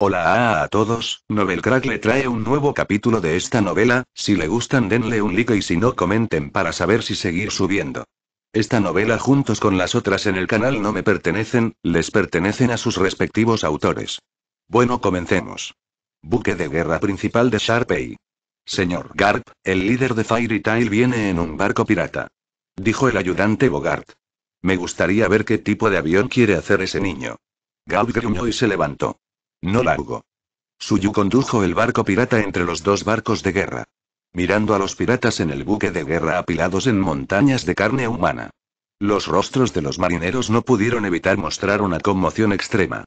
Hola a, todos, Novel Crack le trae un nuevo capítulo de esta novela, si le gustan denle un like y si no comenten para saber si seguir subiendo. Esta novela juntos con las otras en el canal no me pertenecen, les pertenecen a sus respectivos autores. Bueno comencemos. Buque de guerra principal de Sharpay. Señor Garp, el líder de Fairy Tail viene en un barco pirata. Dijo el ayudante Bogart. Me gustaría ver qué tipo de avión quiere hacer ese niño. Garp gruñó y se levantó. No largo. Suyu condujo el barco pirata entre los dos barcos de guerra. Mirando a los piratas en el buque de guerra apilados en montañas de carne humana. Los rostros de los marineros no pudieron evitar mostrar una conmoción extrema.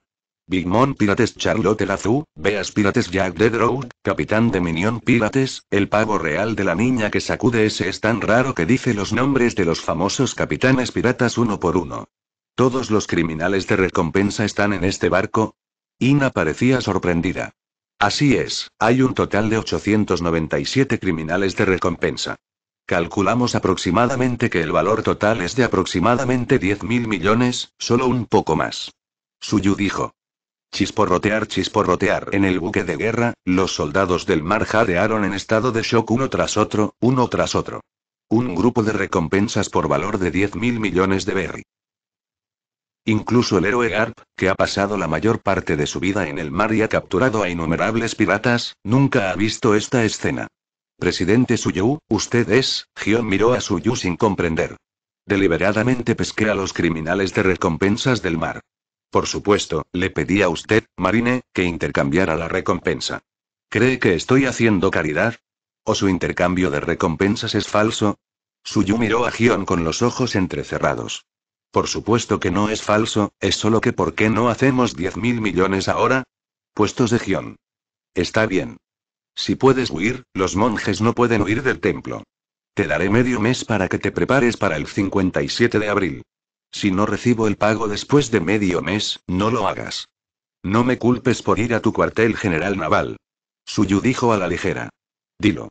Big Mom Pirates Charlotte Lazu, Beas Pirates Jack Deadrow, Capitán de Minion Pirates, el pavo real de la niña que sacude ese es tan raro que dice los nombres de los famosos capitanes piratas uno por uno. ¿Todos los criminales de recompensa están en este barco? Ina parecía sorprendida. Así es, hay un total de 897 criminales de recompensa. Calculamos aproximadamente que el valor total es de aproximadamente 10 mil millones, solo un poco más. Suyu dijo. Chisporrotear, chisporrotear. En el buque de guerra, los soldados del mar jadearon en estado de shock uno tras otro, uno tras otro. Un grupo de recompensas por valor de 10 mil millones de berry. Incluso el héroe Garp, que ha pasado la mayor parte de su vida en el mar y ha capturado a innumerables piratas, nunca ha visto esta escena. Presidente Suyu, usted es, Gion miró a Suyu sin comprender. Deliberadamente pesqué a los criminales de recompensas del mar. Por supuesto, le pedí a usted, Marine, que intercambiara la recompensa. ¿Cree que estoy haciendo caridad? ¿O su intercambio de recompensas es falso? Suyu miró a Gion con los ojos entrecerrados. Por supuesto que no es falso, es solo que ¿por qué no hacemos 10 mil millones ahora? Puestos de Gion. Está bien. Si puedes huir, los monjes no pueden huir del templo. Te daré medio mes para que te prepares para el 57 de abril. Si no recibo el pago después de medio mes, no lo hagas. No me culpes por ir a tu cuartel general naval. Suyu dijo a la ligera. Dilo.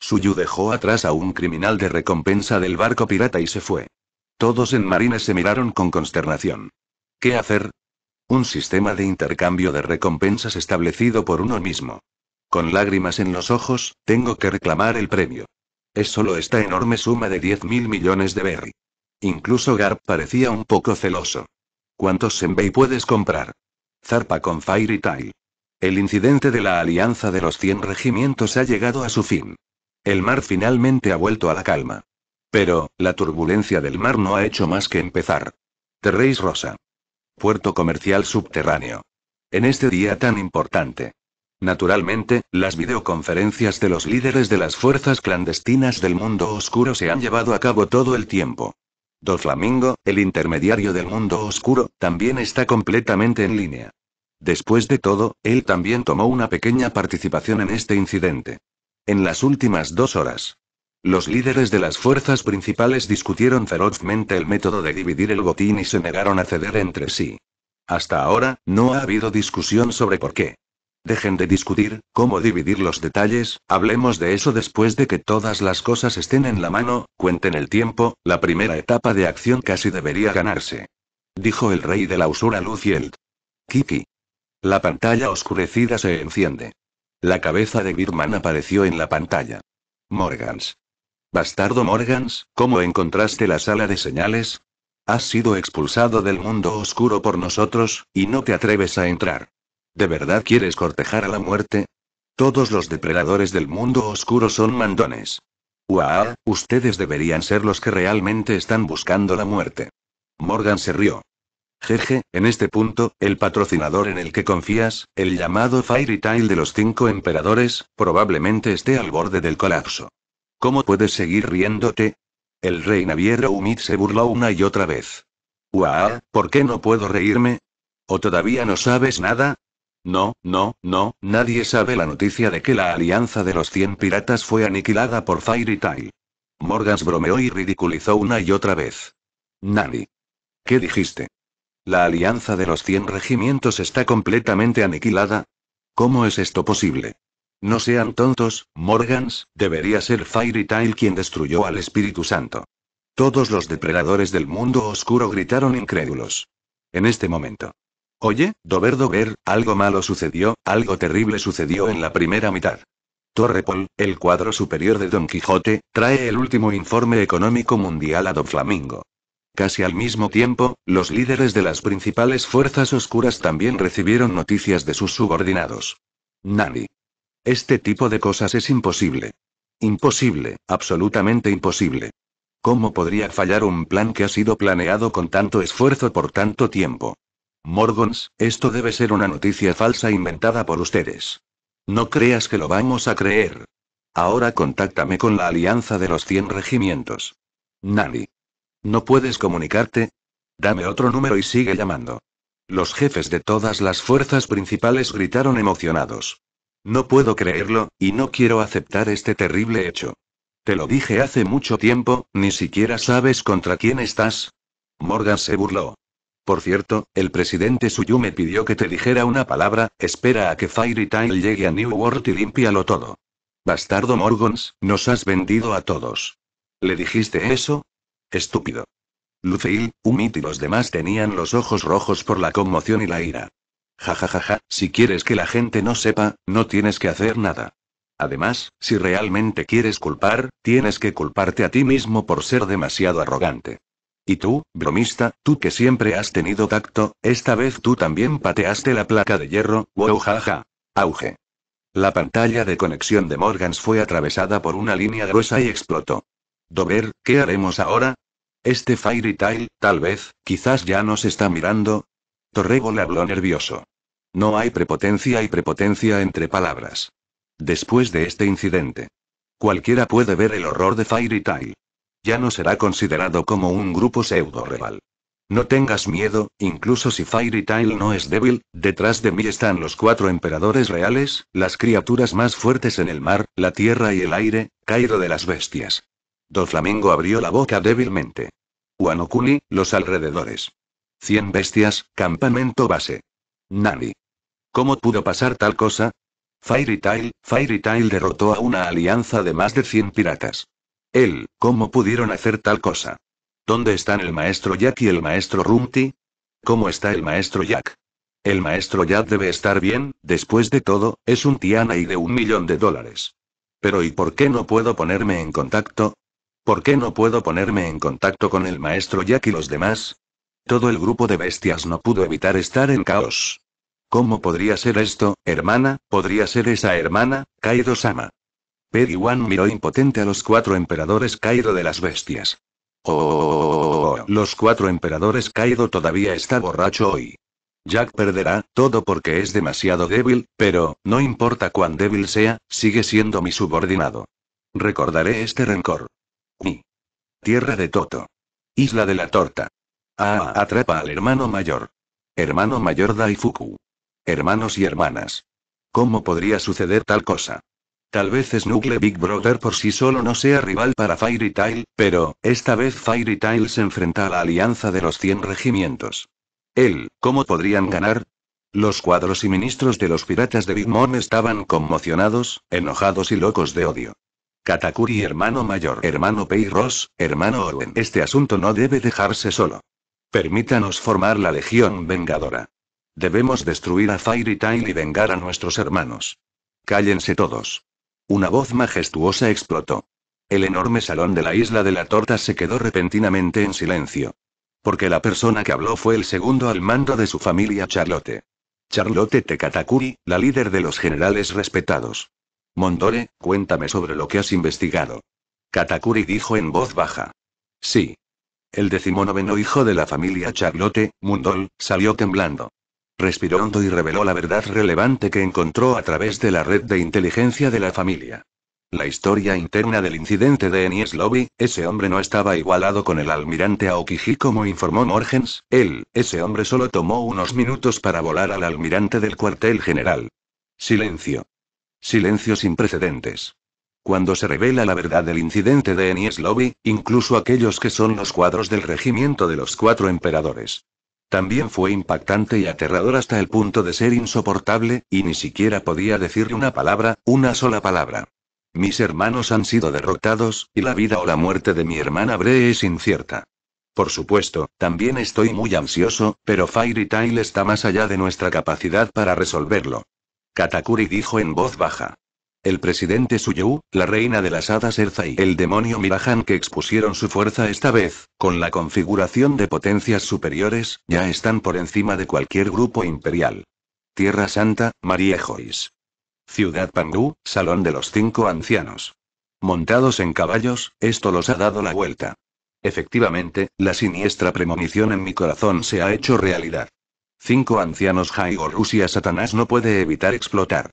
Suyu dejó atrás a un criminal de recompensa del barco pirata y se fue. Todos en Marines se miraron con consternación. ¿Qué hacer? Un sistema de intercambio de recompensas establecido por uno mismo. Con lágrimas en los ojos, tengo que reclamar el premio. Es solo esta enorme suma de 10 mil millones de berry. Incluso Garp parecía un poco celoso. ¿Cuántos Senbei puedes comprar? Zarpa con Fairy Tail. El incidente de la alianza de los 100 regimientos ha llegado a su fin. El mar finalmente ha vuelto a la calma. Pero, la turbulencia del mar no ha hecho más que empezar. Terreis Rosa. Puerto comercial subterráneo. En este día tan importante. Naturalmente, las videoconferencias de los líderes de las fuerzas clandestinas del mundo oscuro se han llevado a cabo todo el tiempo. Doflamingo, el intermediario del mundo oscuro, también está completamente en línea. Después de todo, él también tomó una pequeña participación en este incidente. En las últimas dos horas, los líderes de las fuerzas principales discutieron ferozmente el método de dividir el botín y se negaron a ceder entre sí. Hasta ahora, no ha habido discusión sobre por qué. Dejen de discutir, cómo dividir los detalles, hablemos de eso después de que todas las cosas estén en la mano, cuenten el tiempo, la primera etapa de acción casi debería ganarse. Dijo el rey de la usura Lucield. Kiki. La pantalla oscurecida se enciende. La cabeza de Birman apareció en la pantalla. Morgans. Bastardo Morgans, ¿cómo encontraste la sala de señales? Has sido expulsado del mundo oscuro por nosotros, y no te atreves a entrar. ¿De verdad quieres cortejar a la muerte? Todos los depredadores del mundo oscuro son mandones. Uah, ustedes deberían ser los que realmente están buscando la muerte. Morgan se rió. Jeje, en este punto, el patrocinador en el que confías, el llamado Fairy Tail de los cinco emperadores, probablemente esté al borde del colapso. ¿Cómo puedes seguir riéndote? El rey Naviero Umid se burló una y otra vez. ¡Guau! ¿Por qué no puedo reírme? ¿O todavía no sabes nada? No, no, no, nadie sabe la noticia de que la alianza de los 100 piratas fue aniquilada por Fairy Tail. Morgans bromeó y ridiculizó una y otra vez. Nani. ¿Qué dijiste? ¿La alianza de los 100 regimientos está completamente aniquilada? ¿Cómo es esto posible? No sean tontos, Morgans, debería ser Fairy Tail quien destruyó al Espíritu Santo. Todos los depredadores del mundo oscuro gritaron incrédulos. En este momento. Oye, Dover Dover, algo malo sucedió, algo terrible sucedió en la primera mitad. Torrepol, el cuadro superior de Don Quijote, trae el último informe económico mundial a Don Flamingo. Casi al mismo tiempo, los líderes de las principales fuerzas oscuras también recibieron noticias de sus subordinados. Nani. Este tipo de cosas es imposible. Imposible, absolutamente imposible. ¿Cómo podría fallar un plan que ha sido planeado con tanto esfuerzo por tanto tiempo? Morgons, esto debe ser una noticia falsa inventada por ustedes. No creas que lo vamos a creer. Ahora contáctame con la alianza de los 100 regimientos. Nani. ¿No puedes comunicarte? Dame otro número y sigue llamando. Los jefes de todas las fuerzas principales gritaron emocionados. No puedo creerlo, y no quiero aceptar este terrible hecho. Te lo dije hace mucho tiempo, ni siquiera sabes contra quién estás. Morgan se burló. Por cierto, el presidente Suyu me pidió que te dijera una palabra, espera a que Fairy Tail llegue a New World y límpialo todo. Bastardo Morgans, nos has vendido a todos. ¿Le dijiste eso? Estúpido. Lucille, Umit y los demás tenían los ojos rojos por la conmoción y la ira. Ja ja ja ja, si quieres que la gente no sepa, no tienes que hacer nada. Además, si realmente quieres culpar, tienes que culparte a ti mismo por ser demasiado arrogante. Y tú, bromista, tú que siempre has tenido tacto, esta vez tú también pateaste la placa de hierro, wow jaja. Auge. La pantalla de conexión de Morgans fue atravesada por una línea gruesa y explotó. Dover, ¿qué haremos ahora? Este Fairy Tail, tal vez, quizás ya nos está mirando. Torrego habló nervioso. No hay prepotencia y prepotencia entre palabras. Después de este incidente, cualquiera puede ver el horror de Fairy Tail ya no será considerado como un grupo pseudo-rival. No tengas miedo, incluso si Fairy Tail no es débil, detrás de mí están los cuatro emperadores reales, las criaturas más fuertes en el mar, la tierra y el aire, Cairo de las bestias. Doflamingo abrió la boca débilmente. Wanokuni, los alrededores. Cien bestias, campamento base. Nani. ¿Cómo pudo pasar tal cosa? Fairy Tail, Fairy Tail derrotó a una alianza de más de 100 piratas. Él, ¿cómo pudieron hacer tal cosa? ¿Dónde están el maestro Jack y el maestro Rumty? ¿Cómo está el maestro Jack? El maestro Jack debe estar bien, después de todo, es un Tiana y de un millón de dólares. Pero ¿y por qué no puedo ponerme en contacto? ¿Por qué no puedo ponerme en contacto con el maestro Jack y los demás? Todo el grupo de bestias no pudo evitar estar en caos. ¿Cómo podría ser esto, hermana? ¿Podría ser esa hermana, Kaido-sama? Peggy One miró impotente a los cuatro emperadores Kaido de las bestias. Oh, los cuatro emperadores Kaido todavía está borracho hoy. Jack perderá, todo porque es demasiado débil, pero, no importa cuán débil sea, sigue siendo mi subordinado. Recordaré este rencor. Mi. Tierra de Toto. Isla de la Torta. Ah, atrapa al hermano mayor. Hermano mayor Daifuku. Hermanos y hermanas. ¿Cómo podría suceder tal cosa? Tal vez Snuggle Big Brother por sí solo no sea rival para Fairy Tail, pero, esta vez Fairy Tail se enfrenta a la alianza de los 100 regimientos. Él, ¿cómo podrían ganar? Los cuadros y ministros de los piratas de Big Mom estaban conmocionados, enojados y locos de odio. Katakuri hermano mayor, hermano Pei Ross, hermano Owen. Este asunto no debe dejarse solo. Permítanos formar la Legión Vengadora. Debemos destruir a Fairy Tail y vengar a nuestros hermanos. Cállense todos. Una voz majestuosa explotó. El enorme salón de la isla de la torta se quedó repentinamente en silencio. Porque la persona que habló fue el segundo al mando de su familia Charlotte. Charlotte Tekatakuri, la líder de los generales respetados. Mondore, cuéntame sobre lo que has investigado. Katakuri dijo en voz baja. Sí. El decimonoveno hijo de la familia Charlotte, Mundol, salió temblando. Respiró hondo y reveló la verdad relevante que encontró a través de la red de inteligencia de la familia. La historia interna del incidente de Enies Lobby, ese hombre no estaba igualado con el almirante Aokiji como informó Morgens, él, ese hombre solo tomó unos minutos para volar al almirante del cuartel general. Silencio. Silencio sin precedentes. Cuando se revela la verdad del incidente de Enies Lobby, incluso aquellos que son los cuadros del regimiento de los cuatro emperadores. También fue impactante y aterrador hasta el punto de ser insoportable, y ni siquiera podía decirle una palabra, una sola palabra. Mis hermanos han sido derrotados, y la vida o la muerte de mi hermana Bre es incierta. Por supuesto, también estoy muy ansioso, pero Fairy Tail está más allá de nuestra capacidad para resolverlo. Katakuri dijo en voz baja. El presidente Suyu, la reina de las hadas Erza y el demonio Mirahan que expusieron su fuerza esta vez, con la configuración de potencias superiores, ya están por encima de cualquier grupo imperial. Tierra Santa, Mariejois. Ciudad Pangu, Salón de los Cinco Ancianos. Montados en caballos, esto los ha dado la vuelta. Efectivamente, la siniestra premonición en mi corazón se ha hecho realidad. Cinco ancianos Jaigo Rusia Satanás no puede evitar explotar.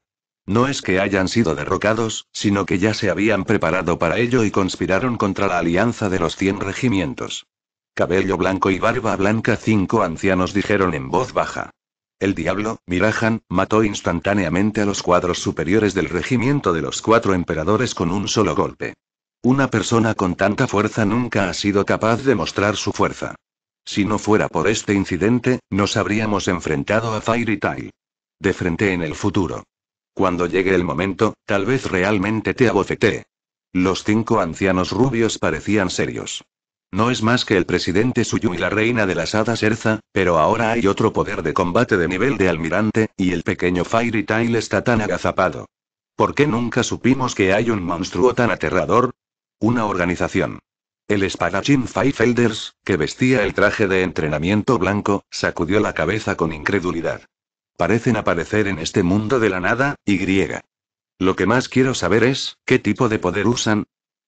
No es que hayan sido derrocados, sino que ya se habían preparado para ello y conspiraron contra la alianza de los cien regimientos. Cabello blanco y barba blanca cinco ancianos dijeron en voz baja. El diablo, Mirajan, mató instantáneamente a los cuadros superiores del regimiento de los cuatro emperadores con un solo golpe. Una persona con tanta fuerza nunca ha sido capaz de mostrar su fuerza. Si no fuera por este incidente, nos habríamos enfrentado a Fairy Tail. De frente en el futuro. Cuando llegue el momento, tal vez realmente te abofetee. Los cinco ancianos rubios parecían serios. No es más que el presidente Suyu y la reina de las hadas Erza, pero ahora hay otro poder de combate de nivel de almirante, y el pequeño Fairy Tail está tan agazapado. ¿Por qué nunca supimos que hay un monstruo tan aterrador? Una organización. El espadachín Five Elders, que vestía el traje de entrenamiento blanco, sacudió la cabeza con incredulidad. Parecen aparecer en este mundo de la nada, y griega. Lo que más quiero saber es, ¿qué tipo de poder usan?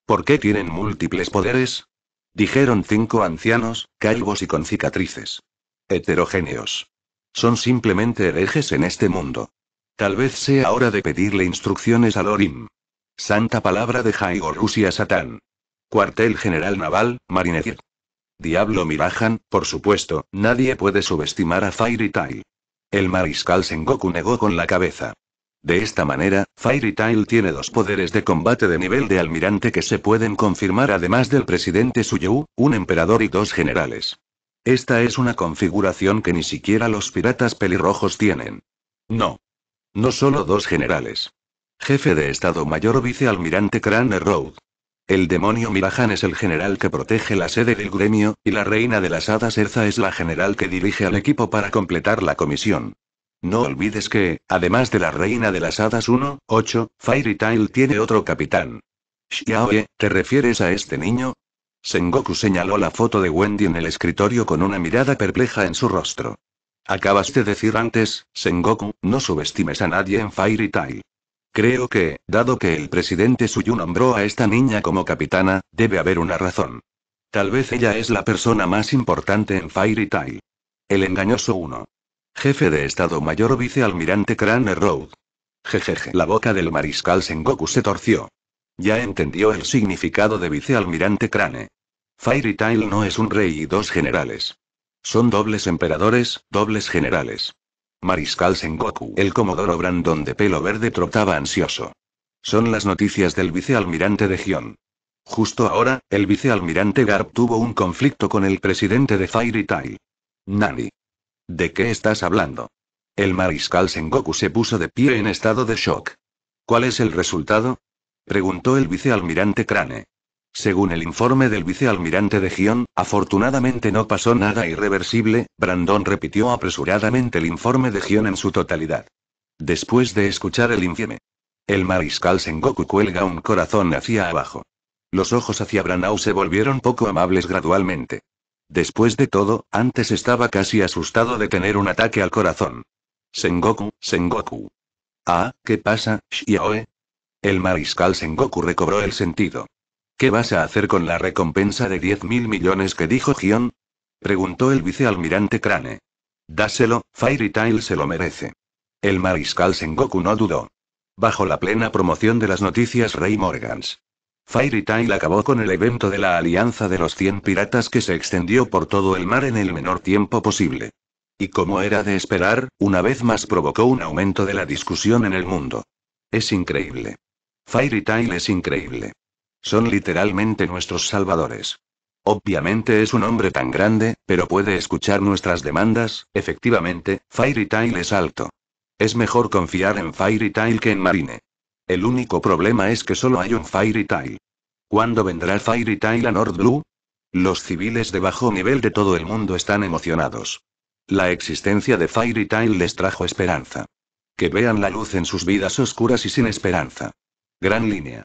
¿Por qué tienen múltiples poderes? Dijeron cinco ancianos, calvos y con cicatrices. Heterogéneos. Son simplemente herejes en este mundo. Tal vez sea hora de pedirle instrucciones a Lorim. Santa palabra de Jaigo Rusia Satán. Cuartel General Naval, Marinefir. Diablo Mirajan, por supuesto, nadie puede subestimar a Fairy Tail. El mariscal Sengoku negó con la cabeza. De esta manera, Fairy Tail tiene dos poderes de combate de nivel de almirante que se pueden confirmar además del presidente Suyu, un emperador y dos generales. Esta es una configuración que ni siquiera los piratas pelirrojos tienen. No. No solo dos generales. Jefe de Estado Mayor Vicealmirante Crane Road. El demonio Mirahan es el general que protege la sede del gremio, y la reina de las hadas Erza es la general que dirige al equipo para completar la comisión. No olvides que, además de la reina de las hadas 1, 8, Fairy Tail tiene otro capitán. Xiaoe, ¿te refieres a este niño? Sengoku señaló la foto de Wendy en el escritorio con una mirada perpleja en su rostro. Acabas de decir antes, Sengoku, no subestimes a nadie en Fairy Tail. Creo que, dado que el presidente Suyu nombró a esta niña como capitana, debe haber una razón. Tal vez ella es la persona más importante en Fairy Tail. El engañoso uno. Jefe de Estado Mayor Vicealmirante Crane Road. Jejeje. La boca del mariscal Sengoku se torció. Ya entendió el significado de vicealmirante Crane. Fairy Tail no es un rey y dos generales. Son dobles emperadores, dobles generales. Mariscal Sengoku. El comodoro Brandon de pelo verde trotaba ansioso. Son las noticias del vicealmirante de Gion. Justo ahora, el vicealmirante Garp tuvo un conflicto con el presidente de Fairy Tail. Nani. ¿De qué estás hablando? El mariscal Sengoku se puso de pie en estado de shock. ¿Cuál es el resultado? preguntó el vicealmirante Crane. Según el informe del vicealmirante de Gion, afortunadamente no pasó nada irreversible, Brandon repitió apresuradamente el informe de Gion en su totalidad. Después de escuchar el infieme. El mariscal Sengoku cuelga un corazón hacia abajo. Los ojos hacia Branau se volvieron poco amables gradualmente. Después de todo, antes estaba casi asustado de tener un ataque al corazón. Sengoku, Sengoku. Ah, ¿qué pasa, Xiaoe? El mariscal Sengoku recobró el sentido. ¿Qué vas a hacer con la recompensa de 10 mil millones que dijo Gion? Preguntó el vicealmirante Crane. Dáselo, Fairy Tail se lo merece. El mariscal Sengoku no dudó. Bajo la plena promoción de las noticias Rey Morgans. Fairy Tail acabó con el evento de la Alianza de los 100 Piratas que se extendió por todo el mar en el menor tiempo posible. Y como era de esperar, una vez más provocó un aumento de la discusión en el mundo. Es increíble. Fairy Tail es increíble. Son literalmente nuestros salvadores. Obviamente es un hombre tan grande, pero puede escuchar nuestras demandas, efectivamente, Fairy Tail es alto. Es mejor confiar en Fairy Tail que en Marine. El único problema es que solo hay un Fairy Tail. ¿Cuándo vendrá Fairy Tail a North Blue? Los civiles de bajo nivel de todo el mundo están emocionados. La existencia de Fairy Tail les trajo esperanza. Que vean la luz en sus vidas oscuras y sin esperanza. Gran línea.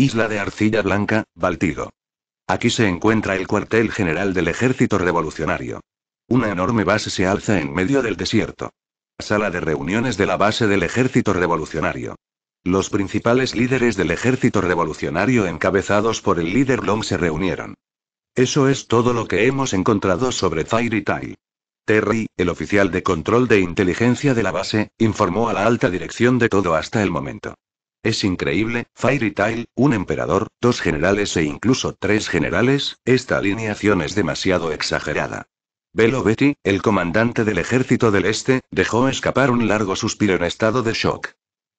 Isla de Arcilla Blanca, Baltigo. Aquí se encuentra el cuartel general del ejército revolucionario. Una enorme base se alza en medio del desierto. Sala de reuniones de la base del ejército revolucionario. Los principales líderes del ejército revolucionario encabezados por el líder Long se reunieron. Eso es todo lo que hemos encontrado sobre Fairy Tail. Terry, el oficial de control de inteligencia de la base, informó a la alta dirección de todo hasta el momento. Es increíble, Fairy Tail, un emperador, dos generales e incluso tres generales, esta alineación es demasiado exagerada. Belo Betty, el comandante del ejército del este, dejó escapar un largo suspiro en estado de shock.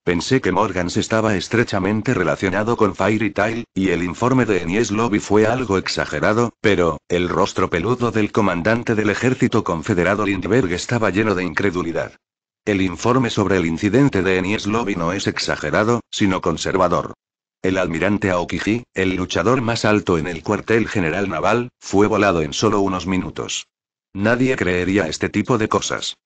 Pensé que Morgans estaba estrechamente relacionado con Fairy Tail, y el informe de Enies Lobby fue algo exagerado, pero, el rostro peludo del comandante del ejército confederado Lindbergh estaba lleno de incredulidad. El informe sobre el incidente de Enies Lobby no es exagerado, sino conservador. El almirante Aokiji, el luchador más alto en el cuartel general naval, fue volado en solo unos minutos. Nadie creería este tipo de cosas.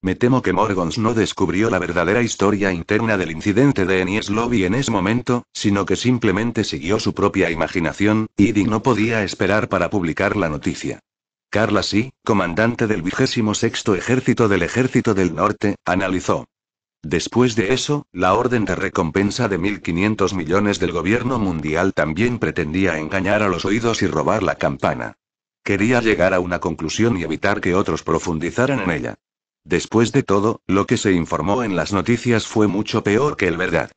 Me temo que Morgans no descubrió la verdadera historia interna del incidente de Enies Lobby en ese momento, sino que simplemente siguió su propia imaginación, y Dick no podía esperar para publicar la noticia. Carla Sí, comandante del vigésimo sexto ejército del ejército del norte, analizó. Después de eso, la orden de recompensa de 1.500 millones del gobierno mundial también pretendía engañar a los oídos y robar la campana. Quería llegar a una conclusión y evitar que otros profundizaran en ella. Después de todo, lo que se informó en las noticias fue mucho peor que el verdad.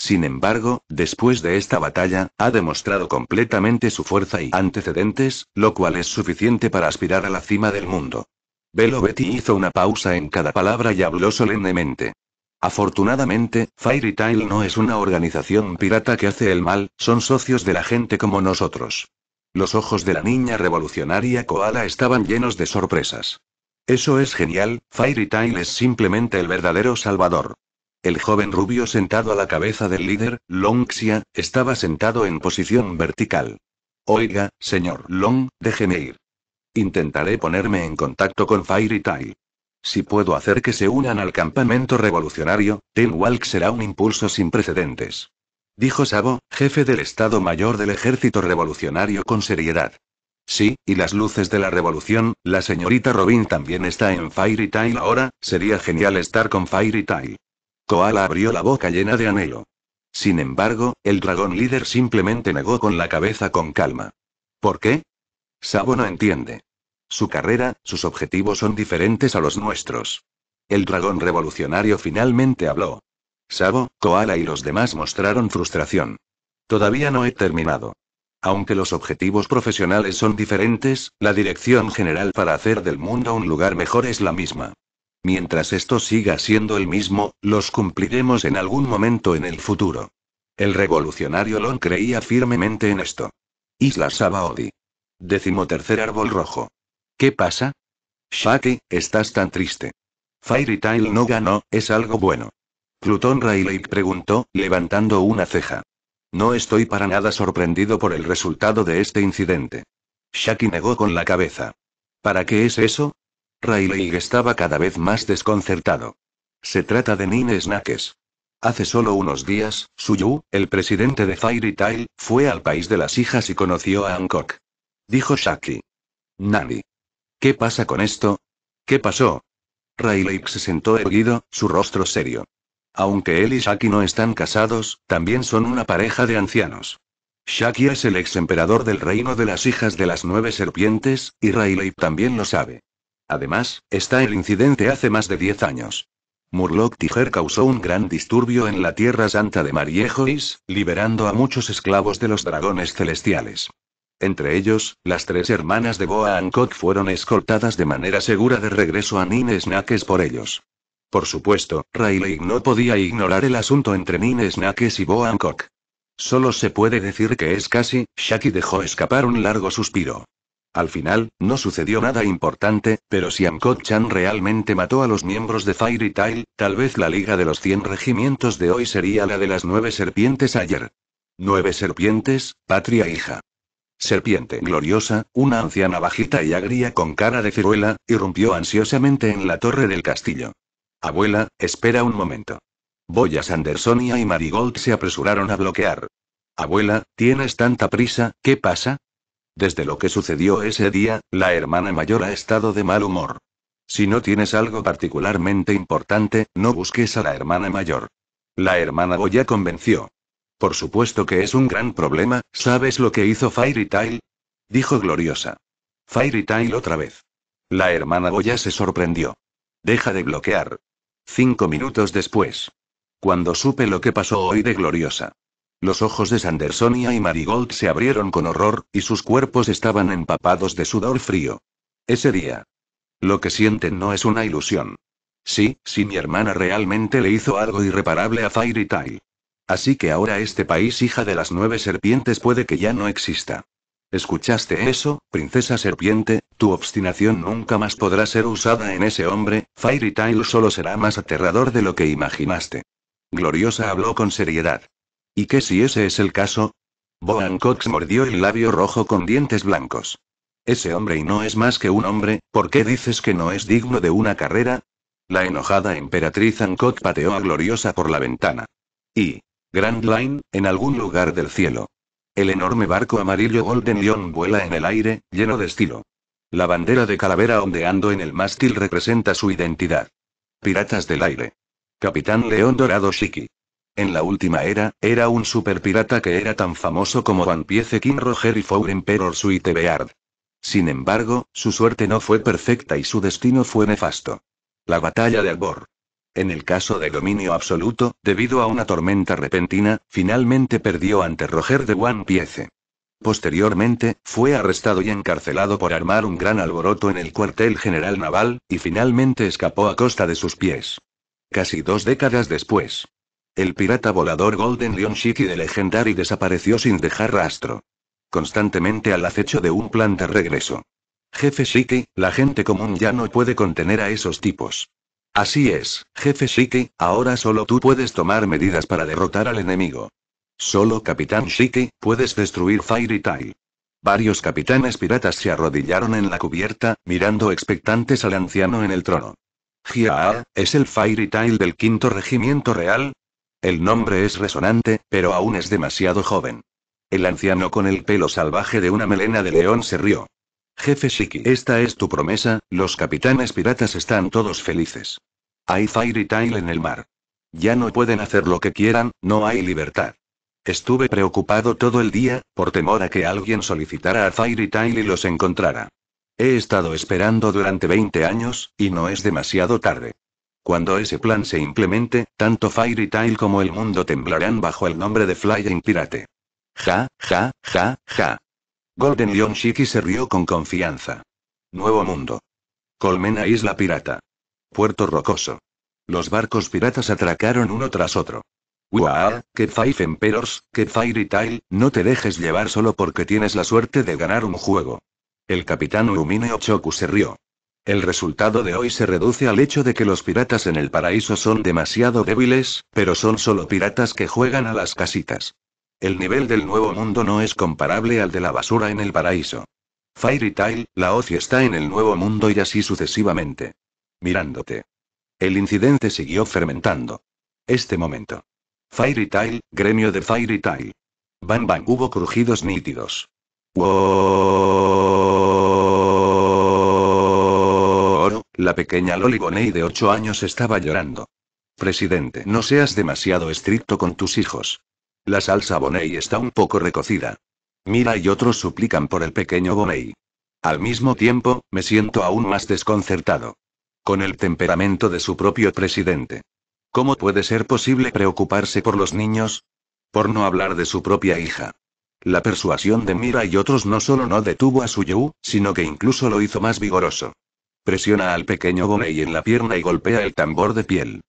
Sin embargo, después de esta batalla, ha demostrado completamente su fuerza y antecedentes, lo cual es suficiente para aspirar a la cima del mundo. Belo Betty hizo una pausa en cada palabra y habló solemnemente. Afortunadamente, Fairy Tail no es una organización pirata que hace el mal, son socios de la gente como nosotros. Los ojos de la niña revolucionaria Koala estaban llenos de sorpresas. Eso es genial, Fairy Tail es simplemente el verdadero salvador. El joven rubio sentado a la cabeza del líder, Longxia, estaba sentado en posición vertical. Oiga, señor Long, déjeme ir. Intentaré ponerme en contacto con Fairy Tail. Si puedo hacer que se unan al campamento revolucionario, Ten Walk será un impulso sin precedentes. Dijo Sabo, jefe del Estado Mayor del Ejército Revolucionario con seriedad. Sí, y las luces de la revolución, la señorita Robin también está en Fairy Tail ahora, sería genial estar con Fairy Tail. Koala abrió la boca llena de anhelo. Sin embargo, el dragón líder simplemente negó con la cabeza con calma. ¿Por qué? Sabo no entiende. Su carrera, sus objetivos son diferentes a los nuestros. El dragón revolucionario finalmente habló. Sabo, Koala y los demás mostraron frustración. Todavía no he terminado. Aunque los objetivos profesionales son diferentes, la dirección general para hacer del mundo un lugar mejor es la misma. Mientras esto siga siendo el mismo, los cumpliremos en algún momento en el futuro. El revolucionario Lon creía firmemente en esto. Isla Sabaody. Decimotercer árbol rojo. ¿Qué pasa? Shaki, estás tan triste. Fairy Tail no ganó, es algo bueno. Pluton Riley preguntó, levantando una ceja. No estoy para nada sorprendido por el resultado de este incidente. Shaki negó con la cabeza. ¿Para qué es eso? Riley estaba cada vez más desconcertado. Se trata de Nine Snakes. Hace solo unos días, Suyu, el presidente de Fairy Tail, fue al país de las hijas y conoció a Hancock. Dijo Shaki. Nani. ¿Qué pasa con esto? ¿Qué pasó? Riley se sentó erguido, su rostro serio. Aunque él y Shaki no están casados, también son una pareja de ancianos. Shaki es el ex emperador del reino de las hijas de las nueve serpientes, y Riley también lo sabe. Además, está el incidente hace más de diez años. Murloc Tiger causó un gran disturbio en la Tierra Santa de Mariejois, liberando a muchos esclavos de los dragones celestiales. Entre ellos, las tres hermanas de Boa Hancock fueron escoltadas de manera segura de regreso a Nine Snakes por ellos. Por supuesto, Riley no podía ignorar el asunto entre Nine Snakes y Bo Hancock. Solo se puede decir que es casi, Shaki dejó escapar un largo suspiro. Al final, no sucedió nada importante, pero si Hancock-chan realmente mató a los miembros de Fairy Tail, tal vez la Liga de los Cien Regimientos de hoy sería la de las Nueve Serpientes ayer. Nueve Serpientes, patria hija. Serpiente gloriosa, una anciana bajita y agria con cara de ciruela, irrumpió ansiosamente en la torre del castillo. Abuela, espera un momento. Boya Sandersonia y Marigold se apresuraron a bloquear. Abuela, ¿tienes tanta prisa? ¿Qué pasa? Desde lo que sucedió ese día, la hermana mayor ha estado de mal humor. Si no tienes algo particularmente importante, no busques a la hermana mayor. La hermana Boya convenció. Por supuesto que es un gran problema, ¿sabes lo que hizo Fairy Tail? Dijo Gloriosa. Fairy Tail otra vez. La hermana Goya se sorprendió. Deja de bloquear. Cinco minutos después. Cuando supe lo que pasó hoy de Gloriosa. Los ojos de Sandersonia y Marigold se abrieron con horror, y sus cuerpos estaban empapados de sudor frío. Ese día. Lo que sienten no es una ilusión. Sí, si mi hermana realmente le hizo algo irreparable a Fairy Tail. Así que ahora este país hija de las nueve serpientes puede que ya no exista. ¿Escuchaste eso, princesa serpiente? Tu obstinación nunca más podrá ser usada en ese hombre, Fairy Tail solo será más aterrador de lo que imaginaste. Gloriosa habló con seriedad. ¿Y qué si ese es el caso? Boan Cox mordió el labio rojo con dientes blancos. Ese hombre y no es más que un hombre, ¿por qué dices que no es digno de una carrera? La enojada emperatriz Hancock pateó a Gloriosa por la ventana. Y, Grand Line, en algún lugar del cielo. El enorme barco amarillo Golden Lion vuela en el aire, lleno de estilo. La bandera de calavera ondeando en el mástil representa su identidad. Piratas del aire. Capitán León Dorado Shiki. En la última era, era un super pirata que era tan famoso como One Piece King Roger y Four Emperor Suite Beard. Sin embargo, su suerte no fue perfecta y su destino fue nefasto. La batalla de Albor. En el caso de dominio absoluto, debido a una tormenta repentina, finalmente perdió ante Roger de One Piece. Posteriormente, fue arrestado y encarcelado por armar un gran alboroto en el cuartel general naval, y finalmente escapó a costa de sus pies. Casi dos décadas después. El pirata volador Golden Leon Shiki de Legendary desapareció sin dejar rastro. Constantemente al acecho de un plan de regreso. Jefe Shiki, la gente común ya no puede contener a esos tipos. Así es, jefe Shiki, ahora solo tú puedes tomar medidas para derrotar al enemigo. Solo Capitán Shiki, puedes destruir Fairy Tail. Varios capitanes piratas se arrodillaron en la cubierta, mirando expectantes al anciano en el trono. Jia, ¿es el Fairy Tail del quinto regimiento real? El nombre es resonante, pero aún es demasiado joven. El anciano con el pelo salvaje de una melena de león se rió. Jefe Shiki, esta es tu promesa, los capitanes piratas están todos felices. Hay Fairy Tail en el mar. Ya no pueden hacer lo que quieran, no hay libertad. Estuve preocupado todo el día, por temor a que alguien solicitara a Fairy Tail y los encontrara. He estado esperando durante 20 años, y no es demasiado tarde. Cuando ese plan se implemente, tanto Fairy Tail como el mundo temblarán bajo el nombre de Flying Pirate. Ja, ja, ja, ja. Golden Leon Shiki se rió con confianza. Nuevo mundo. Colmena Isla Pirata. Puerto Rocoso. Los barcos piratas atracaron uno tras otro. ¡Wow! ¡Que Five Emperors, que Fairy Tail! No te dejes llevar solo porque tienes la suerte de ganar un juego. El capitán Urumine Ochoku se rió. El resultado de hoy se reduce al hecho de que los piratas en el paraíso son demasiado débiles, pero son solo piratas que juegan a las casitas. El nivel del nuevo mundo no es comparable al de la basura en el paraíso. Fairy Tail, la Oci está en el nuevo mundo y así sucesivamente. Mirándote. El incidente siguió fermentando. Este momento. Fairy Tail, gremio de Fairy Tail. Bang bang hubo crujidos nítidos. Oro, la pequeña Loli Boney de 8 años estaba llorando. Presidente, no seas demasiado estricto con tus hijos. La salsa Boney está un poco recocida. Mira y otros suplican por el pequeño Boney. Al mismo tiempo, me siento aún más desconcertado. Con el temperamento de su propio presidente. ¿Cómo puede ser posible preocuparse por los niños? Por no hablar de su propia hija. La persuasión de Mira y otros no solo no detuvo a su Yu, sino que incluso lo hizo más vigoroso. Presiona al pequeño Boney en la pierna y golpea el tambor de piel.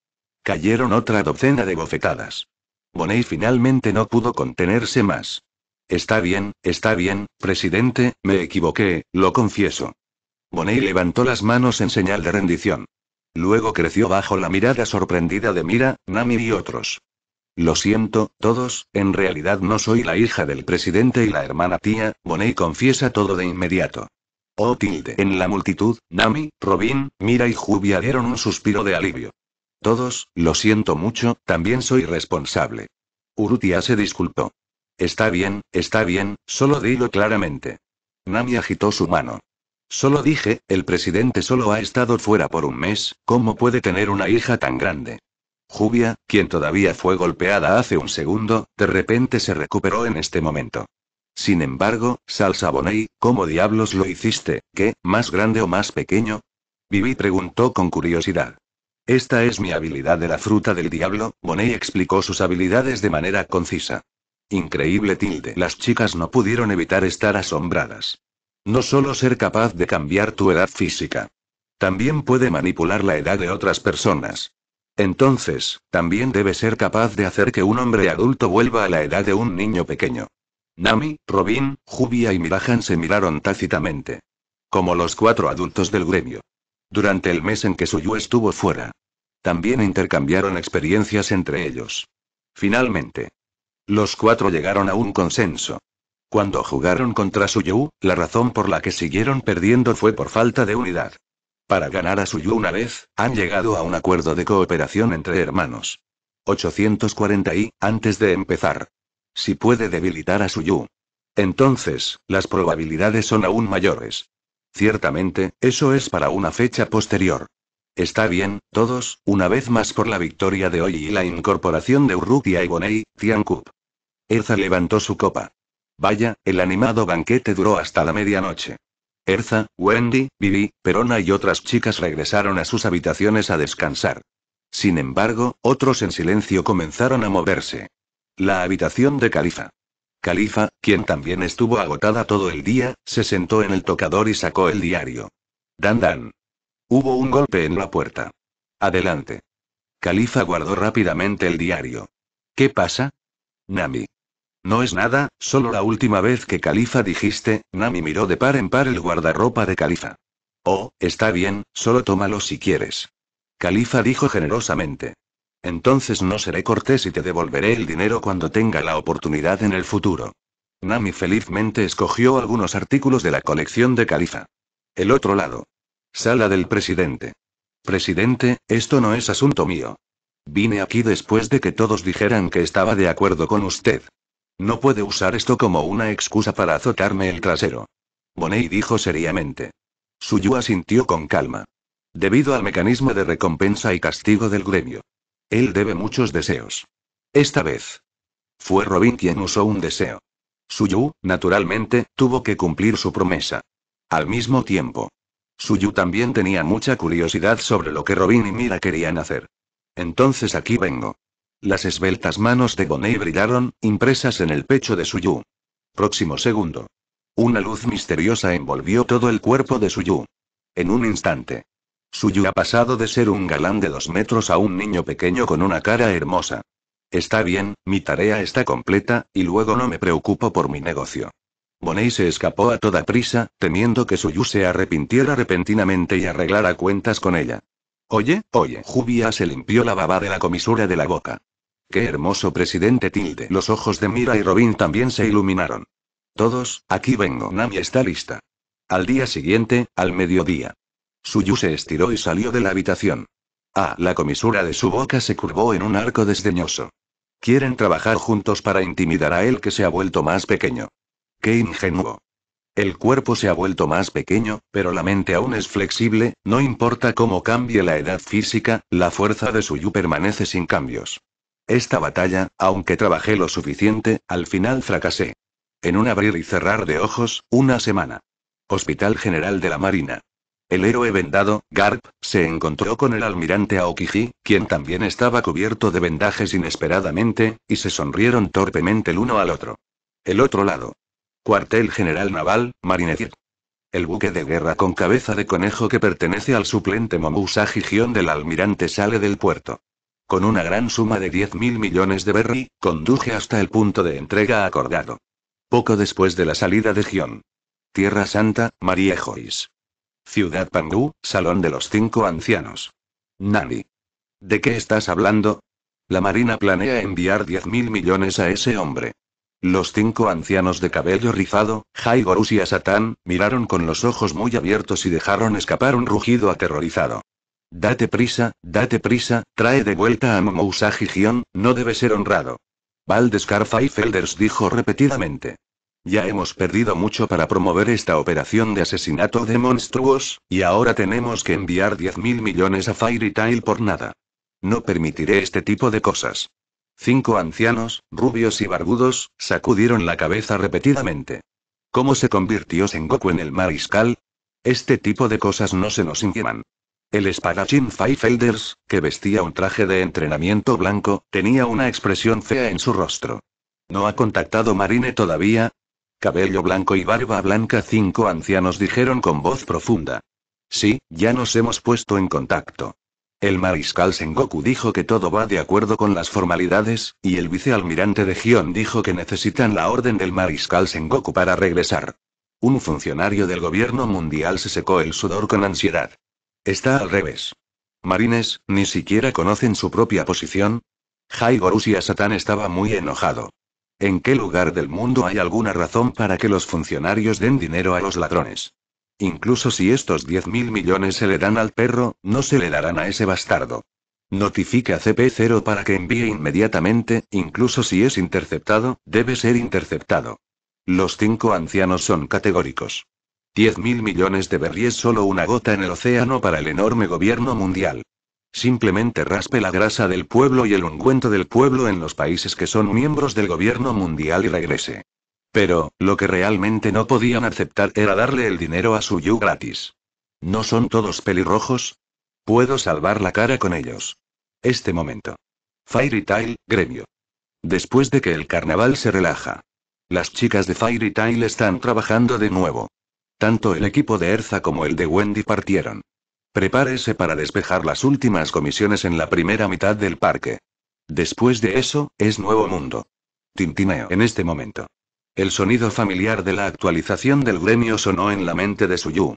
Cayeron otra docena de bofetadas. Boney finalmente no pudo contenerse más. Está bien, está bien, presidente, me equivoqué, lo confieso. Boney levantó las manos en señal de rendición. Luego creció bajo la mirada sorprendida de Mira, Nami y otros. Lo siento, todos, en realidad no soy la hija del presidente y la hermana tía, Boney confiesa todo de inmediato. Oh tilde. En la multitud, Nami, Robin, Mira y Jubia dieron un suspiro de alivio. Todos, lo siento mucho, también soy responsable. Urutia se disculpó. Está bien, está bien, solo dilo claramente. Nami agitó su mano. Solo dije, el presidente solo ha estado fuera por un mes, ¿cómo puede tener una hija tan grande? Jubia, quien todavía fue golpeada hace un segundo, de repente se recuperó en este momento. Sin embargo, Salsa Boney, ¿cómo diablos lo hiciste? ¿Qué, más grande o más pequeño? Vivi preguntó con curiosidad. Esta es mi habilidad de la fruta del diablo, Boney explicó sus habilidades de manera concisa. Increíble tilde. Las chicas no pudieron evitar estar asombradas. No solo ser capaz de cambiar tu edad física. También puede manipular la edad de otras personas. Entonces, también debe ser capaz de hacer que un hombre adulto vuelva a la edad de un niño pequeño. Nami, Robin, Jubia y Mirahan se miraron tácitamente. Como los cuatro adultos del gremio. Durante el mes en que Suyu estuvo fuera. También intercambiaron experiencias entre ellos. Finalmente, los cuatro llegaron a un consenso. Cuando jugaron contra Suyu, la razón por la que siguieron perdiendo fue por falta de unidad. Para ganar a Suyu una vez, han llegado a un acuerdo de cooperación entre hermanos. 840 y, antes de empezar. Si puede debilitar a Suyu. Entonces, las probabilidades son aún mayores. Ciertamente, eso es para una fecha posterior. Está bien, todos, una vez más por la victoria de hoy y la incorporación de Urrutia y Bonei, Tiankup. Erza levantó su copa. Vaya, el animado banquete duró hasta la medianoche. Erza, Wendy, Vivi, Perona y otras chicas regresaron a sus habitaciones a descansar. Sin embargo, otros en silencio comenzaron a moverse. La habitación de Califa. Califa, quien también estuvo agotada todo el día, se sentó en el tocador y sacó el diario. Dan Dan. Hubo un golpe en la puerta. Adelante. Califa guardó rápidamente el diario. ¿Qué pasa? Nami. No es nada, solo la última vez que Califa dijiste, Nami miró de par en par el guardarropa de Califa. Oh, está bien, solo tómalo si quieres. Califa dijo generosamente. Entonces no seré cortés y te devolveré el dinero cuando tenga la oportunidad en el futuro. Nami felizmente escogió algunos artículos de la colección de Califa. El otro lado. Sala del presidente. Presidente, esto no es asunto mío. Vine aquí después de que todos dijeran que estaba de acuerdo con usted. No puede usar esto como una excusa para azotarme el trasero. Boney dijo seriamente. Suyu asintió con calma. Debido al mecanismo de recompensa y castigo del gremio. Él debe muchos deseos. Esta vez. Fue Robin quien usó un deseo. Suyu, naturalmente, tuvo que cumplir su promesa. Al mismo tiempo, Suyu también tenía mucha curiosidad sobre lo que Robin y Mira querían hacer. Entonces aquí vengo. Las esbeltas manos de Bonnie brillaron, impresas en el pecho de Suyu. Próximo segundo. Una luz misteriosa envolvió todo el cuerpo de Suyu. En un instante. Suyu ha pasado de ser un galán de dos metros a un niño pequeño con una cara hermosa. Está bien, mi tarea está completa, y luego no me preocupo por mi negocio. Boney se escapó a toda prisa, temiendo que Suyu se arrepintiera repentinamente y arreglara cuentas con ella. Oye, oye. Jubia se limpió la baba de la comisura de la boca. Qué hermoso presidente tilde. Los ojos de Mira y Robin también se iluminaron. Todos, aquí vengo. Nami está lista. Al día siguiente, al mediodía. Suyu se estiró y salió de la habitación. Ah, la comisura de su boca se curvó en un arco desdeñoso. Quieren trabajar juntos para intimidar a él que se ha vuelto más pequeño. Qué ingenuo. El cuerpo se ha vuelto más pequeño, pero la mente aún es flexible, no importa cómo cambie la edad física, la fuerza de Suyu permanece sin cambios. Esta batalla, aunque trabajé lo suficiente, al final fracasé. En un abrir y cerrar de ojos, una semana. Hospital General de la Marina. El héroe vendado, Garp, se encontró con el almirante Aokiji, quien también estaba cubierto de vendajes inesperadamente, y se sonrieron torpemente el uno al otro. El otro lado. Cuartel General Naval, Marinetir. El buque de guerra con cabeza de conejo que pertenece al suplente Momusagi Gion del almirante sale del puerto. Con una gran suma de 10 mil millones de berry, conduje hasta el punto de entrega acordado. Poco después de la salida de Gion. Tierra Santa, María Joyce. Ciudad Pangú, Salón de los Cinco Ancianos. Nani. ¿De qué estás hablando? La Marina planea enviar 10.000 millones a ese hombre. Los cinco ancianos de cabello rizado, Jaigorus y Asatán, miraron con los ojos muy abiertos y dejaron escapar un rugido aterrorizado. Date prisa, date prisa, trae de vuelta a Momousagi Gion, no debe ser honrado. Valdescar Felders dijo repetidamente. Ya hemos perdido mucho para promover esta operación de asesinato de monstruos, y ahora tenemos que enviar 10.000 millones a Fairy Tail por nada. No permitiré este tipo de cosas. Cinco ancianos, rubios y barbudos, sacudieron la cabeza repetidamente. ¿Cómo se convirtió Sengoku en el mariscal? Este tipo de cosas no se nos inquieman. El espadachín Felders, que vestía un traje de entrenamiento blanco, tenía una expresión fea en su rostro. ¿No ha contactado Marine todavía? Cabello blanco y barba blanca, cinco ancianos dijeron con voz profunda. Sí, ya nos hemos puesto en contacto. El mariscal Sengoku dijo que todo va de acuerdo con las formalidades, y el vicealmirante de Gion dijo que necesitan la orden del mariscal Sengoku para regresar. Un funcionario del gobierno mundial se secó el sudor con ansiedad. Está al revés. Marines, ni siquiera conocen su propia posición. Haigorus Asatán estaba muy enojado. ¿En qué lugar del mundo hay alguna razón para que los funcionarios den dinero a los ladrones? Incluso si estos 10 mil millones se le dan al perro, no se le darán a ese bastardo. Notifique a CP0 para que envíe inmediatamente, incluso si es interceptado, debe ser interceptado. Los cinco ancianos son categóricos. 10 mil millones de berries solo una gota en el océano para el enorme gobierno mundial. Simplemente raspe la grasa del pueblo y el ungüento del pueblo en los países que son miembros del gobierno mundial y regrese. Pero, lo que realmente no podían aceptar era darle el dinero a Suyu gratis. ¿No son todos pelirrojos? Puedo salvar la cara con ellos. Este momento. Fairy Tail, gremio. Después de que el carnaval se relaja. Las chicas de Fairy Tail están trabajando de nuevo. Tanto el equipo de Erza como el de Wendy partieron. Prepárese para despejar las últimas comisiones en la primera mitad del parque. Después de eso, es nuevo mundo. Tintineo en este momento. El sonido familiar de la actualización del gremio sonó en la mente de Suyu.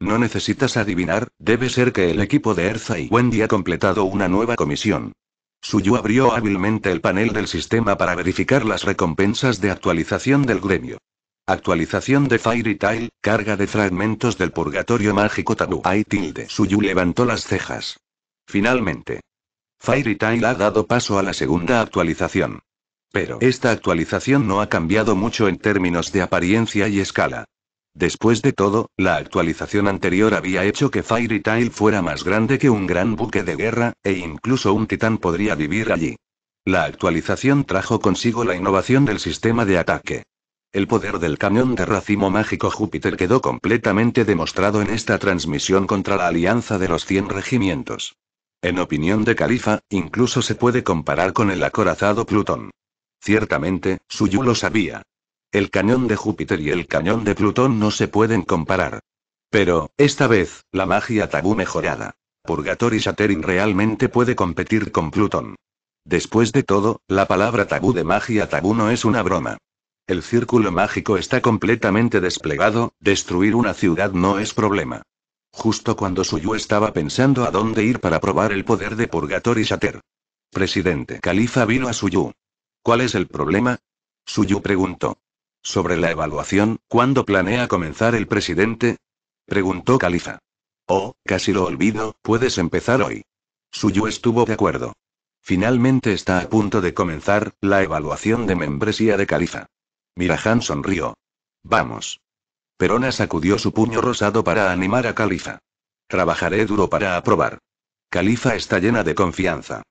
No necesitas adivinar, debe ser que el equipo de Erza y Wendy ha completado una nueva comisión. Suyu abrió hábilmente el panel del sistema para verificar las recompensas de actualización del gremio. Actualización de Fairy Tail, carga de fragmentos del purgatorio mágico tabú. Ay tilde. Suyu levantó las cejas. Finalmente. Fairy Tail ha dado paso a la segunda actualización. Pero esta actualización no ha cambiado mucho en términos de apariencia y escala. Después de todo, la actualización anterior había hecho que Fairy Tail fuera más grande que un gran buque de guerra, e incluso un titán podría vivir allí. La actualización trajo consigo la innovación del sistema de ataque. El poder del cañón de racimo mágico Júpiter quedó completamente demostrado en esta transmisión contra la alianza de los 100 regimientos. En opinión de Califa, incluso se puede comparar con el acorazado Plutón. Ciertamente, Suyu lo sabía. El cañón de Júpiter y el cañón de Plutón no se pueden comparar. Pero, esta vez, la magia tabú mejorada. Purgatory Shattering realmente puede competir con Plutón. Después de todo, la palabra tabú de magia tabú no es una broma. El círculo mágico está completamente desplegado, destruir una ciudad no es problema. Justo cuando Suyu estaba pensando a dónde ir para probar el poder de Purgatory Shatter. Presidente Califa vino a Suyu. ¿Cuál es el problema? Suyu preguntó. Sobre la evaluación, ¿cuándo planea comenzar el presidente? Preguntó Califa. Oh, casi lo olvido, puedes empezar hoy. Suyu estuvo de acuerdo. Finalmente está a punto de comenzar, la evaluación de membresía de Califa. Mirahan sonrió. Vamos. Perona sacudió su puño rosado para animar a Califa. Trabajaré duro para aprobar. Califa está llena de confianza.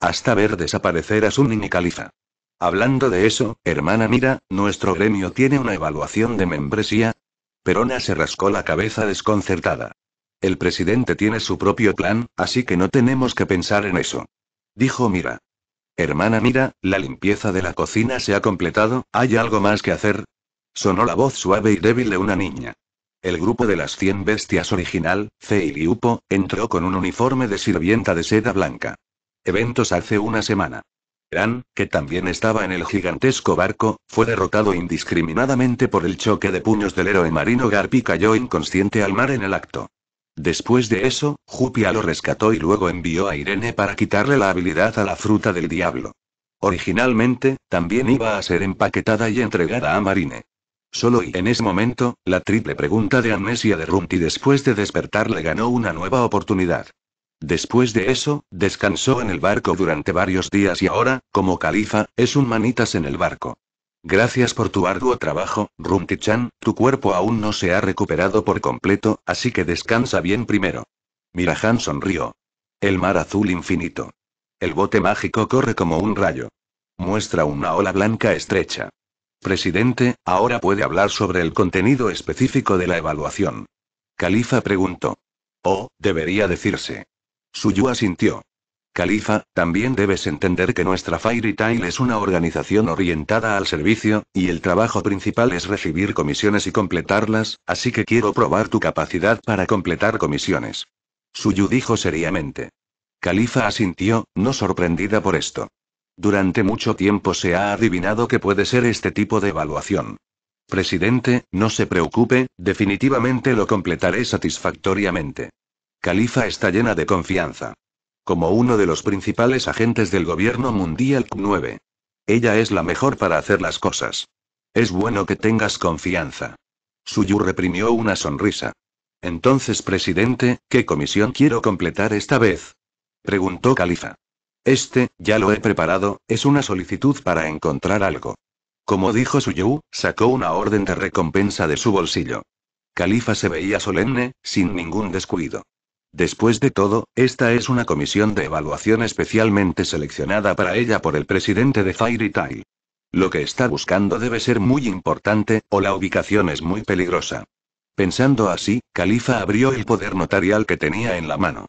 Hasta ver desaparecer a Sunin y Califa. Hablando de eso, hermana mira, nuestro gremio tiene una evaluación de membresía. Perona se rascó la cabeza desconcertada. El presidente tiene su propio plan, así que no tenemos que pensar en eso. Dijo Mira. Hermana mira, la limpieza de la cocina se ha completado, ¿hay algo más que hacer? Sonó la voz suave y débil de una niña. El grupo de las 100 bestias original, Feiliupo, entró con un uniforme de sirvienta de seda blanca. Eventos hace una semana. Ran, que también estaba en el gigantesco barco, fue derrotado indiscriminadamente por el choque de puños del héroe marino Garp y cayó inconsciente al mar en el acto. Después de eso, Jupia lo rescató y luego envió a Irene para quitarle la habilidad a la fruta del diablo. Originalmente, también iba a ser empaquetada y entregada a Marine. Solo y en ese momento, la triple pregunta de amnesia de Runti después de despertar le ganó una nueva oportunidad. Después de eso, descansó en el barco durante varios días y ahora, como califa, es un manitas en el barco. Gracias por tu arduo trabajo, Rumti-chan, tu cuerpo aún no se ha recuperado por completo, así que descansa bien primero. Mirahan sonrió. El mar azul infinito. El bote mágico corre como un rayo. Muestra una ola blanca estrecha. Presidente, ahora puede hablar sobre el contenido específico de la evaluación. Califa preguntó. Oh, debería decirse. Suyu asintió. Califa, también debes entender que nuestra Fairy Tail es una organización orientada al servicio, y el trabajo principal es recibir comisiones y completarlas, así que quiero probar tu capacidad para completar comisiones. Suyu dijo seriamente. Califa asintió, no sorprendida por esto. Durante mucho tiempo se ha adivinado que puede ser este tipo de evaluación. Presidente, no se preocupe, definitivamente lo completaré satisfactoriamente. Califa está llena de confianza. Como uno de los principales agentes del gobierno mundial 9. Ella es la mejor para hacer las cosas. Es bueno que tengas confianza. Suyu reprimió una sonrisa. Entonces, presidente, ¿qué comisión quiero completar esta vez? Preguntó Califa. Este, ya lo he preparado, es una solicitud para encontrar algo. Como dijo Suyu, sacó una orden de recompensa de su bolsillo. Califa se veía solemne, sin ningún descuido. Después de todo, esta es una comisión de evaluación especialmente seleccionada para ella por el presidente de Fairy Tail. Lo que está buscando debe ser muy importante, o la ubicación es muy peligrosa. Pensando así, Califa abrió el poder notarial que tenía en la mano.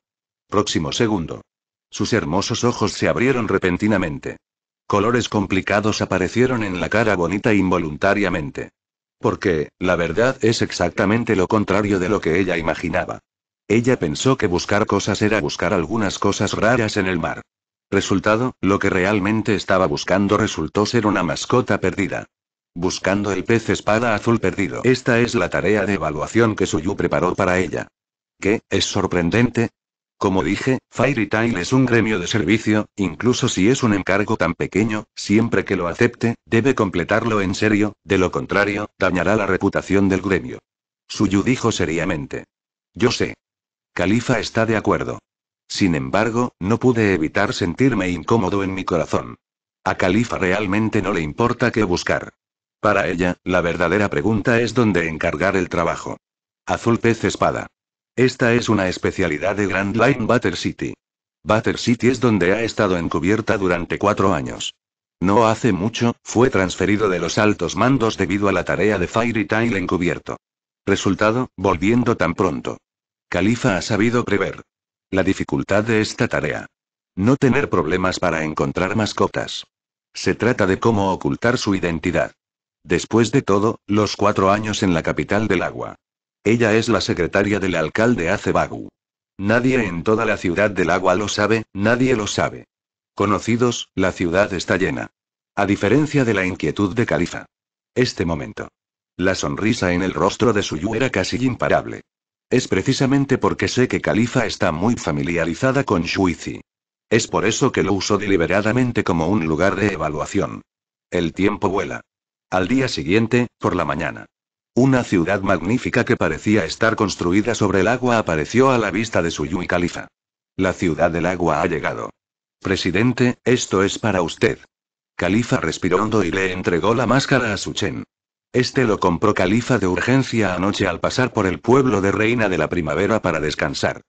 Próximo segundo. Sus hermosos ojos se abrieron repentinamente. Colores complicados aparecieron en la cara bonita involuntariamente. Porque, la verdad es exactamente lo contrario de lo que ella imaginaba. Ella pensó que buscar cosas era buscar algunas cosas raras en el mar. Resultado, lo que realmente estaba buscando resultó ser una mascota perdida. Buscando el pez espada azul perdido. Esta es la tarea de evaluación que Suyu preparó para ella. ¿Qué? ¿Es sorprendente? Como dije, Fairy Tail es un gremio de servicio, incluso si es un encargo tan pequeño, siempre que lo acepte, debe completarlo en serio, de lo contrario, dañará la reputación del gremio. Suyu dijo seriamente. Yo sé. Califa está de acuerdo. Sin embargo, no pude evitar sentirme incómodo en mi corazón. A Califa realmente no le importa qué buscar. Para ella, la verdadera pregunta es dónde encargar el trabajo. Azul pez espada. Esta es una especialidad de Grand Line Butter City. Butter City es donde ha estado encubierta durante cuatro años. No hace mucho, fue transferido de los altos mandos debido a la tarea de Fairy Tail encubierto. Resultado, volviendo tan pronto. Califa ha sabido prever la dificultad de esta tarea. No tener problemas para encontrar mascotas. Se trata de cómo ocultar su identidad. Después de todo, los cuatro años en la capital del agua. Ella es la secretaria del alcalde Acebagu. Nadie en toda la ciudad del agua lo sabe, nadie lo sabe. Conocidos, la ciudad está llena. A diferencia de la inquietud de Califa. Este momento. La sonrisa en el rostro de Suyu era casi imparable. Es precisamente porque sé que Califa está muy familiarizada con Shuizi. Es por eso que lo uso deliberadamente como un lugar de evaluación. El tiempo vuela. Al día siguiente, por la mañana. Una ciudad magnífica que parecía estar construida sobre el agua apareció a la vista de Suyu y Califa. La ciudad del agua ha llegado. Presidente, esto es para usted. Califa respiró hondo y le entregó la máscara a Suchen. Este lo compró Califa de urgencia anoche al pasar por el pueblo de Reina de la Primavera para descansar.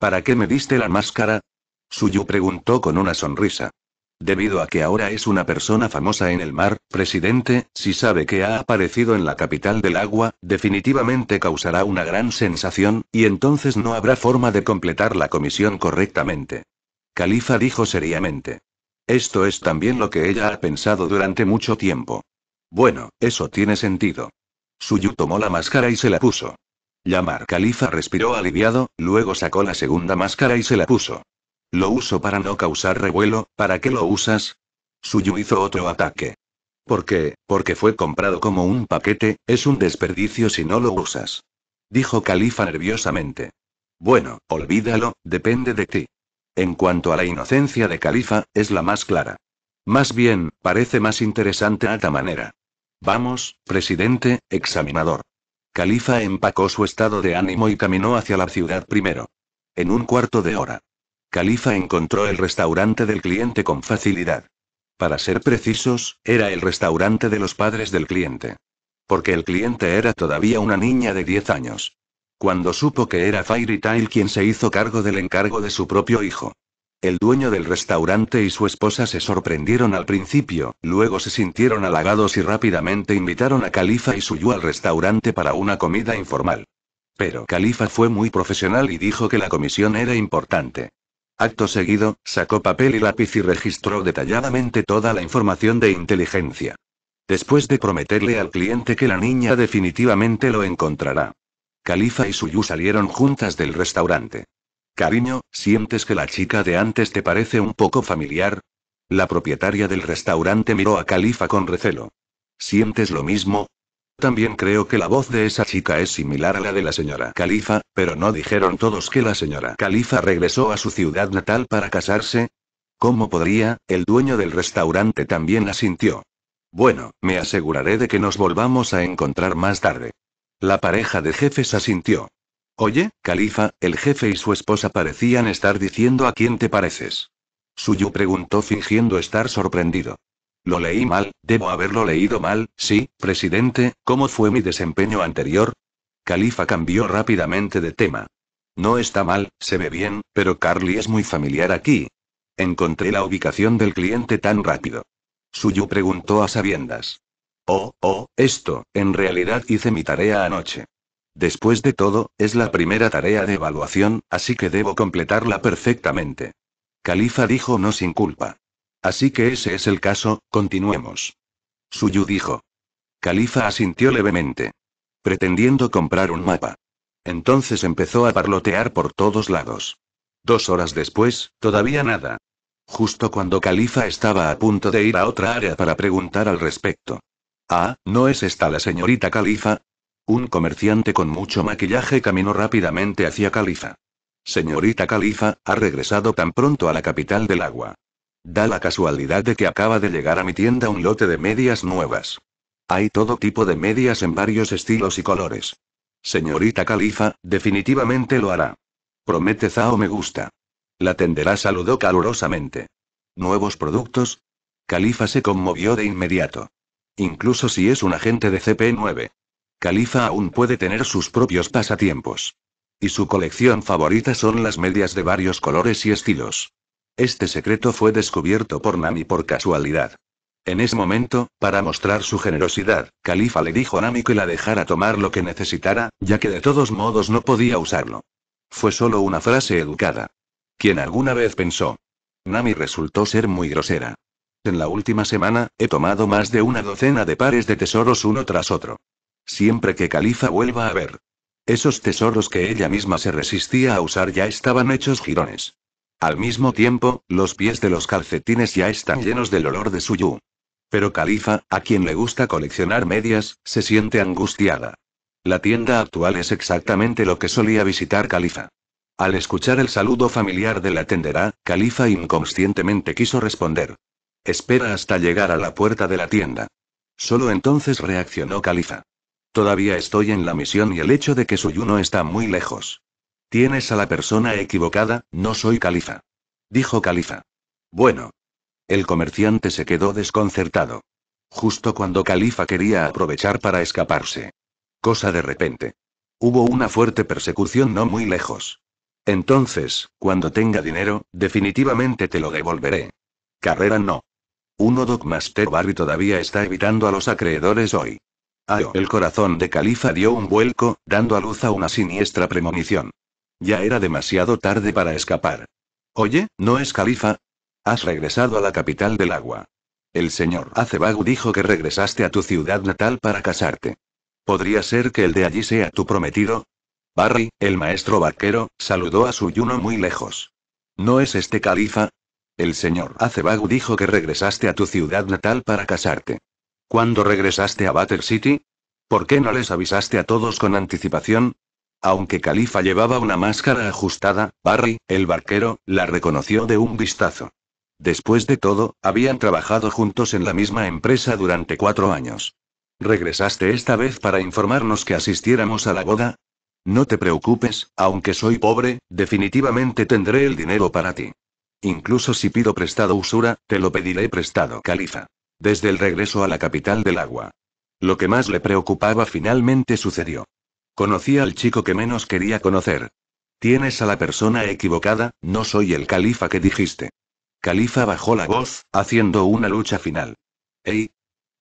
¿Para qué me diste la máscara? Suyu preguntó con una sonrisa. Debido a que ahora es una persona famosa en el mar, presidente, si sabe que ha aparecido en la capital del agua, definitivamente causará una gran sensación, y entonces no habrá forma de completar la comisión correctamente. Califa dijo seriamente. Esto es también lo que ella ha pensado durante mucho tiempo. Bueno, eso tiene sentido. Suyu tomó la máscara y se la puso. Yamar Califa respiró aliviado, luego sacó la segunda máscara y se la puso. Lo uso para no causar revuelo, ¿para qué lo usas? Suyu hizo otro ataque. ¿Por qué? Porque fue comprado como un paquete, es un desperdicio si no lo usas. Dijo Califa nerviosamente. Bueno, olvídalo, depende de ti. En cuanto a la inocencia de Califa, es la más clara. Más bien, parece más interesante a ta manera. Vamos, presidente, examinador. Califa empacó su estado de ánimo y caminó hacia la ciudad primero. En un cuarto de hora. Califa encontró el restaurante del cliente con facilidad. Para ser precisos, era el restaurante de los padres del cliente. Porque el cliente era todavía una niña de 10 años. Cuando supo que era Fairy Tail quien se hizo cargo del encargo de su propio hijo. El dueño del restaurante y su esposa se sorprendieron al principio, luego se sintieron halagados y rápidamente invitaron a Califa y Suyu al restaurante para una comida informal. Pero Califa fue muy profesional y dijo que la comisión era importante. Acto seguido, sacó papel y lápiz y registró detalladamente toda la información de inteligencia. Después de prometerle al cliente que la niña definitivamente lo encontrará. Califa y Suyu salieron juntas del restaurante. Cariño, ¿sientes que la chica de antes te parece un poco familiar? La propietaria del restaurante miró a Califa con recelo. ¿Sientes lo mismo? También creo que la voz de esa chica es similar a la de la señora Califa, pero no dijeron todos que la señora Califa regresó a su ciudad natal para casarse. ¿Cómo podría? El dueño del restaurante también asintió. Bueno, me aseguraré de que nos volvamos a encontrar más tarde. La pareja de jefes asintió. Oye, Califa, el jefe y su esposa parecían estar diciendo a quién te pareces. Suyu preguntó fingiendo estar sorprendido. Lo leí mal, debo haberlo leído mal, sí, presidente, ¿cómo fue mi desempeño anterior? Califa cambió rápidamente de tema. No está mal, se ve bien, pero Carly es muy familiar aquí. Encontré la ubicación del cliente tan rápido. Suyu preguntó a sabiendas. Oh, oh, esto, en realidad hice mi tarea anoche. Después de todo, es la primera tarea de evaluación, así que debo completarla perfectamente. Califa dijo no sin culpa. Así que ese es el caso, continuemos. Suyu dijo. Califa asintió levemente. Pretendiendo comprar un mapa. Entonces empezó a parlotear por todos lados. Dos horas después, todavía nada. Justo cuando Califa estaba a punto de ir a otra área para preguntar al respecto. Ah, ¿no es esta la señorita Califa? Un comerciante con mucho maquillaje caminó rápidamente hacia Califa. Señorita Califa, ha regresado tan pronto a la capital del agua. Da la casualidad de que acaba de llegar a mi tienda un lote de medias nuevas. Hay todo tipo de medias en varios estilos y colores. Señorita Califa, definitivamente lo hará. Promete Zao me gusta. La tenderá saludó calurosamente. ¿Nuevos productos? Califa se conmovió de inmediato. Incluso si es un agente de CP9. Califa aún puede tener sus propios pasatiempos. Y su colección favorita son las medias de varios colores y estilos. Este secreto fue descubierto por Nami por casualidad. En ese momento, para mostrar su generosidad, Califa le dijo a Nami que la dejara tomar lo que necesitara, ya que de todos modos no podía usarlo. Fue solo una frase educada. Quien alguna vez pensó. Nami resultó ser muy grosera. En la última semana, he tomado más de una docena de pares de tesoros uno tras otro. Siempre que Califa vuelva a ver. Esos tesoros que ella misma se resistía a usar ya estaban hechos jirones. Al mismo tiempo, los pies de los calcetines ya están llenos del olor de suyu. Pero Califa, a quien le gusta coleccionar medias, se siente angustiada. La tienda actual es exactamente lo que solía visitar Califa. Al escuchar el saludo familiar de la tendera, Califa inconscientemente quiso responder. Espera hasta llegar a la puerta de la tienda. Solo entonces reaccionó Califa. Todavía estoy en la misión y el hecho de que Suyu no está muy lejos. Tienes a la persona equivocada, no soy califa. Dijo califa. Bueno. El comerciante se quedó desconcertado. Justo cuando Califa quería aprovechar para escaparse. Cosa de repente. Hubo una fuerte persecución no muy lejos. Entonces, cuando tenga dinero, definitivamente te lo devolveré. Carrera no. Uno Dogmaster Barry todavía está evitando a los acreedores hoy. El corazón de Califa dio un vuelco, dando a luz a una siniestra premonición. Ya era demasiado tarde para escapar. Oye, ¿no es califa? Has regresado a la capital del agua. El señor Acebagu dijo que regresaste a tu ciudad natal para casarte. ¿Podría ser que el de allí sea tu prometido? Barry, el maestro vaquero, saludó a su yuno muy lejos. ¿No es este califa? El señor Acebagu dijo que regresaste a tu ciudad natal para casarte. ¿Cuándo regresaste a Butter City? ¿Por qué no les avisaste a todos con anticipación? Aunque Califa llevaba una máscara ajustada, Barry, el barquero, la reconoció de un vistazo. Después de todo, habían trabajado juntos en la misma empresa durante cuatro años. ¿Regresaste esta vez para informarnos que asistiéramos a la boda? No te preocupes, aunque soy pobre, definitivamente tendré el dinero para ti. Incluso si pido prestado usura, te lo pediré prestado, Califa. Desde el regreso a la capital del agua. Lo que más le preocupaba finalmente sucedió. Conocí al chico que menos quería conocer. Tienes a la persona equivocada, no soy el califa que dijiste. Califa bajó la voz, haciendo una lucha final. ¡Ey!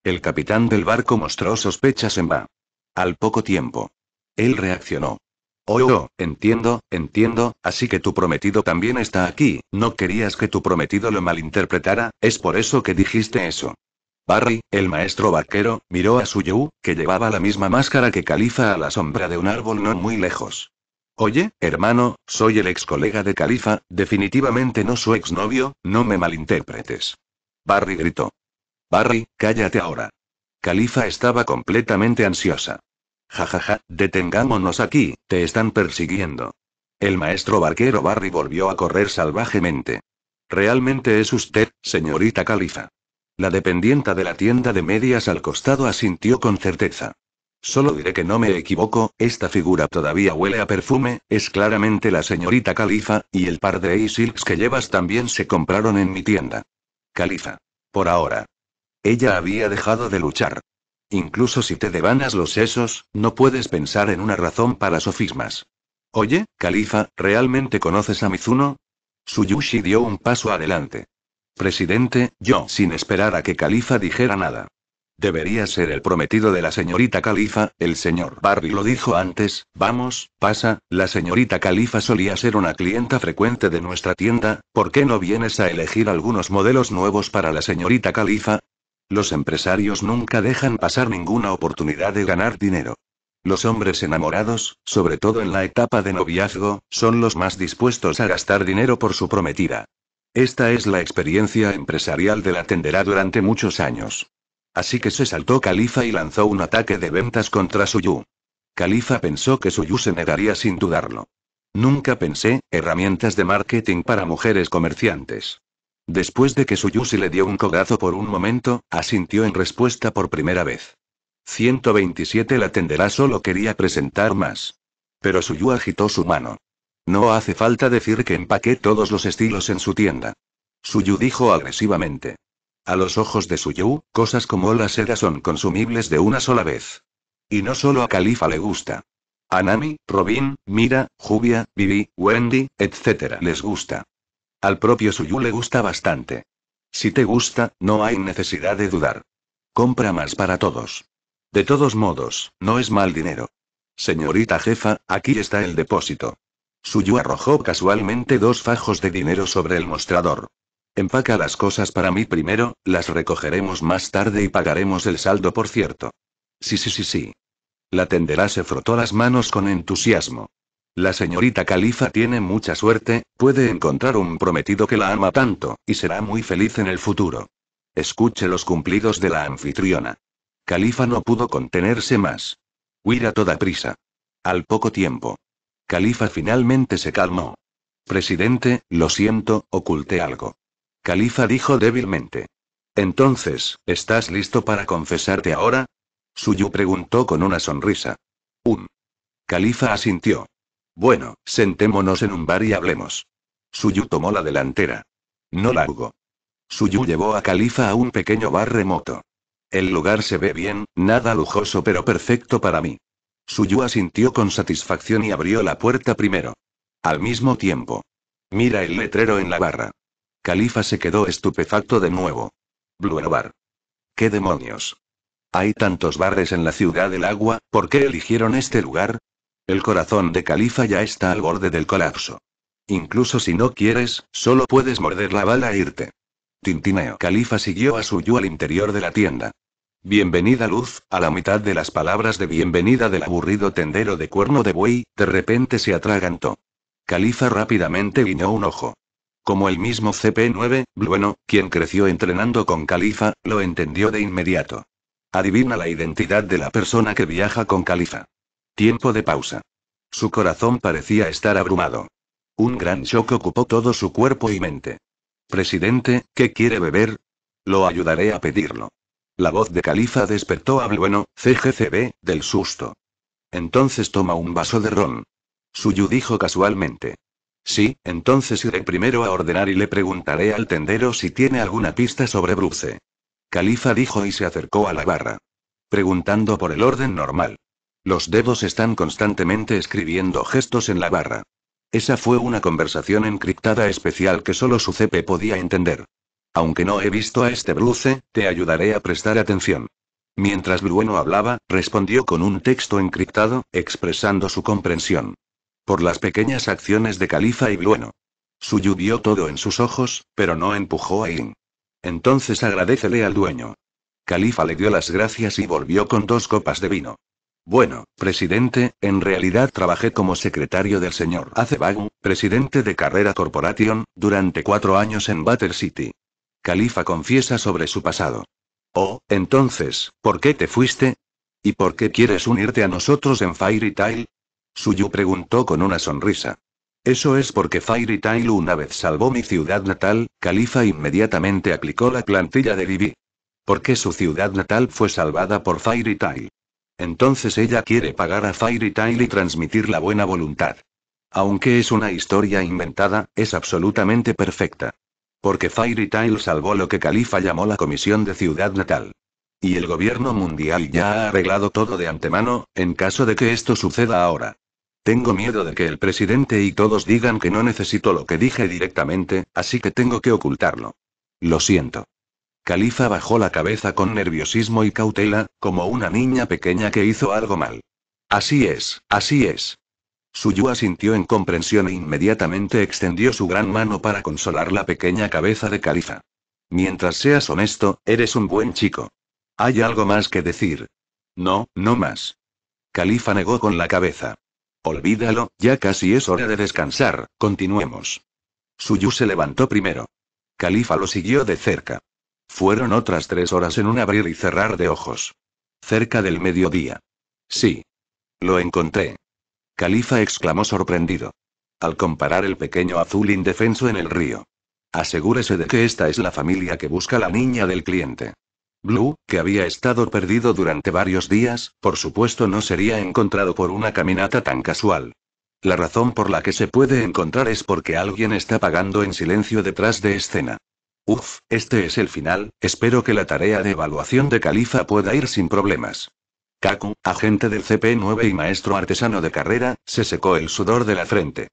El capitán del barco mostró sospechas en Va. Al poco tiempo. Él reaccionó. Oh, oh, entiendo, entiendo, así que tu prometido también está aquí, no querías que tu prometido lo malinterpretara, es por eso que dijiste eso. Barry, el maestro barquero, miró a Suyu, que llevaba la misma máscara que Califa a la sombra de un árbol no muy lejos. Oye, hermano, soy el ex colega de Califa, definitivamente no su exnovio, no me malinterpretes. Barry gritó. Barry, cállate ahora. Califa estaba completamente ansiosa. Jajaja, detengámonos aquí, te están persiguiendo. El maestro barquero Barry volvió a correr salvajemente. Realmente es usted, señorita Califa. La dependienta de la tienda de medias al costado asintió con certeza. Solo diré que no me equivoco, esta figura todavía huele a perfume, es claramente la señorita Califa, y el par de A-Silks que llevas también se compraron en mi tienda. Califa. Por ahora. Ella había dejado de luchar. Incluso si te devanas los sesos, no puedes pensar en una razón para sofismas. Oye, Califa, ¿realmente conoces a Mizuno? Suyushi dio un paso adelante. Presidente, yo, sin esperar a que Califa dijera nada. Debería ser el prometido de la señorita Califa, el señor Barry lo dijo antes, vamos, pasa, la señorita Califa solía ser una clienta frecuente de nuestra tienda, ¿por qué no vienes a elegir algunos modelos nuevos para la señorita Califa? Los empresarios nunca dejan pasar ninguna oportunidad de ganar dinero. Los hombres enamorados, sobre todo en la etapa de noviazgo, son los más dispuestos a gastar dinero por su prometida. Esta es la experiencia empresarial de la tenderá durante muchos años. Así que se saltó Califa y lanzó un ataque de ventas contra Suyu. Califa pensó que Suyu se negaría sin dudarlo. Nunca pensé, herramientas de marketing para mujeres comerciantes. Después de que Suyusi le dio un cogazo por un momento, asintió en respuesta por primera vez. 127 la tenderá solo quería presentar más. Pero Suyu agitó su mano. No hace falta decir que empaqué todos los estilos en su tienda. Suyu dijo agresivamente. A los ojos de Suyu, cosas como la seda son consumibles de una sola vez. Y no solo a Califa le gusta. A Nami, Robin, Mira, Jubia, Vivi, Wendy, etc. les gusta. Al propio Suyu le gusta bastante. Si te gusta, no hay necesidad de dudar. Compra más para todos. De todos modos, no es mal dinero. Señorita jefa, aquí está el depósito. Suyu arrojó casualmente dos fajos de dinero sobre el mostrador. Empaca las cosas para mí primero, las recogeremos más tarde y pagaremos el saldo por cierto. Sí, sí, sí, sí. La tenderá se frotó las manos con entusiasmo. La señorita Califa tiene mucha suerte, puede encontrar un prometido que la ama tanto, y será muy feliz en el futuro. Escuche los cumplidos de la anfitriona. Califa no pudo contenerse más. Huir a toda prisa. Al poco tiempo. Califa finalmente se calmó. Presidente, lo siento, oculté algo. Califa dijo débilmente. Entonces, ¿estás listo para confesarte ahora? Suyu preguntó con una sonrisa. Un. Califa asintió. Bueno, sentémonos en un bar y hablemos. Suyu tomó la delantera. No la hubo. Suyu llevó a Califa a un pequeño bar remoto. El lugar se ve bien, nada lujoso pero perfecto para mí. Suyu asintió con satisfacción y abrió la puerta primero. Al mismo tiempo. Mira el letrero en la barra. Califa se quedó estupefacto de nuevo. Blue Bar. ¿Qué demonios? Hay tantos bares en la ciudad del agua, ¿por qué eligieron este lugar? El corazón de Califa ya está al borde del colapso. Incluso si no quieres, solo puedes morder la bala e irte. Tintineo. Califa siguió a Suyu al interior de la tienda. Bienvenida Luz, a la mitad de las palabras de bienvenida del aburrido tendero de cuerno de buey, de repente se atragantó. Califa rápidamente guiñó un ojo. Como el mismo CP9, bueno, quien creció entrenando con Califa, lo entendió de inmediato. Adivina la identidad de la persona que viaja con Califa. Tiempo de pausa. Su corazón parecía estar abrumado. Un gran shock ocupó todo su cuerpo y mente. Presidente, ¿qué quiere beber? Lo ayudaré a pedirlo. La voz de Califa despertó a Blueno, CGCB, del susto. Entonces toma un vaso de ron. Suyu dijo casualmente. Sí, entonces iré primero a ordenar y le preguntaré al tendero si tiene alguna pista sobre Bruce. Califa dijo y se acercó a la barra. Preguntando por el orden normal. Los dedos están constantemente escribiendo gestos en la barra. Esa fue una conversación encriptada especial que solo su CP podía entender. Aunque no he visto a este Bruce, te ayudaré a prestar atención. Mientras Bruno hablaba, respondió con un texto encriptado, expresando su comprensión. Por las pequeñas acciones de Califa y Bruno. Suyu vio todo en sus ojos, pero no empujó a In. Entonces agradecele al dueño. Califa le dio las gracias y volvió con dos copas de vino. Bueno, presidente, en realidad trabajé como secretario del señor Acebagu, presidente de Carrera Corporation, durante cuatro años en Butter City. Califa confiesa sobre su pasado. Oh, entonces, ¿por qué te fuiste? ¿Y por qué quieres unirte a nosotros en Fairy Tail? Suyu preguntó con una sonrisa. Eso es porque Fairy Tail una vez salvó mi ciudad natal, Califa inmediatamente aplicó la plantilla de Vivi. Porque su ciudad natal fue salvada por Fairy Tail. Entonces ella quiere pagar a Fairy Tail y transmitir la buena voluntad. Aunque es una historia inventada, es absolutamente perfecta. Porque Fairy Tail salvó lo que Califa llamó la Comisión de Ciudad Natal. Y el gobierno mundial ya ha arreglado todo de antemano, en caso de que esto suceda ahora. Tengo miedo de que el presidente y todos digan que no necesito lo que dije directamente, así que tengo que ocultarlo. Lo siento. Califa bajó la cabeza con nerviosismo y cautela, como una niña pequeña que hizo algo mal. Así es, así es. Suyu asintió en comprensión e inmediatamente extendió su gran mano para consolar la pequeña cabeza de Califa. Mientras seas honesto, eres un buen chico. ¿Hay algo más que decir? No, no más. Califa negó con la cabeza. Olvídalo, ya casi es hora de descansar, continuemos. Suyu se levantó primero. Califa lo siguió de cerca. Fueron otras tres horas en un abrir y cerrar de ojos. Cerca del mediodía. Sí. Lo encontré. Califa exclamó sorprendido. Al comparar el pequeño azul indefenso en el río. Asegúrese de que esta es la familia que busca la niña del cliente. Blue, que había estado perdido durante varios días, por supuesto no sería encontrado por una caminata tan casual. La razón por la que se puede encontrar es porque alguien está pagando en silencio detrás de escena. Uf, este es el final, espero que la tarea de evaluación de Califa pueda ir sin problemas. Kaku, agente del CP9 y maestro artesano de carrera, se secó el sudor de la frente.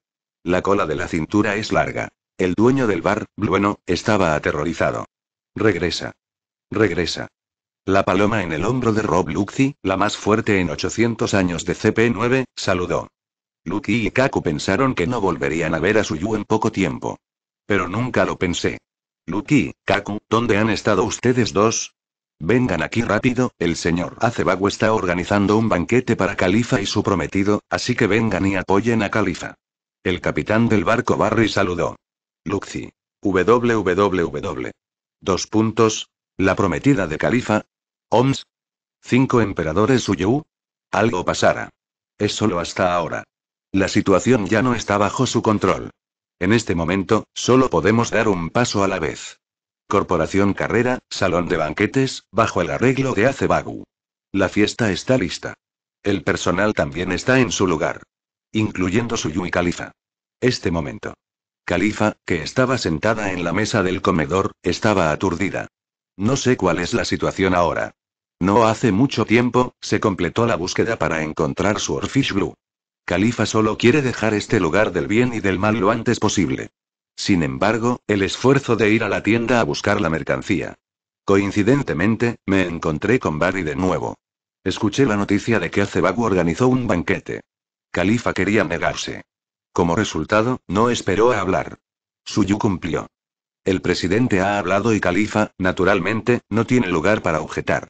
La cola de la cintura es larga. El dueño del bar, bueno, estaba aterrorizado. Regresa. Regresa. La paloma en el hombro de Rob Luxi, la más fuerte en 800 años de CP9, saludó. Lucky y Kaku pensaron que no volverían a ver a Suyu en poco tiempo. Pero nunca lo pensé. Lucky, Kaku, ¿dónde han estado ustedes dos? Vengan aquí rápido, el señor Acebago está organizando un banquete para Califa y su prometido, así que vengan y apoyen a Califa. El capitán del barco Barry saludó. Luxi. www. Dos puntos. La prometida de Califa. OMS. Cinco emperadores Suyu. Algo pasará. Es solo hasta ahora. La situación ya no está bajo su control. En este momento, solo podemos dar un paso a la vez. Corporación Carrera, Salón de Banquetes, bajo el arreglo de Acebagu. La fiesta está lista. El personal también está en su lugar. Incluyendo Suyu y Califa. Este momento. Califa, que estaba sentada en la mesa del comedor, estaba aturdida. No sé cuál es la situación ahora. No hace mucho tiempo, se completó la búsqueda para encontrar su Orfish Blue. Califa solo quiere dejar este lugar del bien y del mal lo antes posible. Sin embargo, el esfuerzo de ir a la tienda a buscar la mercancía. Coincidentemente, me encontré con Barry de nuevo. Escuché la noticia de que Acebagu organizó un banquete. Califa quería negarse. Como resultado, no esperó a hablar. Suyu cumplió. El presidente ha hablado y Califa, naturalmente, no tiene lugar para objetar.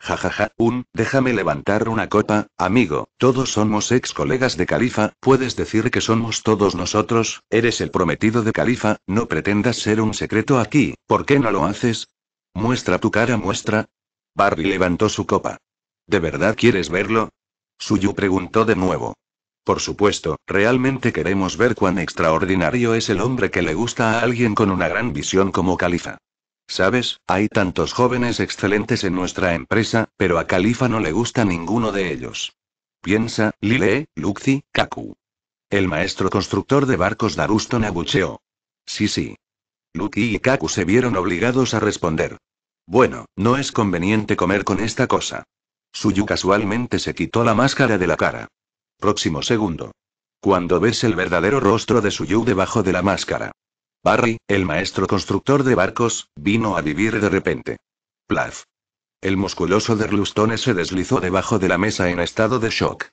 Jajaja, un, déjame levantar una copa, amigo, todos somos ex colegas de Califa, puedes decir que somos todos nosotros, eres el prometido de Califa, no pretendas ser un secreto aquí, ¿por qué no lo haces? Muestra tu cara, muestra. Barry levantó su copa. ¿De verdad quieres verlo? Suyu preguntó de nuevo. Por supuesto, realmente queremos ver cuán extraordinario es el hombre que le gusta a alguien con una gran visión como Califa. Sabes, hay tantos jóvenes excelentes en nuestra empresa, pero a Califa no le gusta ninguno de ellos. Piensa, Lile, Luxi, Kaku. El maestro constructor de barcos Daruston abucheó. Sí, sí. Luki y Kaku se vieron obligados a responder. Bueno, no es conveniente comer con esta cosa. Suyu casualmente se quitó la máscara de la cara. Próximo segundo. Cuando ves el verdadero rostro de Suyu debajo de la máscara. Barry, el maestro constructor de barcos, vino a vivir de repente. Plaf. El musculoso Derlustone se deslizó debajo de la mesa en estado de shock.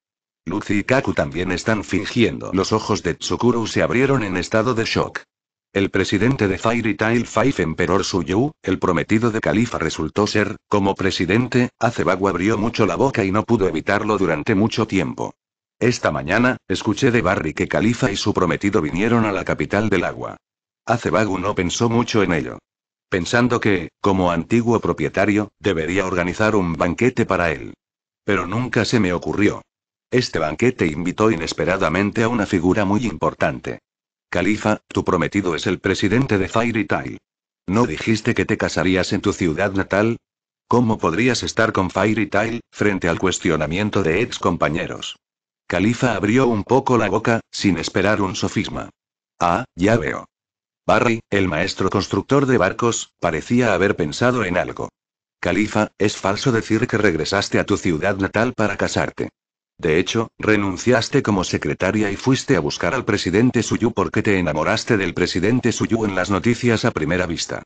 Lucy y Kaku también están fingiendo. Los ojos de Tsukuru se abrieron en estado de shock. El presidente de Fairy Tail Five Emperor Suyu, el prometido de Califa resultó ser, como presidente, Acebagu abrió mucho la boca y no pudo evitarlo durante mucho tiempo. Esta mañana, escuché de Barry que Califa y su prometido vinieron a la capital del agua. Acebagu no pensó mucho en ello. Pensando que, como antiguo propietario, debería organizar un banquete para él. Pero nunca se me ocurrió. Este banquete invitó inesperadamente a una figura muy importante. Califa, tu prometido es el presidente de Fairy Tail. ¿No dijiste que te casarías en tu ciudad natal? ¿Cómo podrías estar con Fairy Tail, frente al cuestionamiento de ex compañeros? Califa abrió un poco la boca, sin esperar un sofisma. Ah, ya veo. Barry, el maestro constructor de barcos, parecía haber pensado en algo. Califa, es falso decir que regresaste a tu ciudad natal para casarte. De hecho, renunciaste como secretaria y fuiste a buscar al presidente Suyu porque te enamoraste del presidente Suyu en las noticias a primera vista.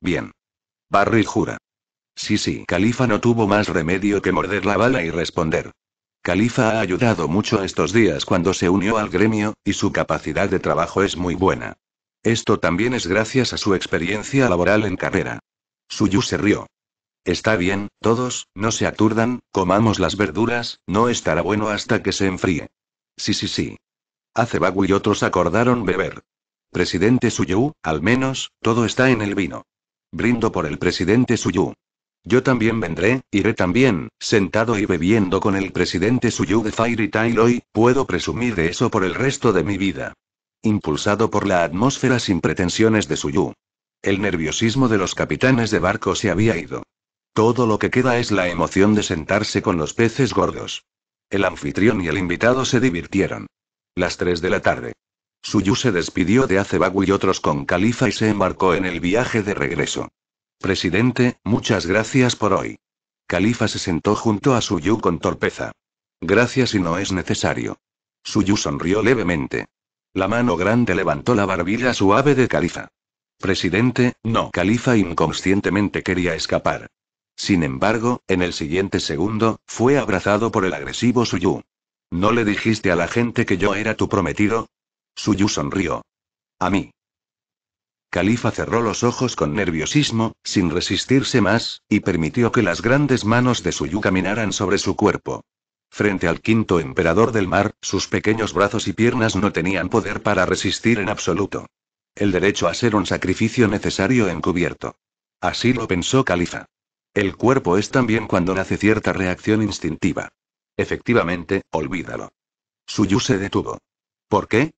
Bien. Barry jura. Sí, sí, Califa no tuvo más remedio que morder la bala y responder. Califa ha ayudado mucho estos días cuando se unió al gremio, y su capacidad de trabajo es muy buena. Esto también es gracias a su experiencia laboral en carrera. Suyu se rió. Está bien, todos, no se aturdan, comamos las verduras, no estará bueno hasta que se enfríe. Sí, sí, sí. Acebagu y otros acordaron beber. Presidente Suyu, al menos, todo está en el vino. Brindo por el presidente Suyu. Yo también vendré, iré también, sentado y bebiendo con el presidente Suyu de Fairy Tail hoy, puedo presumir de eso por el resto de mi vida. Impulsado por la atmósfera sin pretensiones de Suyu. El nerviosismo de los capitanes de barco se había ido. Todo lo que queda es la emoción de sentarse con los peces gordos. El anfitrión y el invitado se divirtieron. Las 3 de la tarde. Suyu se despidió de Acebagu y otros con Califa y se embarcó en el viaje de regreso. Presidente, muchas gracias por hoy. Califa se sentó junto a Suyu con torpeza. Gracias y no es necesario. Suyu sonrió levemente. La mano grande levantó la barbilla suave de Califa. Presidente, no. Califa inconscientemente quería escapar. Sin embargo, en el siguiente segundo, fue abrazado por el agresivo Suyu. ¿No le dijiste a la gente que yo era tu prometido? Suyu sonrió. A mí. Califa cerró los ojos con nerviosismo, sin resistirse más, y permitió que las grandes manos de Suyu caminaran sobre su cuerpo. Frente al quinto emperador del mar, sus pequeños brazos y piernas no tenían poder para resistir en absoluto. El derecho a ser un sacrificio necesario encubierto. Así lo pensó Califa. El cuerpo es también cuando nace cierta reacción instintiva. Efectivamente, olvídalo. Suyu se detuvo. ¿Por qué?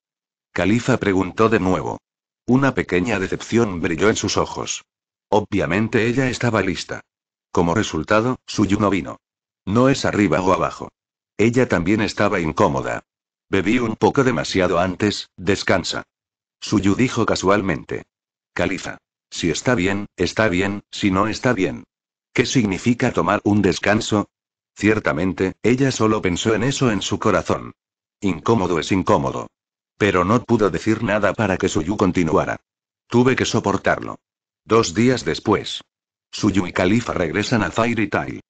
Califa preguntó de nuevo. Una pequeña decepción brilló en sus ojos. Obviamente ella estaba lista. Como resultado, Suyu no vino. No es arriba o abajo. Ella también estaba incómoda. Bebí un poco demasiado antes, descansa. Suyu dijo casualmente. Califa. Si está bien, está bien, si no está bien. ¿Qué significa tomar un descanso? Ciertamente, ella solo pensó en eso en su corazón. Incómodo es incómodo. Pero no pudo decir nada para que Suyu continuara. Tuve que soportarlo. Dos días después. Suyu y Califa regresan a Fairy Tail.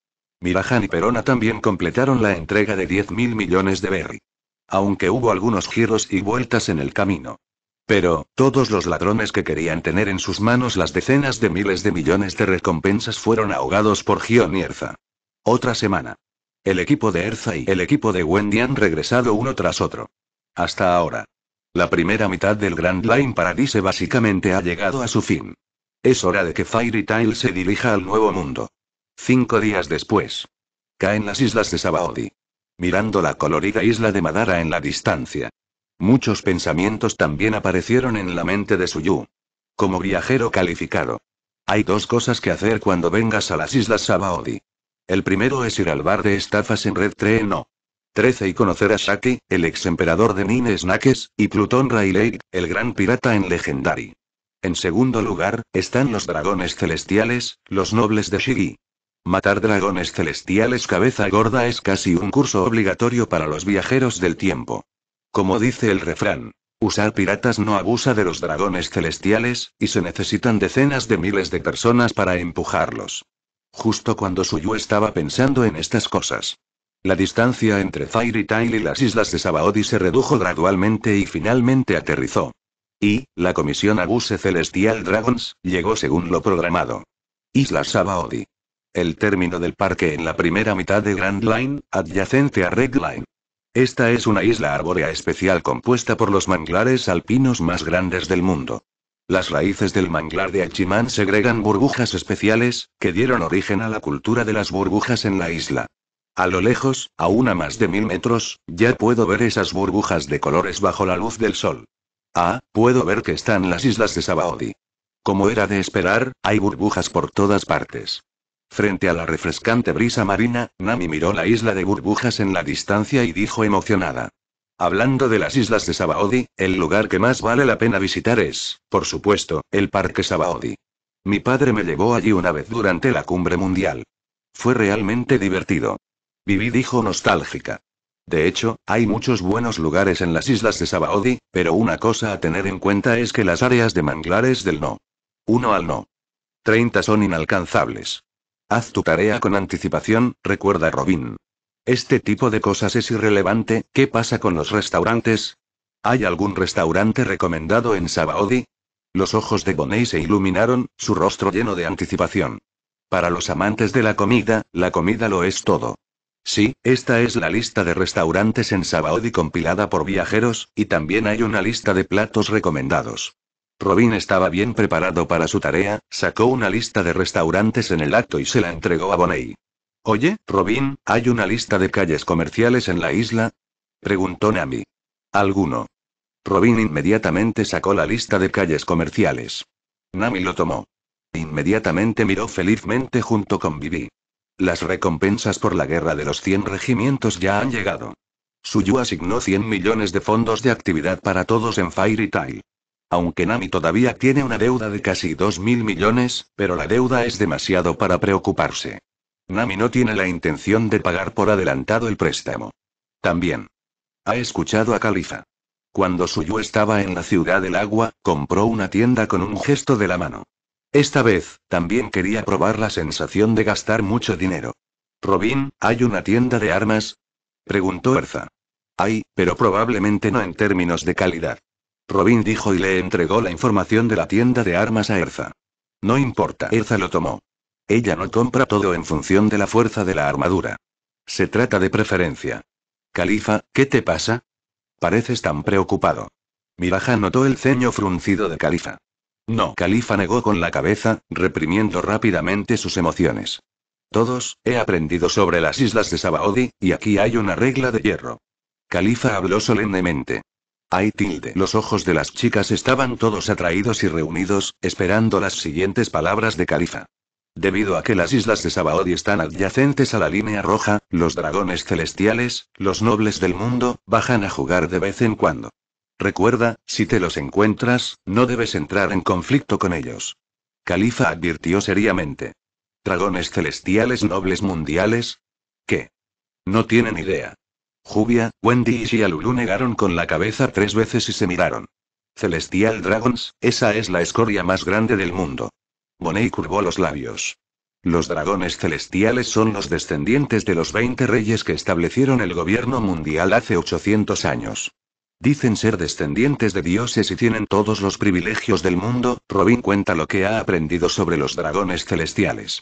Mirahan y Perona también completaron la entrega de 10 mil millones de berry. Aunque hubo algunos giros y vueltas en el camino. Pero, todos los ladrones que querían tener en sus manos las decenas de miles de millones de recompensas fueron ahogados por Gion y Erza. Otra semana. El equipo de Erza y el equipo de Wendy han regresado uno tras otro. Hasta ahora. La primera mitad del Grand Line Paradise básicamente ha llegado a su fin. Es hora de que Fairy Tail se dirija al nuevo mundo. Cinco días después. Caen las islas de Sabaody. mirando la colorida isla de Madara en la distancia. Muchos pensamientos también aparecieron en la mente de Suyu. Como viajero calificado. Hay dos cosas que hacer cuando vengas a las Islas Sabaody. El primero es ir al bar de estafas en Red Tree No. 13 y conocer a Shaki, el ex emperador de Nine Snakes, y Plutón Rayleigh, el gran pirata en Legendary. En segundo lugar, están los dragones celestiales, los nobles de Shigi. Matar dragones celestiales cabeza gorda es casi un curso obligatorio para los viajeros del tiempo. Como dice el refrán, usar piratas no abusa de los dragones celestiales, y se necesitan decenas de miles de personas para empujarlos. Justo cuando Suyu estaba pensando en estas cosas. La distancia entre Fairy Tail y las islas de Sabaody se redujo gradualmente y finalmente aterrizó. Y, la comisión Abuse Celestial Dragons, llegó según lo programado. Islas Sabaody. El término del parque en la primera mitad de Grand Line, adyacente a Red Line. Esta es una isla arbórea especial compuesta por los manglares alpinos más grandes del mundo. Las raíces del manglar de Achiman segregan burbujas especiales, que dieron origen a la cultura de las burbujas en la isla. A lo lejos, a una más de mil metros, ya puedo ver esas burbujas de colores bajo la luz del sol. Ah, puedo ver que están las islas de Sabaody. Como era de esperar, hay burbujas por todas partes. Frente a la refrescante brisa marina, Nami miró la isla de burbujas en la distancia y dijo emocionada. Hablando de las islas de Sabaody, el lugar que más vale la pena visitar es, por supuesto, el Parque Sabaody. Mi padre me llevó allí una vez durante la cumbre mundial. Fue realmente divertido. Viví dijo nostálgica. De hecho, hay muchos buenos lugares en las islas de Sabaody, pero una cosa a tener en cuenta es que las áreas de manglares del no. Uno al no. 30 son inalcanzables. Haz tu tarea con anticipación, recuerda Robin. Este tipo de cosas es irrelevante, ¿qué pasa con los restaurantes? ¿Hay algún restaurante recomendado en Sabaody? Los ojos de Bonnie se iluminaron, su rostro lleno de anticipación. Para los amantes de la comida, la comida lo es todo. Sí, esta es la lista de restaurantes en Sabaody compilada por viajeros, y también hay una lista de platos recomendados. Robin estaba bien preparado para su tarea, sacó una lista de restaurantes en el acto y se la entregó a Bonnie. Oye, Robin, ¿hay una lista de calles comerciales en la isla? preguntó Nami. ¿Alguno? Robin inmediatamente sacó la lista de calles comerciales. Nami lo tomó. Inmediatamente miró felizmente junto con Vivi. Las recompensas por la guerra de los 100 regimientos ya han llegado. Suyu asignó 100 millones de fondos de actividad para todos en Fairy Tail. Aunque Nami todavía tiene una deuda de casi 2 mil millones, pero la deuda es demasiado para preocuparse. Nami no tiene la intención de pagar por adelantado el préstamo. También. Ha escuchado a Califa. Cuando Suyu estaba en la ciudad del agua, compró una tienda con un gesto de la mano. Esta vez, también quería probar la sensación de gastar mucho dinero. Robin, ¿hay una tienda de armas? Preguntó Erza. Hay, pero probablemente no en términos de calidad. Robin dijo y le entregó la información de la tienda de armas a Erza. No importa, Erza lo tomó. Ella no compra todo en función de la fuerza de la armadura. Se trata de preferencia. Califa, ¿qué te pasa? Pareces tan preocupado. Miraja notó el ceño fruncido de Califa. No, Califa negó con la cabeza, reprimiendo rápidamente sus emociones. Todos, he aprendido sobre las islas de Sabaody, y aquí hay una regla de hierro. Califa habló solemnemente. Ay tilde. Los ojos de las chicas estaban todos atraídos y reunidos, esperando las siguientes palabras de Califa. Debido a que las islas de Sabaody están adyacentes a la línea roja, los dragones celestiales, los nobles del mundo, bajan a jugar de vez en cuando. Recuerda, si te los encuentras, no debes entrar en conflicto con ellos. Califa advirtió seriamente. ¿Dragones celestiales nobles mundiales? ¿Qué? No tienen idea. Jubia, Wendy y Xialulu negaron con la cabeza tres veces y se miraron. Celestial Dragons, esa es la escoria más grande del mundo. Boney curvó los labios. Los dragones celestiales son los descendientes de los 20 reyes que establecieron el gobierno mundial hace 800 años. Dicen ser descendientes de dioses y tienen todos los privilegios del mundo. Robin cuenta lo que ha aprendido sobre los dragones celestiales.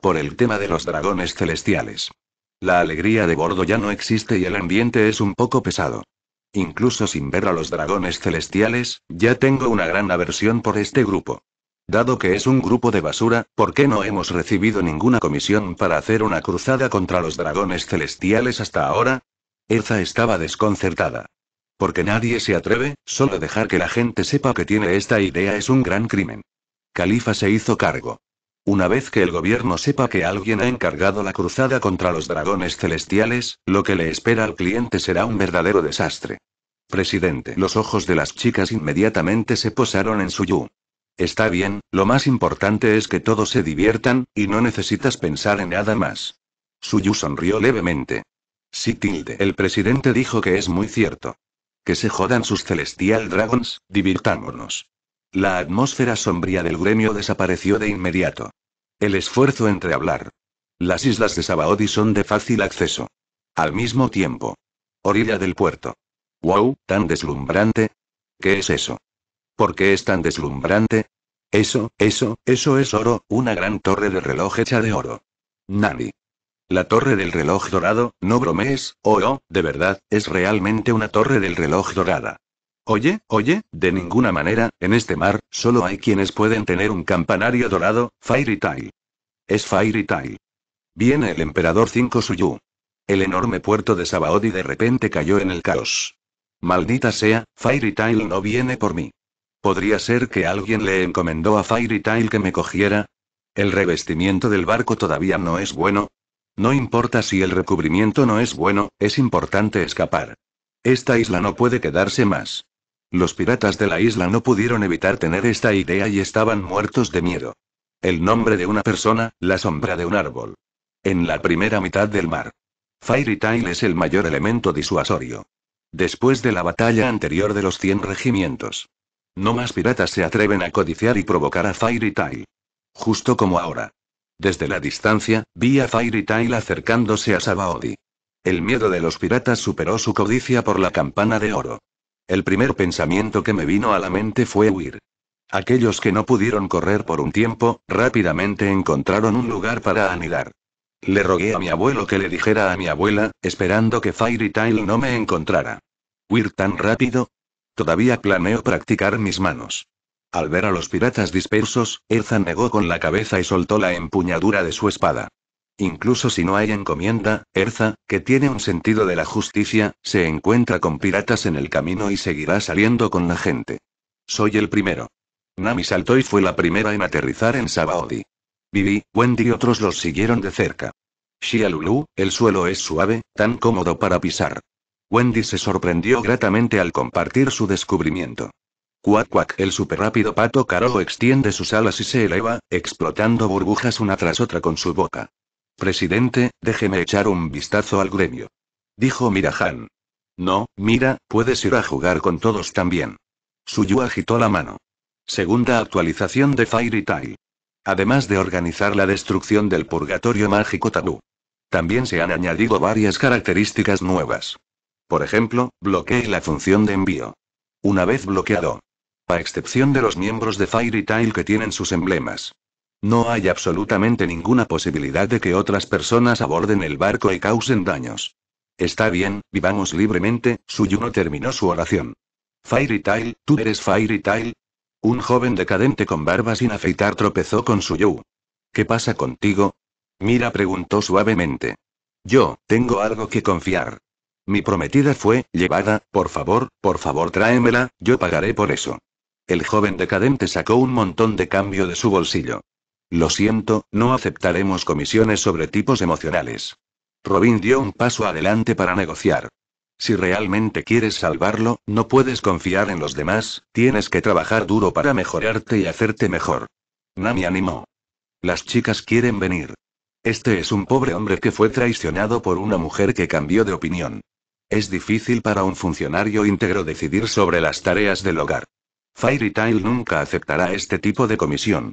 Por el tema de los dragones celestiales. La alegría de bordo ya no existe y el ambiente es un poco pesado. Incluso sin ver a los dragones celestiales, ya tengo una gran aversión por este grupo. Dado que es un grupo de basura, ¿por qué no hemos recibido ninguna comisión para hacer una cruzada contra los dragones celestiales hasta ahora? Erza estaba desconcertada. Porque nadie se atreve, solo dejar que la gente sepa que tiene esta idea es un gran crimen. Califa se hizo cargo. Una vez que el gobierno sepa que alguien ha encargado la cruzada contra los dragones celestiales, lo que le espera al cliente será un verdadero desastre. Presidente. Los ojos de las chicas inmediatamente se posaron en Suyu. Está bien, lo más importante es que todos se diviertan, y no necesitas pensar en nada más. Suyu sonrió levemente. Sí, tilde. El presidente dijo que es muy cierto. Que se jodan sus Celestial Dragons, divirtámonos. La atmósfera sombría del gremio desapareció de inmediato. El esfuerzo entre hablar. Las islas de Sabaody son de fácil acceso. Al mismo tiempo. Orilla del puerto. ¡Wow! ¿Tan deslumbrante? ¿Qué es eso? ¿Por qué es tan deslumbrante? Eso, eso, eso es oro, una gran torre de reloj hecha de oro. Nani. La torre del reloj dorado, no bromees, oh, oh, de verdad, es realmente una torre del reloj dorada. Oye, oye, de ninguna manera, en este mar, solo hay quienes pueden tener un campanario dorado, Fairy Tail. Es Fairy Tail. Viene el emperador 5 Suyu. El enorme puerto de Sabaody de repente cayó en el caos. Maldita sea, Fairy Tail no viene por mí. ¿Podría ser que alguien le encomendó a Fairy Tail que me cogiera? ¿El revestimiento del barco todavía no es bueno? No importa si el recubrimiento no es bueno, es importante escapar. Esta isla no puede quedarse más. Los piratas de la isla no pudieron evitar tener esta idea y estaban muertos de miedo. El nombre de una persona, la sombra de un árbol. En la primera mitad del mar. Fairy Tail es el mayor elemento disuasorio. Después de la batalla anterior de los 100 regimientos. No más piratas se atreven a codiciar y provocar a Fairy Tail. Justo como ahora. Desde la distancia, vi a Fairy Tail acercándose a Sabaody. El miedo de los piratas superó su codicia por la campana de oro. El primer pensamiento que me vino a la mente fue huir. Aquellos que no pudieron correr por un tiempo, rápidamente encontraron un lugar para anidar. Le rogué a mi abuelo que le dijera a mi abuela, esperando que Fairy Tail no me encontrara. ¿Huir tan rápido? Todavía planeo practicar mis manos. Al ver a los piratas dispersos, Elza negó con la cabeza y soltó la empuñadura de su espada. Incluso si no hay encomienda, Erza, que tiene un sentido de la justicia, se encuentra con piratas en el camino y seguirá saliendo con la gente. Soy el primero. Nami saltó y fue la primera en aterrizar en Sabaody. Vivi, Wendy y otros los siguieron de cerca. Xia Lulu, el suelo es suave, tan cómodo para pisar. Wendy se sorprendió gratamente al compartir su descubrimiento. Cuac cuac, el rápido pato caro extiende sus alas y se eleva, explotando burbujas una tras otra con su boca. Presidente, déjeme echar un vistazo al gremio. Dijo Mirahan. No, mira, puedes ir a jugar con todos también. Suyu agitó la mano. Segunda actualización de Fairy Tail. Además de organizar la destrucción del purgatorio mágico tabú. También se han añadido varias características nuevas. Por ejemplo, bloquee la función de envío. Una vez bloqueado. A excepción de los miembros de Fairy Tail que tienen sus emblemas. No hay absolutamente ninguna posibilidad de que otras personas aborden el barco y causen daños. Está bien, vivamos libremente, Suyuno terminó su oración. Fairy Tail, ¿tú eres Fairy Tail? Un joven decadente con barba sin afeitar tropezó con Suyu. ¿Qué pasa contigo? Mira preguntó suavemente. Yo, tengo algo que confiar. Mi prometida fue, llevada, por favor, por favor tráemela, yo pagaré por eso. El joven decadente sacó un montón de cambio de su bolsillo. Lo siento, no aceptaremos comisiones sobre tipos emocionales. Robin dio un paso adelante para negociar. Si realmente quieres salvarlo, no puedes confiar en los demás, tienes que trabajar duro para mejorarte y hacerte mejor. Nami animó. Las chicas quieren venir. Este es un pobre hombre que fue traicionado por una mujer que cambió de opinión. Es difícil para un funcionario íntegro decidir sobre las tareas del hogar. Fairy nunca aceptará este tipo de comisión.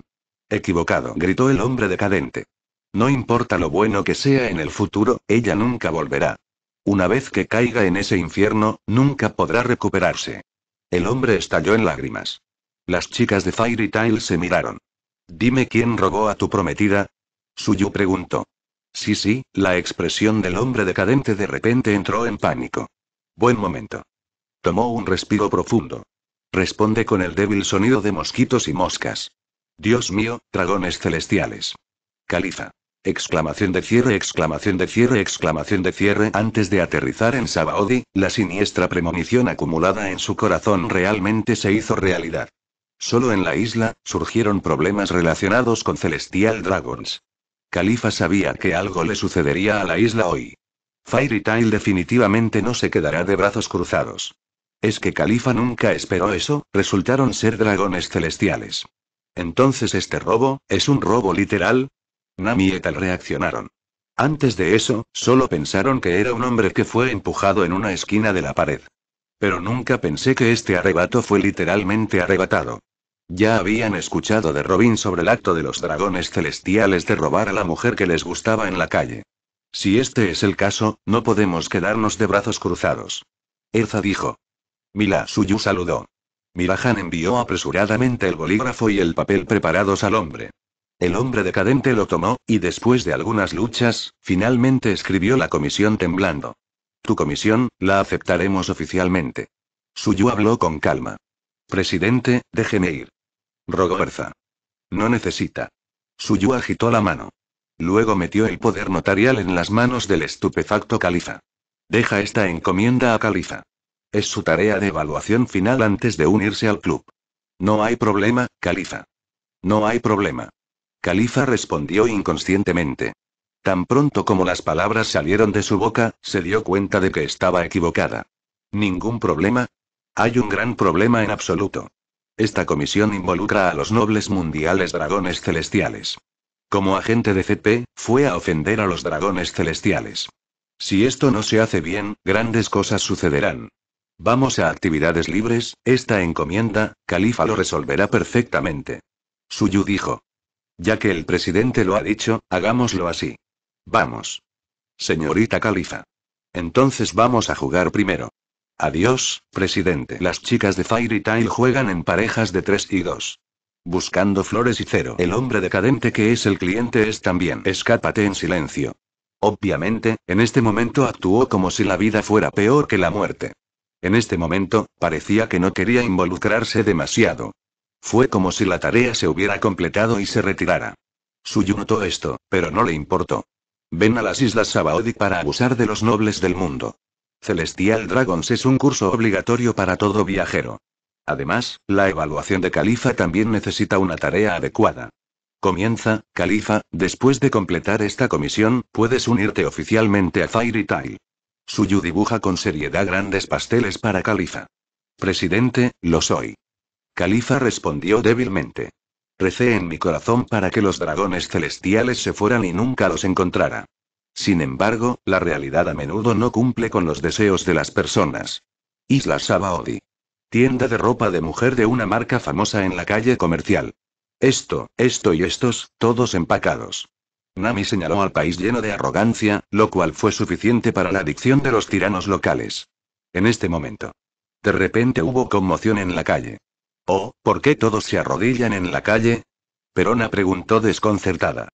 Equivocado, gritó el hombre decadente. No importa lo bueno que sea en el futuro, ella nunca volverá. Una vez que caiga en ese infierno, nunca podrá recuperarse. El hombre estalló en lágrimas. Las chicas de Fairy Tail se miraron. Dime quién robó a tu prometida. Suyu preguntó. Sí, sí, la expresión del hombre decadente de repente entró en pánico. Buen momento. Tomó un respiro profundo. Responde con el débil sonido de mosquitos y moscas. Dios mío, dragones celestiales. Califa. Exclamación de cierre, exclamación de cierre, exclamación de cierre. Antes de aterrizar en Sabaody, la siniestra premonición acumulada en su corazón realmente se hizo realidad. Solo en la isla, surgieron problemas relacionados con Celestial Dragons. Califa sabía que algo le sucedería a la isla hoy. Fairy Tail definitivamente no se quedará de brazos cruzados. Es que Califa nunca esperó eso, resultaron ser dragones celestiales. Entonces este robo, ¿es un robo literal? Nami y reaccionaron. Antes de eso, solo pensaron que era un hombre que fue empujado en una esquina de la pared. Pero nunca pensé que este arrebato fue literalmente arrebatado. Ya habían escuchado de Robin sobre el acto de los dragones celestiales de robar a la mujer que les gustaba en la calle. Si este es el caso, no podemos quedarnos de brazos cruzados. Erza dijo. Mila Suyu saludó. Mirahan envió apresuradamente el bolígrafo y el papel preparados al hombre. El hombre decadente lo tomó, y después de algunas luchas, finalmente escribió la comisión temblando. Tu comisión, la aceptaremos oficialmente. Suyu habló con calma. Presidente, déjeme ir. Rogó Erza. No necesita. Suyu agitó la mano. Luego metió el poder notarial en las manos del estupefacto califa. Deja esta encomienda a califa. Es su tarea de evaluación final antes de unirse al club. No hay problema, califa. No hay problema. Califa respondió inconscientemente. Tan pronto como las palabras salieron de su boca, se dio cuenta de que estaba equivocada. ¿Ningún problema? Hay un gran problema en absoluto. Esta comisión involucra a los nobles mundiales dragones celestiales. Como agente de CP, fue a ofender a los dragones celestiales. Si esto no se hace bien, grandes cosas sucederán. Vamos a actividades libres, esta encomienda, Califa lo resolverá perfectamente. Suyu dijo. Ya que el presidente lo ha dicho, hagámoslo así. Vamos. Señorita Califa. Entonces vamos a jugar primero. Adiós, presidente. Las chicas de Fairy Tail juegan en parejas de 3 y 2. Buscando flores y cero. El hombre decadente que es el cliente es también. Escápate en silencio. Obviamente, en este momento actuó como si la vida fuera peor que la muerte. En este momento, parecía que no quería involucrarse demasiado. Fue como si la tarea se hubiera completado y se retirara. Suyu notó esto, pero no le importó. Ven a las Islas Sabaody para abusar de los nobles del mundo. Celestial Dragons es un curso obligatorio para todo viajero. Además, la evaluación de Califa también necesita una tarea adecuada. Comienza, Califa, después de completar esta comisión, puedes unirte oficialmente a Fairy Tail. Suyu dibuja con seriedad grandes pasteles para Califa. Presidente, lo soy. Califa respondió débilmente. Recé en mi corazón para que los dragones celestiales se fueran y nunca los encontrara. Sin embargo, la realidad a menudo no cumple con los deseos de las personas. Isla Sabaody. Tienda de ropa de mujer de una marca famosa en la calle comercial. Esto, esto y estos, todos empacados. Nami señaló al país lleno de arrogancia, lo cual fue suficiente para la adicción de los tiranos locales. En este momento. De repente hubo conmoción en la calle. Oh, ¿por qué todos se arrodillan en la calle? Perona preguntó desconcertada.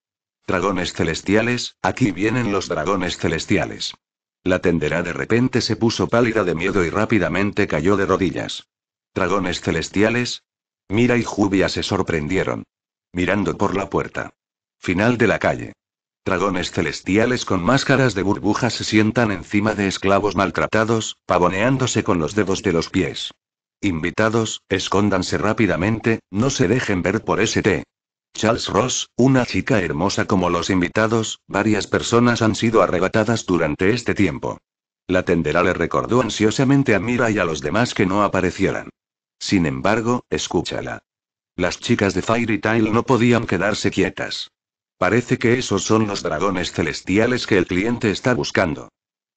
Dragones celestiales, aquí vienen los dragones celestiales. La tendera de repente se puso pálida de miedo y rápidamente cayó de rodillas. ¿Dragones celestiales? Mira y Jubia se sorprendieron. Mirando por la puerta. Final de la calle. Dragones celestiales con máscaras de burbujas se sientan encima de esclavos maltratados, pavoneándose con los dedos de los pies. Invitados, escóndanse rápidamente, no se dejen ver por St. Charles Ross, una chica hermosa como los invitados, varias personas han sido arrebatadas durante este tiempo. La tendera le recordó ansiosamente a Mira y a los demás que no aparecieran. Sin embargo, escúchala. Las chicas de Fairy Tail no podían quedarse quietas. Parece que esos son los dragones celestiales que el cliente está buscando.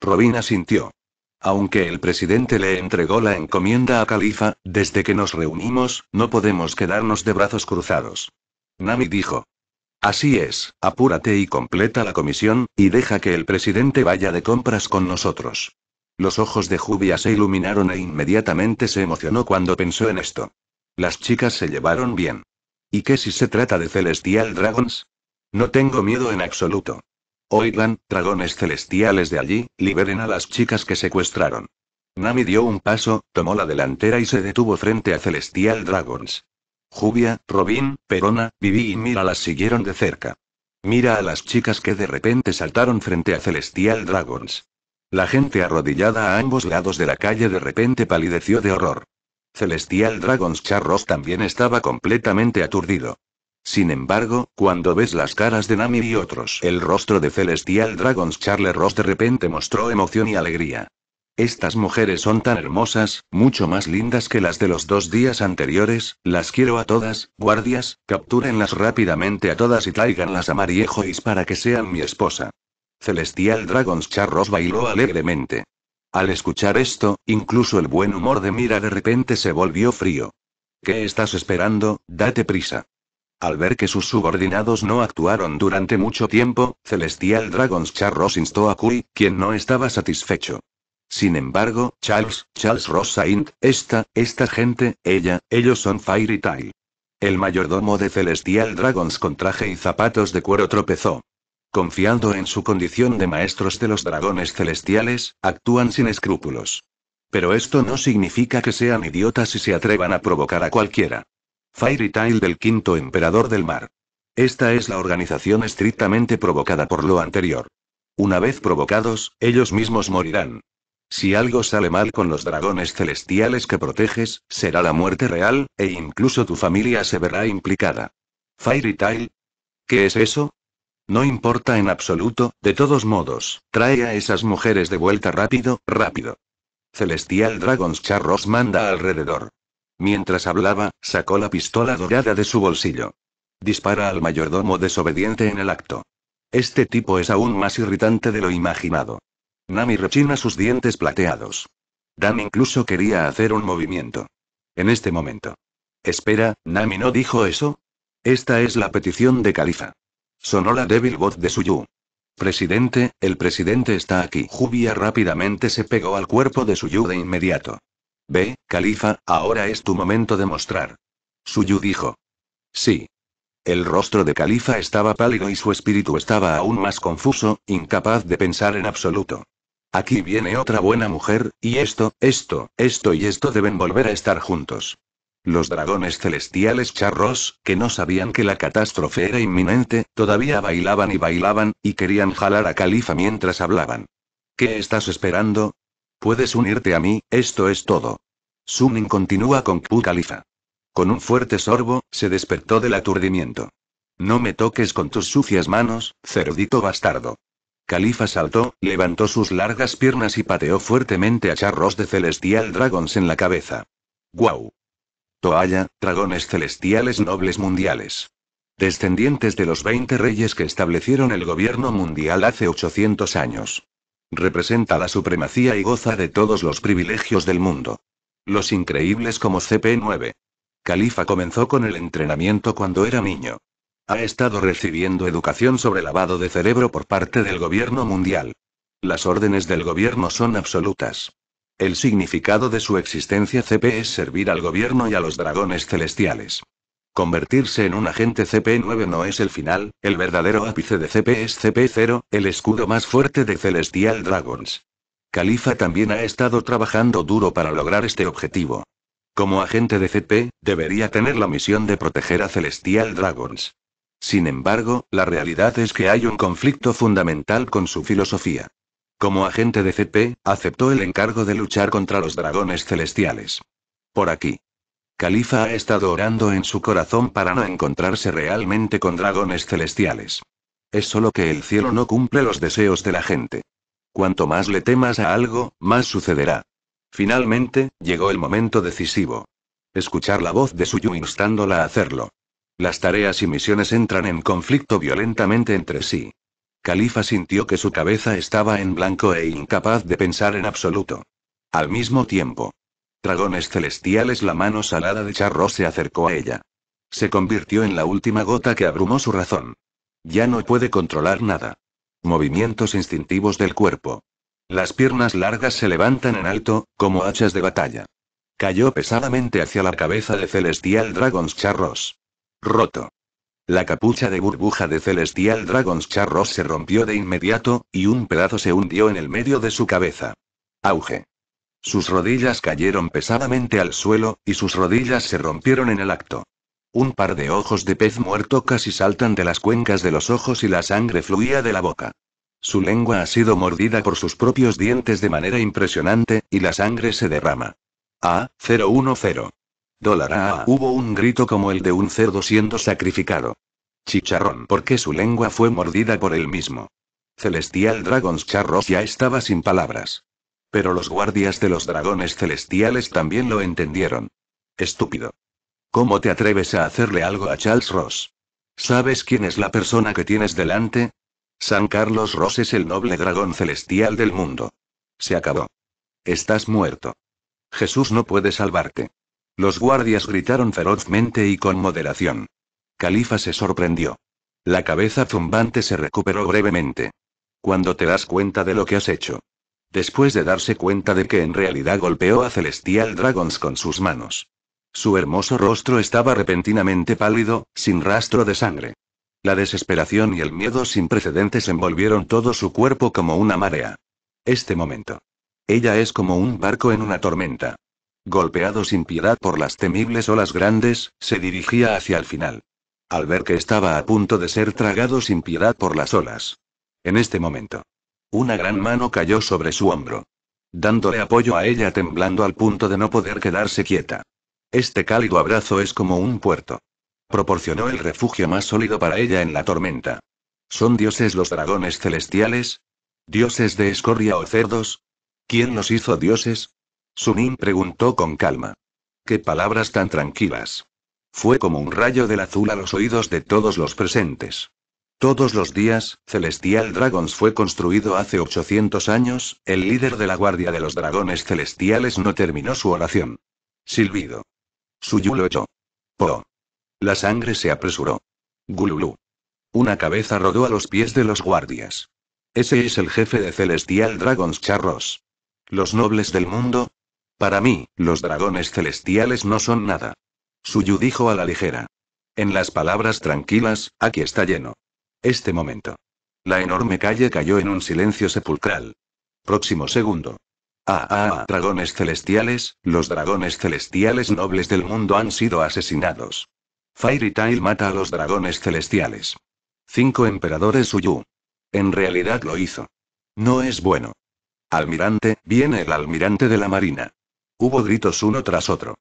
Robin asintió. Aunque el presidente le entregó la encomienda a Califa, desde que nos reunimos, no podemos quedarnos de brazos cruzados. Nami dijo. Así es, apúrate y completa la comisión, y deja que el presidente vaya de compras con nosotros. Los ojos de Jubia se iluminaron e inmediatamente se emocionó cuando pensó en esto. Las chicas se llevaron bien. ¿Y qué si se trata de Celestial Dragons? No tengo miedo en absoluto. Oigan, dragones celestiales de allí, liberen a las chicas que secuestraron. Nami dio un paso, tomó la delantera y se detuvo frente a Celestial Dragons. Jubia, Robin, Perona, Vivi y Mira las siguieron de cerca. Mira a las chicas que de repente saltaron frente a Celestial Dragons. La gente arrodillada a ambos lados de la calle de repente palideció de horror. Celestial Dragons Charros también estaba completamente aturdido. Sin embargo, cuando ves las caras de Nami y otros, el rostro de Celestial Dragons Charles Ross de repente mostró emoción y alegría. Estas mujeres son tan hermosas, mucho más lindas que las de los dos días anteriores, las quiero a todas, guardias, captúrenlas rápidamente a todas y tráiganlas a Mariejois para que sean mi esposa. Celestial Dragons Charros bailó alegremente. Al escuchar esto, incluso el buen humor de Mira de repente se volvió frío. ¿Qué estás esperando? Date prisa. Al ver que sus subordinados no actuaron durante mucho tiempo, Celestial Dragons Charles instó a Kui, quien no estaba satisfecho. Sin embargo, Charles, Charles Ross Saint, esta, esta gente, ella, ellos son Fairy Tail. El mayordomo de Celestial Dragons con traje y zapatos de cuero tropezó. Confiando en su condición de maestros de los dragones celestiales, actúan sin escrúpulos. Pero esto no significa que sean idiotas y se atrevan a provocar a cualquiera. Fairy Tail del quinto emperador del mar. Esta es la organización estrictamente provocada por lo anterior. Una vez provocados, ellos mismos morirán. Si algo sale mal con los dragones celestiales que proteges, será la muerte real, e incluso tu familia se verá implicada. Fairy Tail. ¿Qué es eso? No importa en absoluto, de todos modos, trae a esas mujeres de vuelta rápido, rápido. Celestial Dragons Charros manda alrededor. Mientras hablaba, sacó la pistola dorada de su bolsillo. Dispara al mayordomo desobediente en el acto. Este tipo es aún más irritante de lo imaginado. Nami rechina sus dientes plateados. Dan incluso quería hacer un movimiento. En este momento. Espera, Nami no dijo eso. Esta es la petición de Califa. Sonó la débil voz de Suyu. Presidente, el presidente está aquí. Jubia rápidamente se pegó al cuerpo de Suyu de inmediato. Ve, Califa, ahora es tu momento de mostrar. Suyu dijo. Sí. El rostro de Califa estaba pálido y su espíritu estaba aún más confuso, incapaz de pensar en absoluto. Aquí viene otra buena mujer, y esto, esto, esto y esto deben volver a estar juntos. Los dragones celestiales charros, que no sabían que la catástrofe era inminente, todavía bailaban y bailaban, y querían jalar a Califa mientras hablaban. ¿Qué estás esperando? Puedes unirte a mí, esto es todo. Sunin continúa con Pu Califa. Con un fuerte sorbo, se despertó del aturdimiento. No me toques con tus sucias manos, cerdito bastardo. Califa saltó, levantó sus largas piernas y pateó fuertemente a Charros de Celestial Dragons en la cabeza. ¡Guau! Toalla, dragones celestiales nobles mundiales. Descendientes de los 20 reyes que establecieron el gobierno mundial hace 800 años. Representa la supremacía y goza de todos los privilegios del mundo. Los increíbles como CP9. Califa comenzó con el entrenamiento cuando era niño. Ha estado recibiendo educación sobre lavado de cerebro por parte del gobierno mundial. Las órdenes del gobierno son absolutas. El significado de su existencia CP es servir al gobierno y a los dragones celestiales. Convertirse en un agente CP9 no es el final, el verdadero ápice de CP es CP0, el escudo más fuerte de Celestial Dragons. Califa también ha estado trabajando duro para lograr este objetivo. Como agente de CP, debería tener la misión de proteger a Celestial Dragons. Sin embargo, la realidad es que hay un conflicto fundamental con su filosofía. Como agente de CP, aceptó el encargo de luchar contra los dragones celestiales. Por aquí. Califa ha estado orando en su corazón para no encontrarse realmente con dragones celestiales. Es solo que el cielo no cumple los deseos de la gente. Cuanto más le temas a algo, más sucederá. Finalmente, llegó el momento decisivo. Escuchar la voz de Suyu instándola a hacerlo. Las tareas y misiones entran en conflicto violentamente entre sí. Califa sintió que su cabeza estaba en blanco e incapaz de pensar en absoluto. Al mismo tiempo, Dragones celestiales La mano salada de Charro se acercó a ella. Se convirtió en la última gota que abrumó su razón. Ya no puede controlar nada. Movimientos instintivos del cuerpo. Las piernas largas se levantan en alto, como hachas de batalla. Cayó pesadamente hacia la cabeza de Celestial Dragons Charros. Roto. La capucha de burbuja de Celestial Dragons Charros se rompió de inmediato, y un pedazo se hundió en el medio de su cabeza. Auge. Sus rodillas cayeron pesadamente al suelo, y sus rodillas se rompieron en el acto. Un par de ojos de pez muerto casi saltan de las cuencas de los ojos y la sangre fluía de la boca. Su lengua ha sido mordida por sus propios dientes de manera impresionante, y la sangre se derrama. A010. Dólar A. Hubo un grito como el de un cerdo siendo sacrificado. Chicharrón porque su lengua fue mordida por él mismo. Celestial Dragons Charros ya estaba sin palabras. Pero los guardias de los dragones celestiales también lo entendieron. Estúpido. ¿Cómo te atreves a hacerle algo a Charles Ross? ¿Sabes quién es la persona que tienes delante? San Carlos Ross es el noble dragón celestial del mundo. Se acabó. Estás muerto. Jesús no puede salvarte. Los guardias gritaron ferozmente y con moderación. Califa se sorprendió. La cabeza zumbante se recuperó brevemente. Cuando te das cuenta de lo que has hecho. Después de darse cuenta de que en realidad golpeó a Celestial Dragons con sus manos. Su hermoso rostro estaba repentinamente pálido, sin rastro de sangre. La desesperación y el miedo sin precedentes envolvieron todo su cuerpo como una marea. Este momento. Ella es como un barco en una tormenta. Golpeado sin piedad por las temibles olas grandes, se dirigía hacia el final. Al ver que estaba a punto de ser tragado sin piedad por las olas. En este momento. Una gran mano cayó sobre su hombro. Dándole apoyo a ella temblando al punto de no poder quedarse quieta. Este cálido abrazo es como un puerto. Proporcionó el refugio más sólido para ella en la tormenta. ¿Son dioses los dragones celestiales? ¿Dioses de escoria o cerdos? ¿Quién los hizo dioses? Sunin preguntó con calma. Qué palabras tan tranquilas. Fue como un rayo del azul a los oídos de todos los presentes. Todos los días, Celestial Dragons fue construido hace 800 años, el líder de la Guardia de los Dragones Celestiales no terminó su oración. Silbido. Suyu lo echó. Po. La sangre se apresuró. Gululu. Una cabeza rodó a los pies de los guardias. Ese es el jefe de Celestial Dragons Charros. Los nobles del mundo, para mí, los dragones celestiales no son nada. Suyu dijo a la ligera. En las palabras tranquilas, aquí está lleno. Este momento. La enorme calle cayó en un silencio sepulcral. Próximo segundo. Ah, ah, ah, dragones celestiales, los dragones celestiales nobles del mundo han sido asesinados. Fairy Tail mata a los dragones celestiales. Cinco emperadores Suyu. En realidad lo hizo. No es bueno. Almirante, viene el almirante de la marina. Hubo gritos uno tras otro.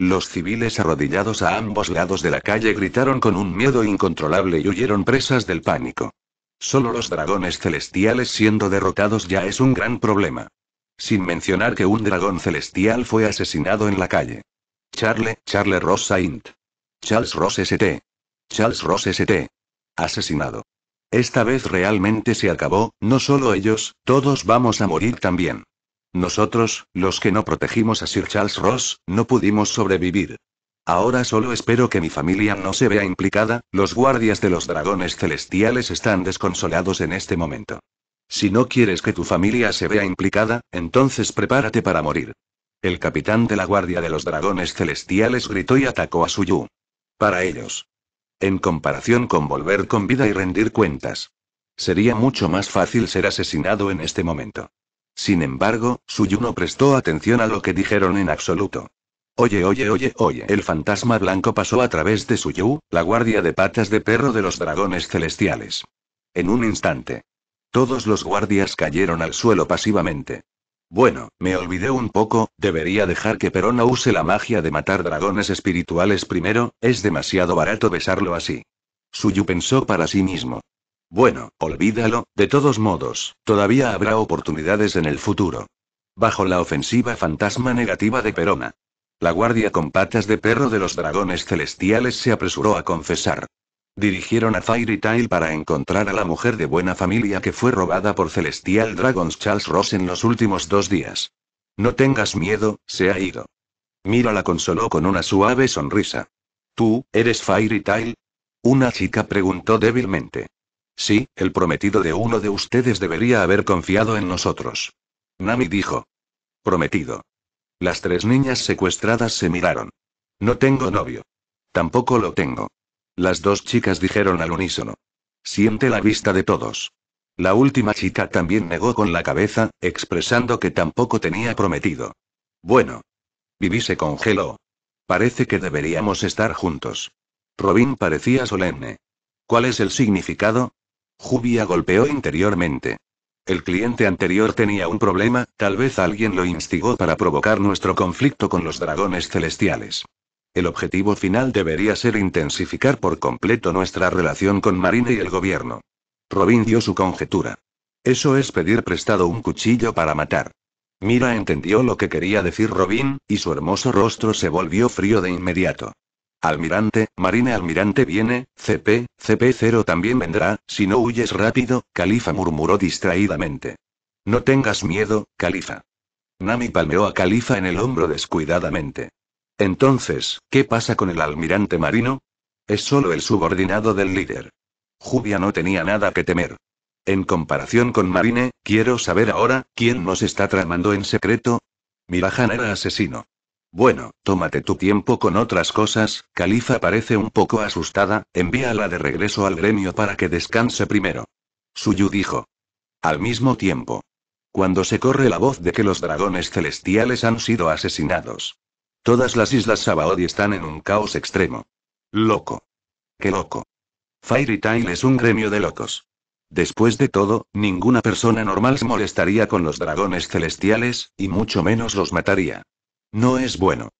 Los civiles arrodillados a ambos lados de la calle gritaron con un miedo incontrolable y huyeron presas del pánico. Solo los dragones celestiales siendo derrotados ya es un gran problema. Sin mencionar que un dragón celestial fue asesinado en la calle. Charle, Charle Ross Saint. Charles Ross St. Charles Ross St. Asesinado. Esta vez realmente se acabó, no solo ellos, todos vamos a morir también. Nosotros, los que no protegimos a Sir Charles Ross, no pudimos sobrevivir. Ahora solo espero que mi familia no se vea implicada, los guardias de los dragones celestiales están desconsolados en este momento. Si no quieres que tu familia se vea implicada, entonces prepárate para morir. El capitán de la guardia de los dragones celestiales gritó y atacó a Suyu. Para ellos. En comparación con volver con vida y rendir cuentas. Sería mucho más fácil ser asesinado en este momento. Sin embargo, Suyu no prestó atención a lo que dijeron en absoluto. Oye, oye, oye, oye. El fantasma blanco pasó a través de Suyu, la guardia de patas de perro de los dragones celestiales. En un instante. Todos los guardias cayeron al suelo pasivamente. Bueno, me olvidé un poco, debería dejar que Perona use la magia de matar dragones espirituales primero, es demasiado barato besarlo así. Suyu pensó para sí mismo. Bueno, olvídalo, de todos modos, todavía habrá oportunidades en el futuro. Bajo la ofensiva fantasma negativa de Perona. La guardia con patas de perro de los dragones celestiales se apresuró a confesar. Dirigieron a Fairy Tail para encontrar a la mujer de buena familia que fue robada por Celestial Dragons Charles Ross en los últimos dos días. No tengas miedo, se ha ido. Mira la consoló con una suave sonrisa. ¿Tú, eres Fairy Tail? Una chica preguntó débilmente. Sí, el prometido de uno de ustedes debería haber confiado en nosotros. Nami dijo. Prometido. Las tres niñas secuestradas se miraron. No tengo novio. Tampoco lo tengo. Las dos chicas dijeron al unísono. Siente la vista de todos. La última chica también negó con la cabeza, expresando que tampoco tenía prometido. Bueno. Viví se congeló. Parece que deberíamos estar juntos. Robin parecía solemne. ¿Cuál es el significado? Jubia golpeó interiormente. El cliente anterior tenía un problema, tal vez alguien lo instigó para provocar nuestro conflicto con los dragones celestiales. El objetivo final debería ser intensificar por completo nuestra relación con Marine y el gobierno. Robin dio su conjetura. Eso es pedir prestado un cuchillo para matar. Mira entendió lo que quería decir Robin, y su hermoso rostro se volvió frío de inmediato. Almirante, Marine Almirante viene, CP, CP0 también vendrá, si no huyes rápido, Califa murmuró distraídamente. No tengas miedo, Califa. Nami palmeó a Califa en el hombro descuidadamente. Entonces, ¿qué pasa con el almirante marino? Es solo el subordinado del líder. Jubia no tenía nada que temer. En comparación con Marine, quiero saber ahora, ¿quién nos está tramando en secreto? Mirajan era asesino. Bueno, tómate tu tiempo con otras cosas, Califa parece un poco asustada, envíala de regreso al gremio para que descanse primero. Suyu dijo. Al mismo tiempo. Cuando se corre la voz de que los dragones celestiales han sido asesinados. Todas las islas Sabaody están en un caos extremo. Loco. Qué loco. Fairy Tail es un gremio de locos. Después de todo, ninguna persona normal se molestaría con los dragones celestiales, y mucho menos los mataría. No es bueno.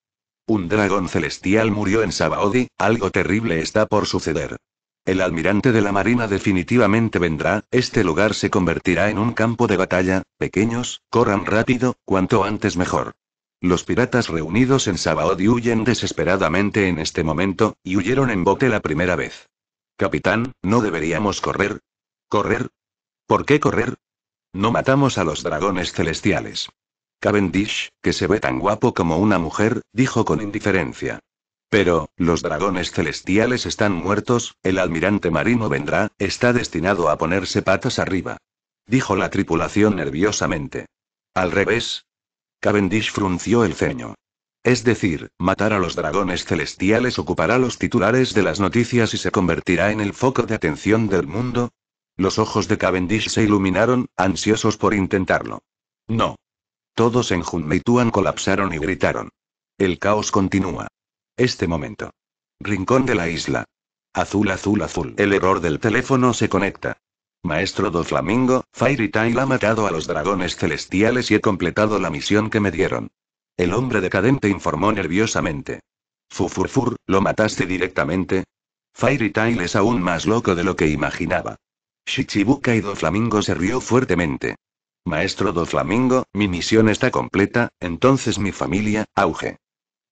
Un dragón celestial murió en Sabaody, algo terrible está por suceder. El almirante de la Marina definitivamente vendrá, este lugar se convertirá en un campo de batalla, pequeños, corran rápido, cuanto antes mejor. Los piratas reunidos en Sabaody huyen desesperadamente en este momento, y huyeron en bote la primera vez. Capitán, ¿no deberíamos correr? ¿Correr? ¿Por qué correr? No matamos a los dragones celestiales. Cavendish, que se ve tan guapo como una mujer, dijo con indiferencia. Pero, los dragones celestiales están muertos, el almirante marino vendrá, está destinado a ponerse patas arriba. Dijo la tripulación nerviosamente. Al revés. Cavendish frunció el ceño. Es decir, matar a los dragones celestiales ocupará los titulares de las noticias y se convertirá en el foco de atención del mundo. Los ojos de Cavendish se iluminaron, ansiosos por intentarlo. No. Todos en Junmeituan colapsaron y gritaron. El caos continúa. Este momento. Rincón de la isla. Azul, azul, azul. El error del teléfono se conecta. Maestro do Flamingo, Fairy Tail ha matado a los dragones celestiales y he completado la misión que me dieron. El hombre decadente informó nerviosamente. Fufurfur, ¿lo mataste directamente? Fairy Tail es aún más loco de lo que imaginaba. Shichibuka y do Flamingo se rió fuertemente. Maestro do Flamingo, mi misión está completa, entonces mi familia, auge.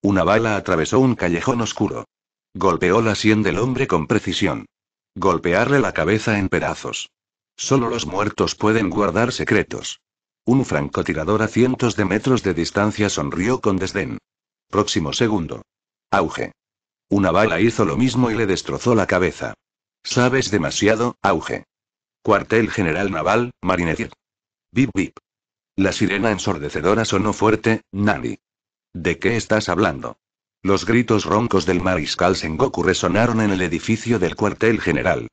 Una bala atravesó un callejón oscuro. Golpeó la sien del hombre con precisión. Golpearle la cabeza en pedazos. Solo los muertos pueden guardar secretos. Un francotirador a cientos de metros de distancia sonrió con desdén. Próximo segundo. Auge. Una bala hizo lo mismo y le destrozó la cabeza. Sabes demasiado, auge. Cuartel General Naval, Marinefir. Bip bip. La sirena ensordecedora sonó fuerte, Nani. ¿De qué estás hablando? Los gritos roncos del mariscal Sengoku resonaron en el edificio del cuartel general.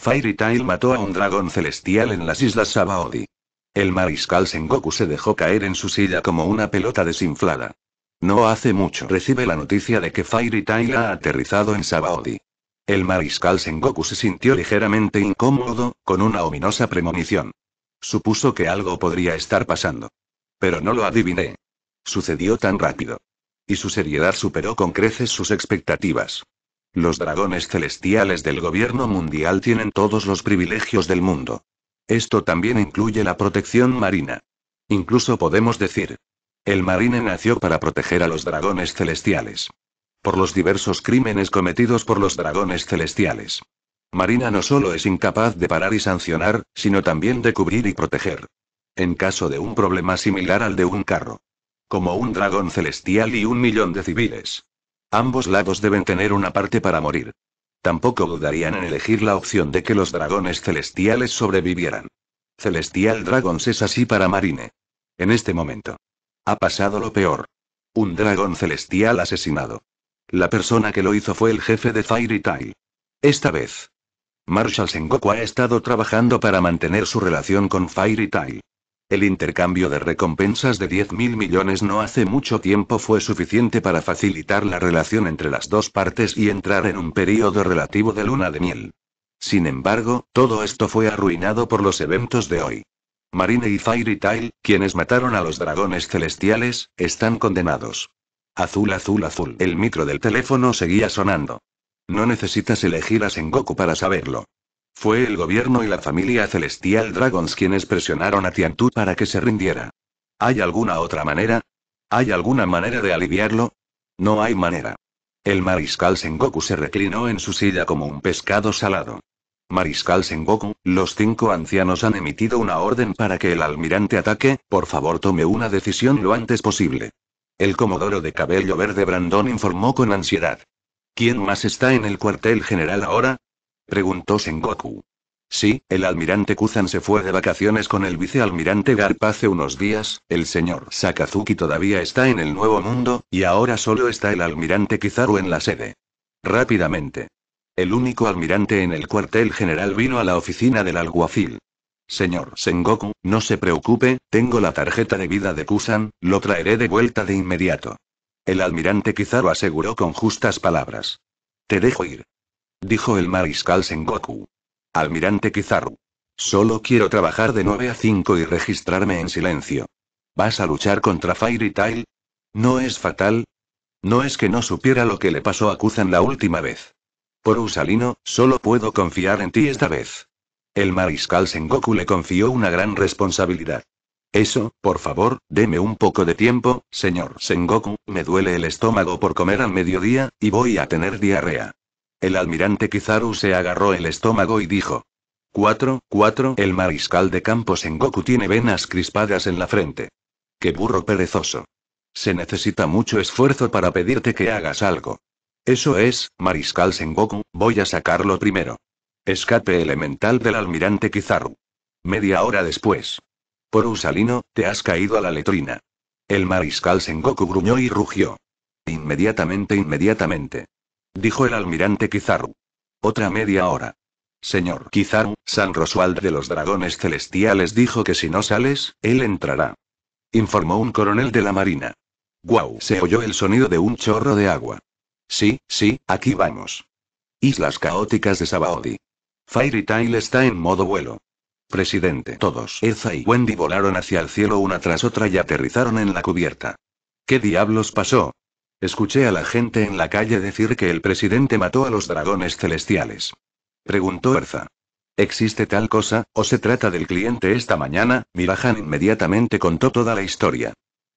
Fairy Tail mató a un dragón celestial en las islas Sabaody. El mariscal Sengoku se dejó caer en su silla como una pelota desinflada. No hace mucho recibe la noticia de que Fairy Tail ha aterrizado en Sabaody. El mariscal Sengoku se sintió ligeramente incómodo, con una ominosa premonición. Supuso que algo podría estar pasando. Pero no lo adiviné. Sucedió tan rápido. Y su seriedad superó con creces sus expectativas. Los dragones celestiales del gobierno mundial tienen todos los privilegios del mundo. Esto también incluye la protección marina. Incluso podemos decir. El marine nació para proteger a los dragones celestiales. Por los diversos crímenes cometidos por los dragones celestiales. Marina no solo es incapaz de parar y sancionar, sino también de cubrir y proteger. En caso de un problema similar al de un carro. Como un dragón celestial y un millón de civiles. Ambos lados deben tener una parte para morir. Tampoco dudarían en elegir la opción de que los dragones celestiales sobrevivieran. Celestial Dragons es así para Marine. En este momento. Ha pasado lo peor. Un dragón celestial asesinado. La persona que lo hizo fue el jefe de Fairy Tail. Esta vez, Marshall Sengoku ha estado trabajando para mantener su relación con Fairy Tail. El intercambio de recompensas de 10 mil millones no hace mucho tiempo fue suficiente para facilitar la relación entre las dos partes y entrar en un período relativo de luna de miel. Sin embargo, todo esto fue arruinado por los eventos de hoy. Marine y Fairy Tail, quienes mataron a los dragones celestiales, están condenados. Azul, azul, azul. El micro del teléfono seguía sonando. No necesitas elegir a Sengoku para saberlo. Fue el gobierno y la familia Celestial Dragons quienes presionaron a Tiantu para que se rindiera. ¿Hay alguna otra manera? ¿Hay alguna manera de aliviarlo? No hay manera. El mariscal Sengoku se reclinó en su silla como un pescado salado. Mariscal Sengoku, los cinco ancianos han emitido una orden para que el almirante ataque, por favor tome una decisión lo antes posible. El comodoro de cabello verde Brandon informó con ansiedad. ¿Quién más está en el cuartel general ahora? Preguntó Sengoku. Sí, el almirante Kuzan se fue de vacaciones con el vicealmirante Garp hace unos días, el señor Sakazuki todavía está en el Nuevo Mundo, y ahora solo está el almirante Kizaru en la sede. Rápidamente. El único almirante en el cuartel general vino a la oficina del alguacil. Señor Sengoku, no se preocupe, tengo la tarjeta de vida de Kusan, lo traeré de vuelta de inmediato. El almirante Kizaru aseguró con justas palabras. Te dejo ir. Dijo el mariscal Sengoku. Almirante Kizaru. Solo quiero trabajar de 9 a 5 y registrarme en silencio. ¿Vas a luchar contra Fairy Tail? ¿No es fatal? No es que no supiera lo que le pasó a Kuzan la última vez. Por Usalino, solo puedo confiar en ti esta vez. El mariscal Sengoku le confió una gran responsabilidad. Eso, por favor, deme un poco de tiempo, señor Sengoku, me duele el estómago por comer al mediodía, y voy a tener diarrea. El almirante Kizaru se agarró el estómago y dijo. 4, 4. El mariscal de campo Sengoku tiene venas crispadas en la frente. ¡Qué burro perezoso! Se necesita mucho esfuerzo para pedirte que hagas algo. Eso es, mariscal Sengoku, voy a sacarlo primero. Escape elemental del almirante Kizaru. Media hora después. Por Usalino, te has caído a la letrina. El mariscal Sengoku gruñó y rugió. Inmediatamente, inmediatamente dijo el almirante Kizaru. Otra media hora. Señor Kizaru, San Rosuald de los Dragones Celestiales dijo que si no sales, él entrará. Informó un coronel de la Marina. Guau, se oyó el sonido de un chorro de agua. Sí, sí, aquí vamos. Islas caóticas de Sabaody. Fairy Tail está en modo vuelo. Presidente. Todos. Eza y Wendy volaron hacia el cielo una tras otra y aterrizaron en la cubierta. ¿Qué diablos pasó? Escuché a la gente en la calle decir que el presidente mató a los dragones celestiales. Preguntó Erza. ¿Existe tal cosa, o se trata del cliente esta mañana? Mirahan inmediatamente contó toda la historia.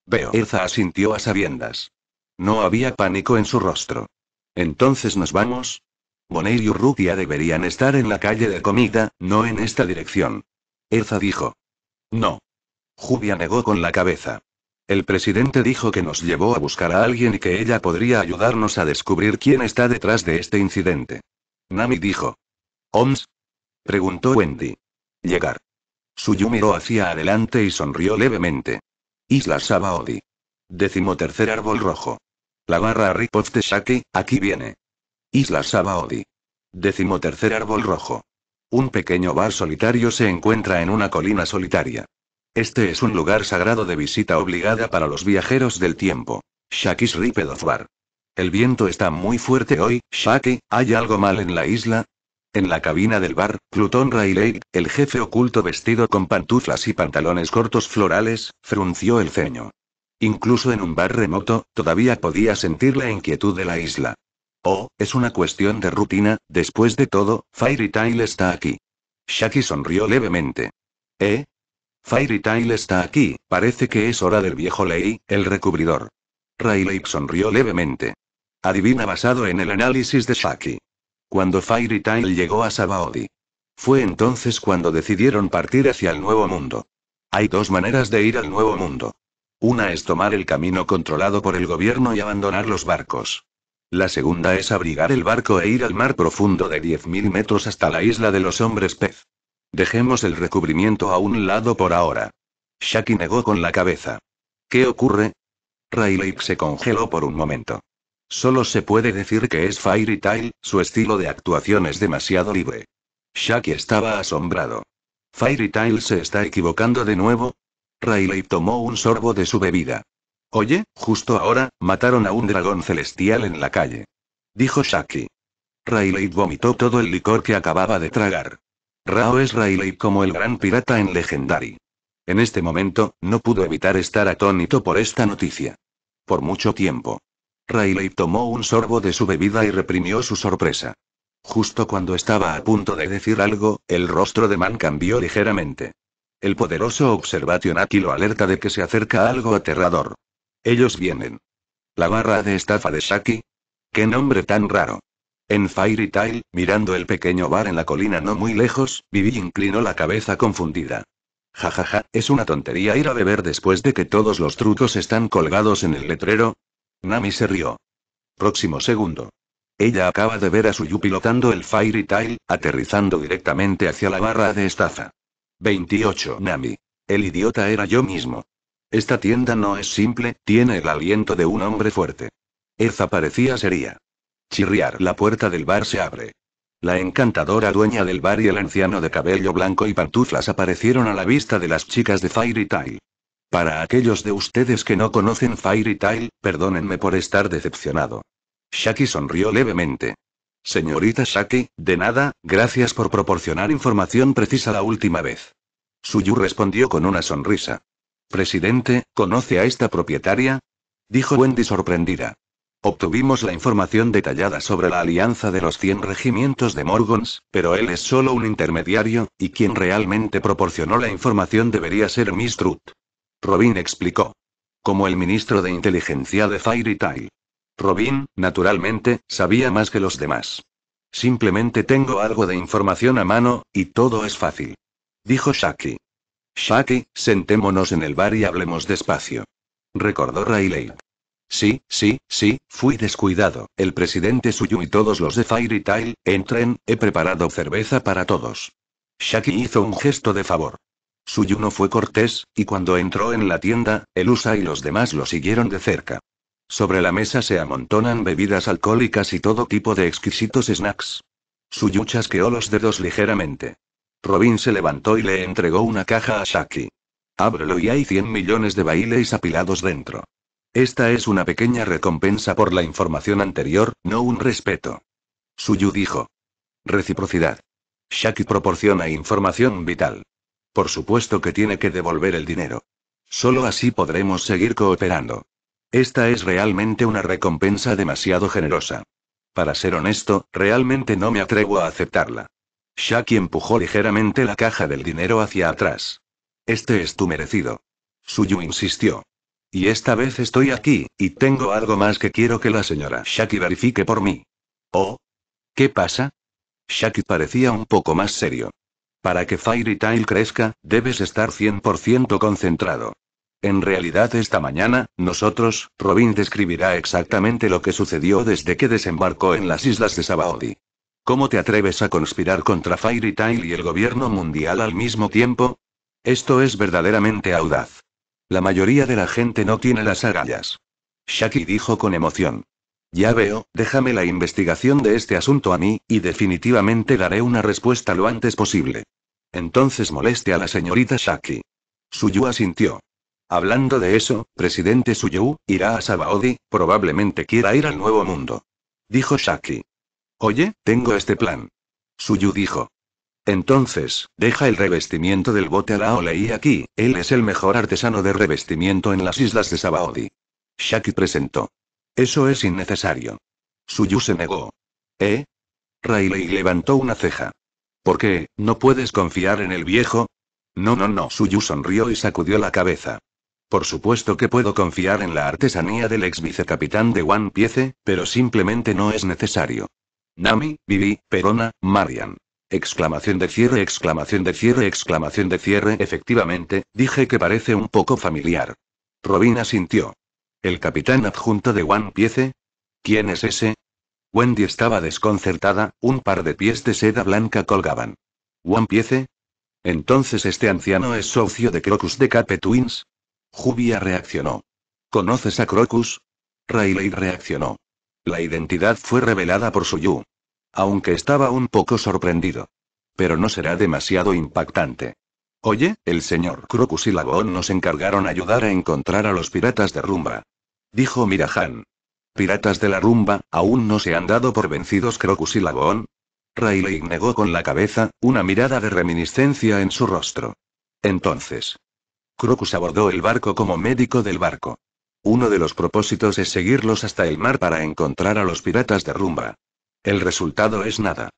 Veo. Erza asintió a sabiendas. No había pánico en su rostro. Entonces nos vamos. Bonet y Urrutia deberían estar en la calle de comida, no en esta dirección. Erza dijo. No. Jubia negó con la cabeza. El presidente dijo que nos llevó a buscar a alguien y que ella podría ayudarnos a descubrir quién está detrás de este incidente. Nami dijo. ¿Oms? preguntó Wendy. Llegar. Suyu miró hacia adelante y sonrió levemente. Isla Sabaody. Décimo tercer árbol rojo. La barra Ripoff de aquí viene. Isla Sabaody. Décimo tercer árbol rojo. Un pequeño bar solitario se encuentra en una colina solitaria. Este es un lugar sagrado de visita obligada para los viajeros del tiempo. Shaki's of Bar. El viento está muy fuerte hoy, Shaki, ¿hay algo mal en la isla? En la cabina del bar, Pluton Riley, el jefe oculto vestido con pantuflas y pantalones cortos florales, frunció el ceño. Incluso en un bar remoto, todavía podía sentir la inquietud de la isla. Oh, es una cuestión de rutina, después de todo, Fairy Tail está aquí. Shaki sonrió levemente. ¿Eh? Fairy Tail está aquí, parece que es hora del viejo Lei, el recubridor. Riley sonrió levemente. Adivina basado en el análisis de Shaki. Cuando Fairy Tail llegó a Sabaody. Fue entonces cuando decidieron partir hacia el Nuevo Mundo. Hay dos maneras de ir al Nuevo Mundo. Una es tomar el camino controlado por el gobierno y abandonar los barcos. La segunda es abrigar el barco e ir al mar profundo de 10.000 metros hasta la isla de los hombres pez. Dejemos el recubrimiento a un lado por ahora. Shaki negó con la cabeza. ¿Qué ocurre? Riley se congeló por un momento. Solo se puede decir que es Fairy Tail, su estilo de actuación es demasiado libre. Shaki estaba asombrado. ¿Fairy Tail se está equivocando de nuevo? Riley tomó un sorbo de su bebida. Oye, justo ahora, mataron a un dragón celestial en la calle. Dijo Shaki. Riley vomitó todo el licor que acababa de tragar. Rao es Riley como el gran pirata en Legendary. En este momento, no pudo evitar estar atónito por esta noticia. Por mucho tiempo. Riley tomó un sorbo de su bebida y reprimió su sorpresa. Justo cuando estaba a punto de decir algo, el rostro de Man cambió ligeramente. El poderoso Observation aquí lo alerta de que se acerca algo aterrador. Ellos vienen. La barra de estafa de Shaki. ¡Qué nombre tan raro! En Fairy Tail, mirando el pequeño bar en la colina no muy lejos, Vivi inclinó la cabeza confundida. Jajaja, ja, ja, es una tontería ir a beber después de que todos los trucos están colgados en el letrero. Nami se rió. Próximo segundo. Ella acaba de ver a Suyu pilotando el Fairy Tail, aterrizando directamente hacia la barra de estafa. 28. Nami. El idiota era yo mismo. Esta tienda no es simple, tiene el aliento de un hombre fuerte. Erza parecía seria. Chirriar. La puerta del bar se abre. La encantadora dueña del bar y el anciano de cabello blanco y pantuflas aparecieron a la vista de las chicas de Fairy Tail. Para aquellos de ustedes que no conocen Fairy Tail, perdónenme por estar decepcionado. Shaki sonrió levemente. Señorita Shaki, de nada, gracias por proporcionar información precisa la última vez. Suyu respondió con una sonrisa. Presidente, ¿conoce a esta propietaria? Dijo Wendy sorprendida. Obtuvimos la información detallada sobre la alianza de los 100 regimientos de Morgons, pero él es solo un intermediario, y quien realmente proporcionó la información debería ser Miss Truth. Robin explicó. Como el ministro de inteligencia de Fairy Tail. Robin, naturalmente, sabía más que los demás. Simplemente tengo algo de información a mano, y todo es fácil. Dijo Shaki. Shaki, sentémonos en el bar y hablemos despacio. Recordó Riley. Sí, sí, sí, fui descuidado. El presidente Suyu y todos los de Fairy Tail, entren, he preparado cerveza para todos. Shaki hizo un gesto de favor. Suyu no fue cortés, y cuando entró en la tienda, el USA y los demás lo siguieron de cerca. Sobre la mesa se amontonan bebidas alcohólicas y todo tipo de exquisitos snacks. Suyu chasqueó los dedos ligeramente. Robin se levantó y le entregó una caja a Shaki. Ábrelo y hay 100 millones de bailes apilados dentro. Esta es una pequeña recompensa por la información anterior, no un respeto. Suyu dijo. Reciprocidad. Shaki proporciona información vital. Por supuesto que tiene que devolver el dinero. Solo así podremos seguir cooperando. Esta es realmente una recompensa demasiado generosa. Para ser honesto, realmente no me atrevo a aceptarla. Shaki empujó ligeramente la caja del dinero hacia atrás. Este es tu merecido. Suyu insistió. Y esta vez estoy aquí, y tengo algo más que quiero que la señora Shaki verifique por mí. ¿Oh? ¿Qué pasa? Shaki parecía un poco más serio. Para que Fairy Tail crezca, debes estar 100% concentrado. En realidad esta mañana, nosotros, Robin describirá exactamente lo que sucedió desde que desembarcó en las islas de Sabaody. ¿Cómo te atreves a conspirar contra Fairy Tail y el gobierno mundial al mismo tiempo? Esto es verdaderamente audaz. La mayoría de la gente no tiene las agallas. Shaki dijo con emoción. Ya veo, déjame la investigación de este asunto a mí, y definitivamente daré una respuesta lo antes posible. Entonces moleste a la señorita Shaki. Suyu asintió. Hablando de eso, presidente Suyu, irá a Sabaody, probablemente quiera ir al Nuevo Mundo. Dijo Shaki. Oye, tengo este plan. Suyu dijo. Entonces, deja el revestimiento del bote a la leí aquí, él es el mejor artesano de revestimiento en las islas de Sabaody. Shaki presentó. Eso es innecesario. Suyu se negó. ¿Eh? Riley levantó una ceja. ¿Por qué, no puedes confiar en el viejo? No, no, no. Suyu sonrió y sacudió la cabeza. Por supuesto que puedo confiar en la artesanía del ex vicecapitán de One Piece, pero simplemente no es necesario. Nami, Vivi, Perona, Marian. Exclamación de cierre, exclamación de cierre, exclamación de cierre. Efectivamente, dije que parece un poco familiar. Robin asintió. ¿El capitán adjunto de One Piece? ¿Quién es ese? Wendy estaba desconcertada, un par de pies de seda blanca colgaban. ¿One Piece? Entonces este anciano es socio de Crocus de Cape Twins. Jubia reaccionó. ¿Conoces a Crocus? Riley reaccionó. La identidad fue revelada por Suyu. Aunque estaba un poco sorprendido. Pero no será demasiado impactante. Oye, el señor Crocus y Lagoon nos encargaron ayudar a encontrar a los piratas de rumba. Dijo Mirahan. Piratas de la rumba, ¿aún no se han dado por vencidos Crocus y Lagoon? Riley negó con la cabeza, una mirada de reminiscencia en su rostro. Entonces. Crocus abordó el barco como médico del barco. Uno de los propósitos es seguirlos hasta el mar para encontrar a los piratas de rumba. El resultado es nada.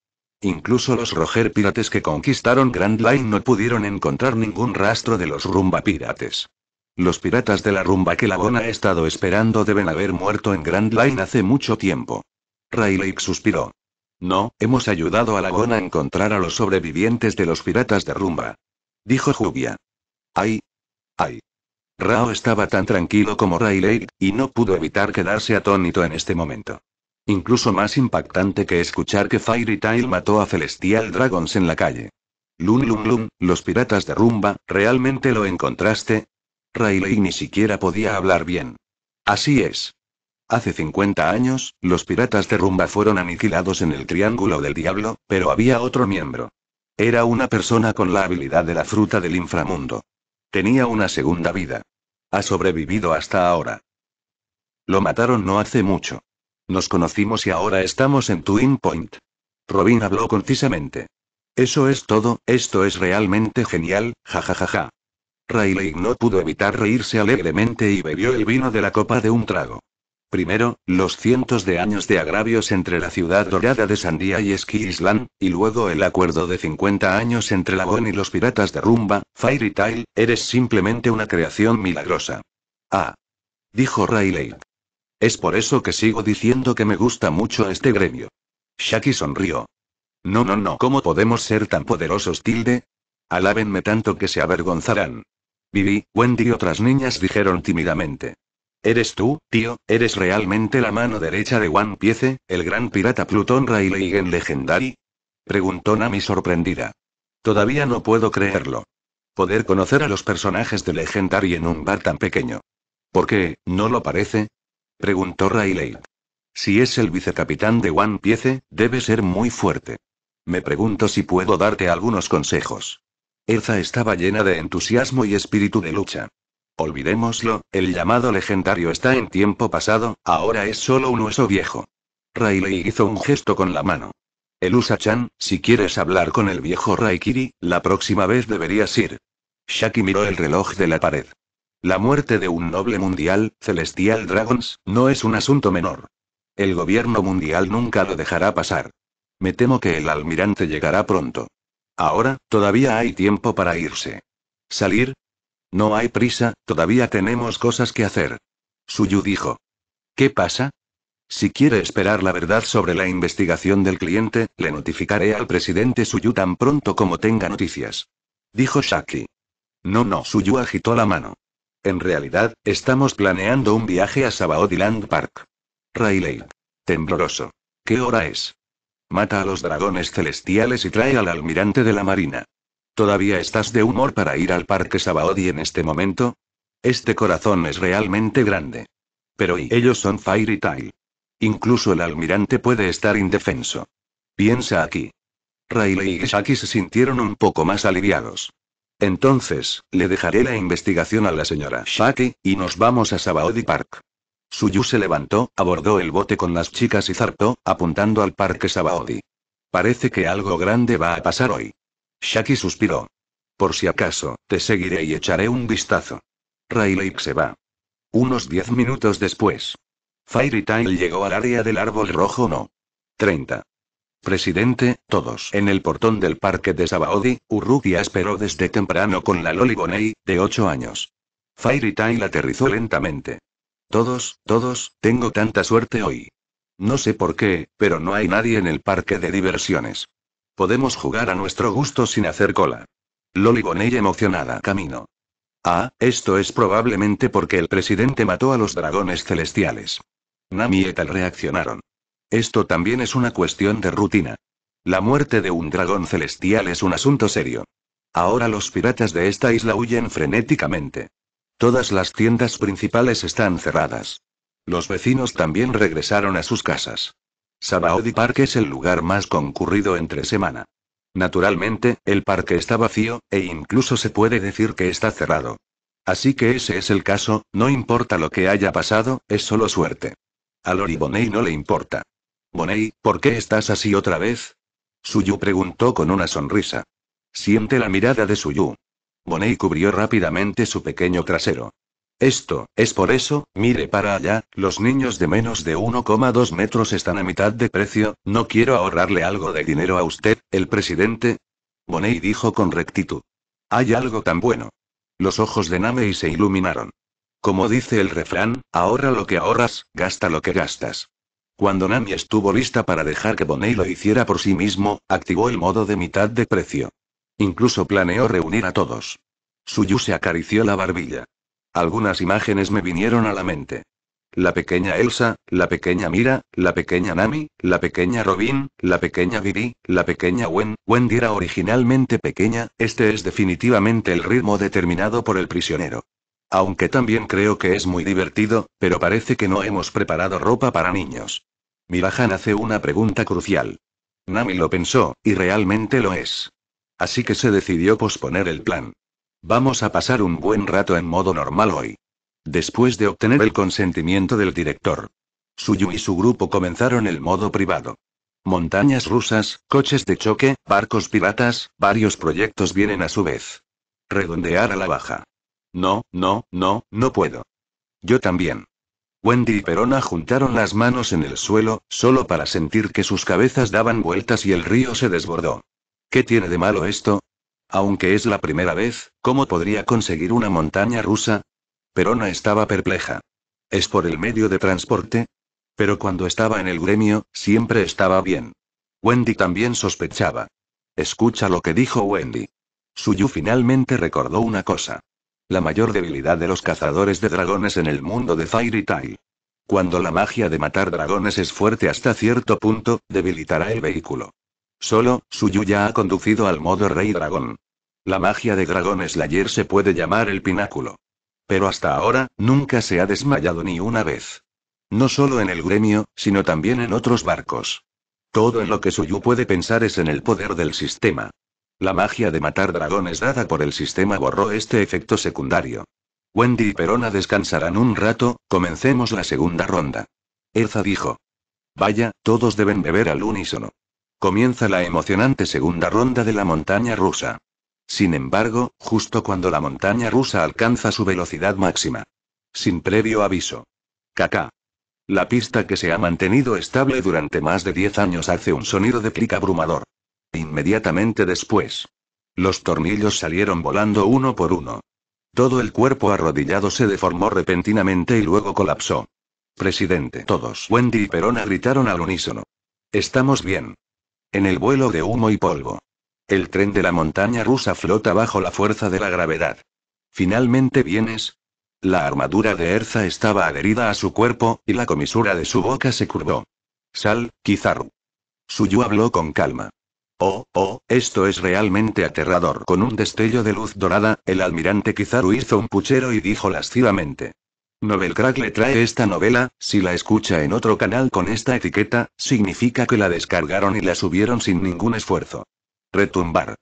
Incluso los Roger pirates que conquistaron Grand Line no pudieron encontrar ningún rastro de los rumba pirates. Los piratas de la rumba que Labón ha estado esperando deben haber muerto en Grand Line hace mucho tiempo. Riley suspiró. No, hemos ayudado a Labón a encontrar a los sobrevivientes de los piratas de rumba. Dijo Jubia. Ay. Ay. Rao estaba tan tranquilo como Riley, y no pudo evitar quedarse atónito en este momento. Incluso más impactante que escuchar que Fairy Tail mató a Celestial Dragons en la calle. Lun Lun Lun, los piratas de rumba, ¿realmente lo encontraste? Riley ni siquiera podía hablar bien. Así es. Hace 50 años, los piratas de rumba fueron aniquilados en el Triángulo del Diablo, pero había otro miembro. Era una persona con la habilidad de la fruta del inframundo. Tenía una segunda vida. Ha sobrevivido hasta ahora. Lo mataron no hace mucho. Nos conocimos y ahora estamos en Twin Point. Robin habló concisamente. Eso es todo, esto es realmente genial, jajajaja. Riley no pudo evitar reírse alegremente y bebió el vino de la copa de un trago. Primero, los cientos de años de agravios entre la ciudad dorada de Sandía y Ski Island, y luego el acuerdo de 50 años entre Lagoon y los piratas de rumba, Fairy Tail, eres simplemente una creación milagrosa. Ah. Dijo Riley. Es por eso que sigo diciendo que me gusta mucho este gremio. Shaki sonrió. No, no, no, ¿cómo podemos ser tan poderosos, Tilde? Alábenme tanto que se avergonzarán. Vivi, Wendy y otras niñas dijeron tímidamente. ¿Eres tú, tío? ¿Eres realmente la mano derecha de One Piece, el gran pirata Plutón Rayleighn Legendary? Preguntó Nami sorprendida. Todavía no puedo creerlo. Poder conocer a los personajes de Legendary en un bar tan pequeño. ¿Por qué, no lo parece? Preguntó Riley. Si es el vicecapitán de One Piece, debe ser muy fuerte. Me pregunto si puedo darte algunos consejos. Elza estaba llena de entusiasmo y espíritu de lucha. Olvidémoslo, el llamado legendario está en tiempo pasado, ahora es solo un hueso viejo. Riley hizo un gesto con la mano. Elusa-chan, si quieres hablar con el viejo Raikiri, la próxima vez deberías ir. Shaki miró el reloj de la pared. La muerte de un noble mundial, Celestial Dragons, no es un asunto menor. El gobierno mundial nunca lo dejará pasar. Me temo que el almirante llegará pronto. Ahora, todavía hay tiempo para irse. ¿Salir? No hay prisa, todavía tenemos cosas que hacer. Suyu dijo. ¿Qué pasa? Si quiere esperar la verdad sobre la investigación del cliente, le notificaré al presidente Suyu tan pronto como tenga noticias. Dijo Shaki. No, no, Suyu agitó la mano. En realidad, estamos planeando un viaje a Sabaody Park. Riley. Tembloroso. ¿Qué hora es? Mata a los dragones celestiales y trae al almirante de la marina. ¿Todavía estás de humor para ir al parque Sabaody en este momento? Este corazón es realmente grande. Pero y ellos son Fairy Tail. Incluso el almirante puede estar indefenso. Piensa aquí. Riley y Shaki se sintieron un poco más aliviados. Entonces, le dejaré la investigación a la señora Shaki, y nos vamos a Sabaody Park. Suyu se levantó, abordó el bote con las chicas y zarpó, apuntando al parque Sabaody. Parece que algo grande va a pasar hoy. Shaki suspiró. Por si acaso, te seguiré y echaré un vistazo. Riley se va. Unos diez minutos después. Fairy Tail llegó al área del árbol rojo no. 30. Presidente, todos. En el portón del parque de Sabaody, Urrutia esperó desde temprano con la Loli Boney, de 8 años. Fairy Tail aterrizó lentamente. Todos, todos, tengo tanta suerte hoy. No sé por qué, pero no hay nadie en el parque de diversiones. Podemos jugar a nuestro gusto sin hacer cola. Loli emocionada camino. Ah, esto es probablemente porque el presidente mató a los dragones celestiales. Nami y Etal reaccionaron. Esto también es una cuestión de rutina. La muerte de un dragón celestial es un asunto serio. Ahora los piratas de esta isla huyen frenéticamente. Todas las tiendas principales están cerradas. Los vecinos también regresaron a sus casas. Sabaody Park es el lugar más concurrido entre semana. Naturalmente, el parque está vacío, e incluso se puede decir que está cerrado. Así que ese es el caso, no importa lo que haya pasado, es solo suerte. A Lori Bonney no le importa. Bonney, ¿por qué estás así otra vez? Suyu preguntó con una sonrisa. Siente la mirada de Suyu. Bonney cubrió rápidamente su pequeño trasero. Esto, es por eso, mire para allá, los niños de menos de 1,2 metros están a mitad de precio, no quiero ahorrarle algo de dinero a usted, el presidente. Bonet dijo con rectitud. Hay algo tan bueno. Los ojos de Namei se iluminaron. Como dice el refrán, ahorra lo que ahorras, gasta lo que gastas. Cuando Nami estuvo lista para dejar que Bonet lo hiciera por sí mismo, activó el modo de mitad de precio. Incluso planeó reunir a todos. Suyu se acarició la barbilla. Algunas imágenes me vinieron a la mente. La pequeña Elsa, la pequeña Mira, la pequeña Nami, la pequeña Robin, la pequeña Vivi, la pequeña Wen. Wendy era originalmente pequeña, este es definitivamente el ritmo determinado por el prisionero. Aunque también creo que es muy divertido, pero parece que no hemos preparado ropa para niños. Mirahan hace una pregunta crucial. Nami lo pensó, y realmente lo es. Así que se decidió posponer el plan. Vamos a pasar un buen rato en modo normal hoy. Después de obtener el consentimiento del director, Suyu y su grupo comenzaron el modo privado. Montañas rusas, coches de choque, barcos piratas, varios proyectos vienen a su vez. Redondear a la baja. No, no, no, no puedo. Yo también. Wendy y Perona juntaron las manos en el suelo, solo para sentir que sus cabezas daban vueltas y el río se desbordó. ¿Qué tiene de malo esto? Aunque es la primera vez, ¿cómo podría conseguir una montaña rusa? Perona estaba perpleja. ¿Es por el medio de transporte? Pero cuando estaba en el gremio, siempre estaba bien. Wendy también sospechaba. Escucha lo que dijo Wendy. Suyu finalmente recordó una cosa. La mayor debilidad de los cazadores de dragones en el mundo de Fairy Tail. Cuando la magia de matar dragones es fuerte hasta cierto punto, debilitará el vehículo. Solo, Suyu ya ha conducido al modo Rey Dragón. La magia de Dragón Slayer se puede llamar el pináculo. Pero hasta ahora, nunca se ha desmayado ni una vez. No solo en el gremio, sino también en otros barcos. Todo en lo que Suyu puede pensar es en el poder del sistema. La magia de matar dragones dada por el sistema borró este efecto secundario. Wendy y Perona descansarán un rato, comencemos la segunda ronda. Erza dijo. Vaya, todos deben beber al unísono. Comienza la emocionante segunda ronda de la montaña rusa. Sin embargo, justo cuando la montaña rusa alcanza su velocidad máxima. Sin previo aviso. Caca. La pista que se ha mantenido estable durante más de 10 años hace un sonido de clic abrumador. Inmediatamente después. Los tornillos salieron volando uno por uno. Todo el cuerpo arrodillado se deformó repentinamente y luego colapsó. Presidente. Todos. Wendy y Perona gritaron al unísono. Estamos bien. En el vuelo de humo y polvo. El tren de la montaña rusa flota bajo la fuerza de la gravedad. ¿Finalmente vienes? La armadura de Erza estaba adherida a su cuerpo, y la comisura de su boca se curvó. Sal, Kizaru. Suyu habló con calma. Oh, oh, esto es realmente aterrador. Con un destello de luz dorada, el almirante Kizaru hizo un puchero y dijo lascivamente. Novelcrack le trae esta novela, si la escucha en otro canal con esta etiqueta, significa que la descargaron y la subieron sin ningún esfuerzo. Retumbar.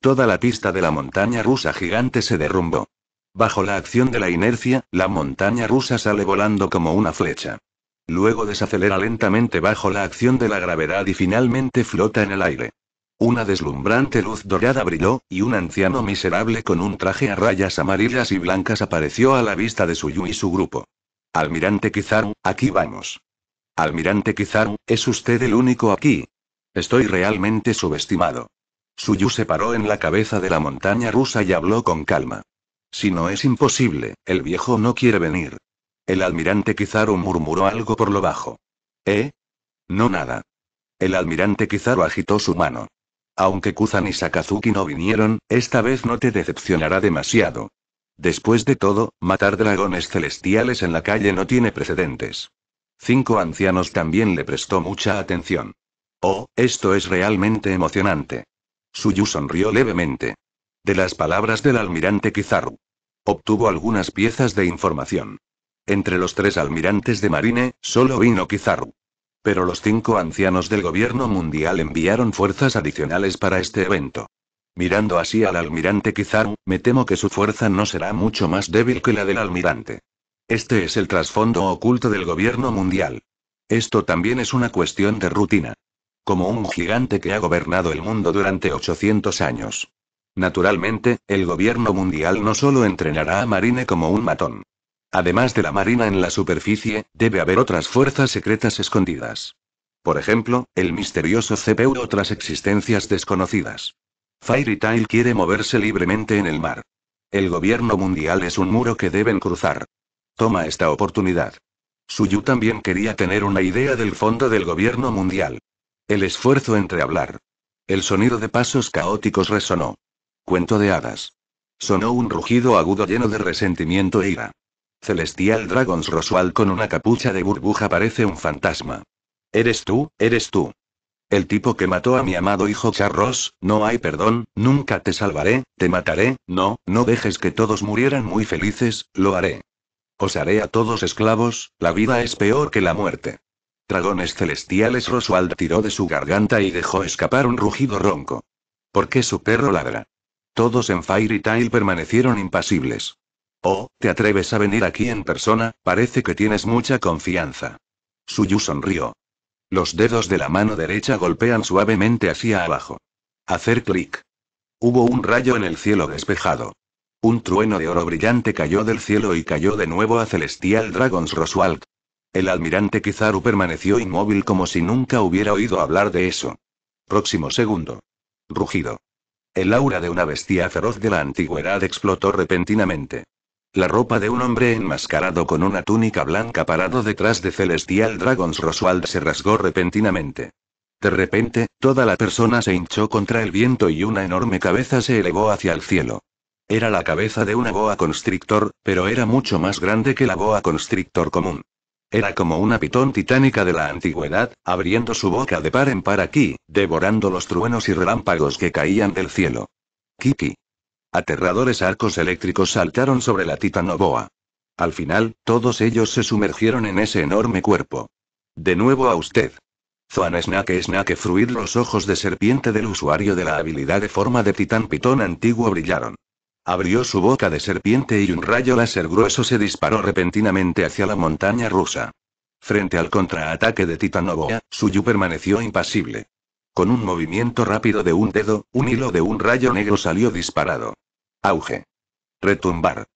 Toda la pista de la montaña rusa gigante se derrumbó. Bajo la acción de la inercia, la montaña rusa sale volando como una flecha. Luego desacelera lentamente bajo la acción de la gravedad y finalmente flota en el aire. Una deslumbrante luz dorada brilló, y un anciano miserable con un traje a rayas amarillas y blancas apareció a la vista de Suyu y su grupo. Almirante Kizaru, aquí vamos. Almirante Kizaru, ¿es usted el único aquí? Estoy realmente subestimado. Suyu se paró en la cabeza de la montaña rusa y habló con calma. Si no es imposible, el viejo no quiere venir. El almirante Kizaru murmuró algo por lo bajo. ¿Eh? No nada. El almirante Kizaru agitó su mano. Aunque Kuzan y Sakazuki no vinieron, esta vez no te decepcionará demasiado. Después de todo, matar dragones celestiales en la calle no tiene precedentes. Cinco ancianos también le prestó mucha atención. Oh, esto es realmente emocionante. Suyu sonrió levemente. De las palabras del almirante Kizaru. Obtuvo algunas piezas de información. Entre los tres almirantes de Marine, solo vino Kizaru. Pero los cinco ancianos del gobierno mundial enviaron fuerzas adicionales para este evento. Mirando así al almirante Kizaru, me temo que su fuerza no será mucho más débil que la del almirante. Este es el trasfondo oculto del gobierno mundial. Esto también es una cuestión de rutina. Como un gigante que ha gobernado el mundo durante 800 años. Naturalmente, el gobierno mundial no solo entrenará a Marine como un matón. Además de la Marina en la superficie, debe haber otras fuerzas secretas escondidas. Por ejemplo, el misterioso CPU u otras existencias desconocidas. Fairy Tail quiere moverse libremente en el mar. El gobierno mundial es un muro que deben cruzar. Toma esta oportunidad. Suyu también quería tener una idea del fondo del gobierno mundial. El esfuerzo entre hablar. El sonido de pasos caóticos resonó. Cuento de hadas. Sonó un rugido agudo lleno de resentimiento e ira. Celestial Dragons Roswell con una capucha de burbuja parece un fantasma. Eres tú, eres tú. El tipo que mató a mi amado hijo Charros, no hay perdón, nunca te salvaré, te mataré, no, no dejes que todos murieran muy felices, lo haré. Os haré a todos esclavos, la vida es peor que la muerte. Dragones celestiales Roswald tiró de su garganta y dejó escapar un rugido ronco. ¿Por qué su perro ladra? Todos en Fairy Tail permanecieron impasibles. Oh, ¿te atreves a venir aquí en persona? Parece que tienes mucha confianza. Suyu sonrió. Los dedos de la mano derecha golpean suavemente hacia abajo. Hacer clic. Hubo un rayo en el cielo despejado. Un trueno de oro brillante cayó del cielo y cayó de nuevo a Celestial Dragons Roswald. El almirante Kizaru permaneció inmóvil como si nunca hubiera oído hablar de eso. Próximo segundo. Rugido. El aura de una bestia feroz de la antigüedad explotó repentinamente. La ropa de un hombre enmascarado con una túnica blanca parado detrás de Celestial Dragons Roswald se rasgó repentinamente. De repente, toda la persona se hinchó contra el viento y una enorme cabeza se elevó hacia el cielo. Era la cabeza de una boa constrictor, pero era mucho más grande que la boa constrictor común. Era como una pitón titánica de la antigüedad, abriendo su boca de par en par aquí, devorando los truenos y relámpagos que caían del cielo. Kiki. Aterradores arcos eléctricos saltaron sobre la titanoboa. Al final, todos ellos se sumergieron en ese enorme cuerpo. De nuevo a usted. Zoan Snake Snake Fruir los ojos de serpiente del usuario de la habilidad de forma de titán pitón antiguo brillaron. Abrió su boca de serpiente y un rayo láser grueso se disparó repentinamente hacia la montaña rusa. Frente al contraataque de Titanoboa, Suyu permaneció impasible. Con un movimiento rápido de un dedo, un hilo de un rayo negro salió disparado. Auge. Retumbar.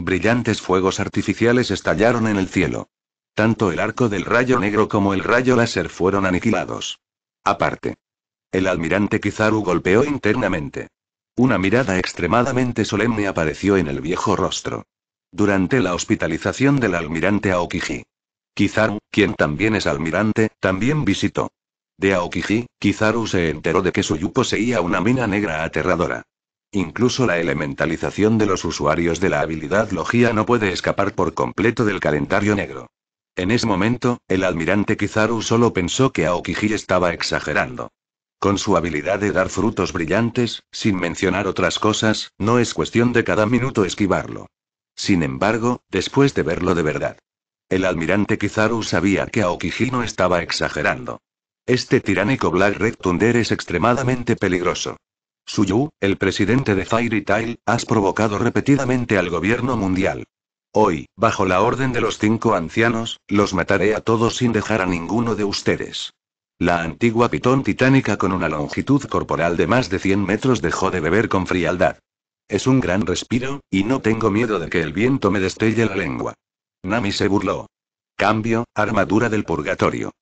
Brillantes fuegos artificiales estallaron en el cielo. Tanto el arco del rayo negro como el rayo láser fueron aniquilados. Aparte. El almirante Kizaru golpeó internamente. Una mirada extremadamente solemne apareció en el viejo rostro. Durante la hospitalización del almirante Aokiji. Kizaru, quien también es almirante, también visitó. De Aokiji, Kizaru se enteró de que Suyu poseía una mina negra aterradora. Incluso la elementalización de los usuarios de la habilidad Logia no puede escapar por completo del calendario negro. En ese momento, el almirante Kizaru solo pensó que Aokiji estaba exagerando. Con su habilidad de dar frutos brillantes, sin mencionar otras cosas, no es cuestión de cada minuto esquivarlo. Sin embargo, después de verlo de verdad. El almirante Kizaru sabía que Aokiji no estaba exagerando. Este tiránico Black Red Thunder es extremadamente peligroso. Suyu, el presidente de Fairy Tail, has provocado repetidamente al gobierno mundial. Hoy, bajo la orden de los cinco ancianos, los mataré a todos sin dejar a ninguno de ustedes. La antigua pitón titánica con una longitud corporal de más de 100 metros dejó de beber con frialdad. Es un gran respiro, y no tengo miedo de que el viento me destelle la lengua. Nami se burló. Cambio, armadura del purgatorio.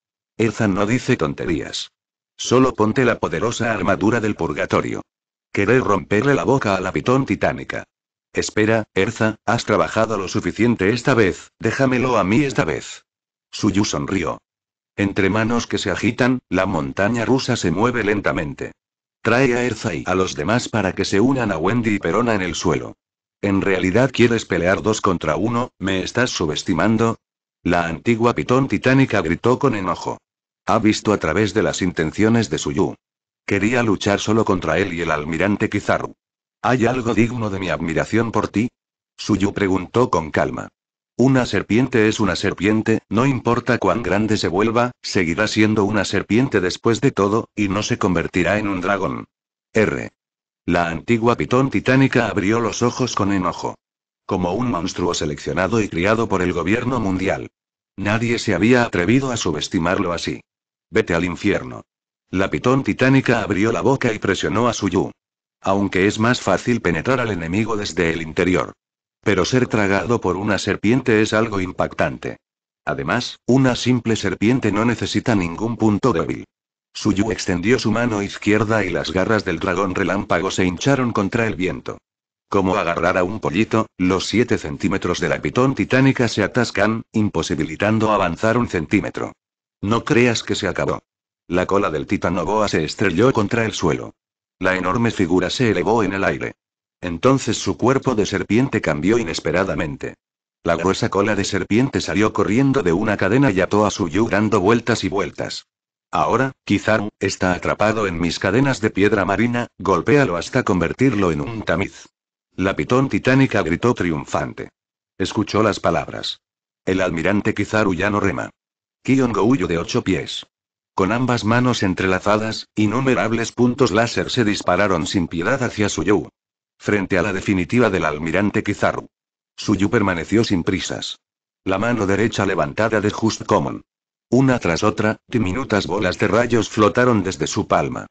Erza no dice tonterías. Solo ponte la poderosa armadura del purgatorio. Querer romperle la boca a la pitón titánica. Espera, Erza, has trabajado lo suficiente esta vez, déjamelo a mí esta vez. Suyu sonrió. Entre manos que se agitan, la montaña rusa se mueve lentamente. Trae a Erza y a los demás para que se unan a Wendy y Perona en el suelo. ¿En realidad quieres pelear dos contra uno? ¿Me estás subestimando? La antigua pitón titánica gritó con enojo. Ha visto a través de las intenciones de Suyu. Quería luchar solo contra él y el almirante Kizaru. ¿Hay algo digno de mi admiración por ti? Suyu preguntó con calma. Una serpiente es una serpiente, no importa cuán grande se vuelva, seguirá siendo una serpiente después de todo, y no se convertirá en un dragón. R. La antigua pitón titánica abrió los ojos con enojo. Como un monstruo seleccionado y criado por el gobierno mundial. Nadie se había atrevido a subestimarlo así. Vete al infierno. La pitón titánica abrió la boca y presionó a Suyu. Aunque es más fácil penetrar al enemigo desde el interior. Pero ser tragado por una serpiente es algo impactante. Además, una simple serpiente no necesita ningún punto débil. Suyu extendió su mano izquierda y las garras del dragón relámpago se hincharon contra el viento. Como agarrar a un pollito, los 7 centímetros de la pitón titánica se atascan, imposibilitando avanzar un centímetro. No creas que se acabó. La cola del titanoboa se estrelló contra el suelo. La enorme figura se elevó en el aire. Entonces su cuerpo de serpiente cambió inesperadamente. La gruesa cola de serpiente salió corriendo de una cadena y ató a Suyu dando vueltas y vueltas. Ahora, Kizaru, está atrapado en mis cadenas de piedra marina, golpéalo hasta convertirlo en un tamiz. La pitón titánica gritó triunfante. Escuchó las palabras. El almirante Kizaru ya no rema. Kion de ocho pies. Con ambas manos entrelazadas, innumerables puntos láser se dispararon sin piedad hacia Suyu. Frente a la definitiva del almirante Kizaru. Suyu permaneció sin prisas. La mano derecha levantada de Just Common. Una tras otra, diminutas bolas de rayos flotaron desde su palma.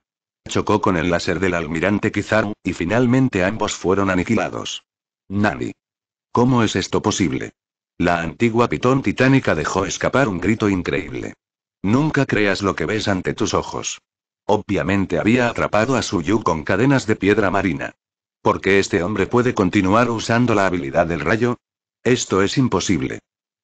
Chocó con el láser del almirante Kizaru, y finalmente ambos fueron aniquilados. Nani. ¿Cómo es esto posible? La antigua pitón titánica dejó escapar un grito increíble. Nunca creas lo que ves ante tus ojos. Obviamente había atrapado a Suyu con cadenas de piedra marina. ¿Por qué este hombre puede continuar usando la habilidad del rayo? Esto es imposible.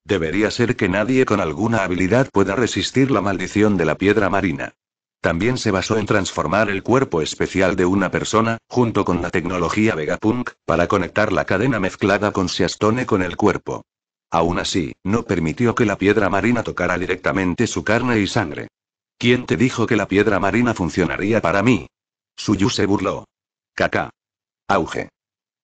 Debería ser que nadie con alguna habilidad pueda resistir la maldición de la piedra marina. También se basó en transformar el cuerpo especial de una persona, junto con la tecnología Vegapunk, para conectar la cadena mezclada con Seastone con el cuerpo. Aún así, no permitió que la piedra marina tocara directamente su carne y sangre. ¿Quién te dijo que la piedra marina funcionaría para mí? Suyu se burló. Caca. Auge.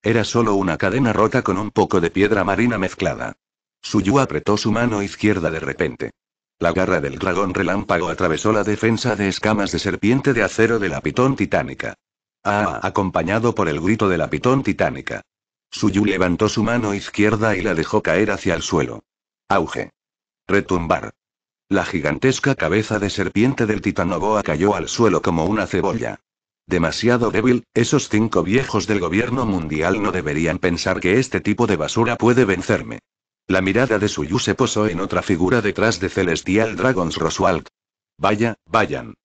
Era solo una cadena rota con un poco de piedra marina mezclada. Suyu apretó su mano izquierda de repente. La garra del dragón relámpago atravesó la defensa de escamas de serpiente de acero de la pitón titánica. Ah, acompañado por el grito de la pitón titánica. Suyu levantó su mano izquierda y la dejó caer hacia el suelo. Auge. Retumbar. La gigantesca cabeza de serpiente del titanoboa cayó al suelo como una cebolla. Demasiado débil, esos cinco viejos del gobierno mundial no deberían pensar que este tipo de basura puede vencerme. La mirada de Suyu se posó en otra figura detrás de Celestial Dragons Roswald. Vaya, vayan.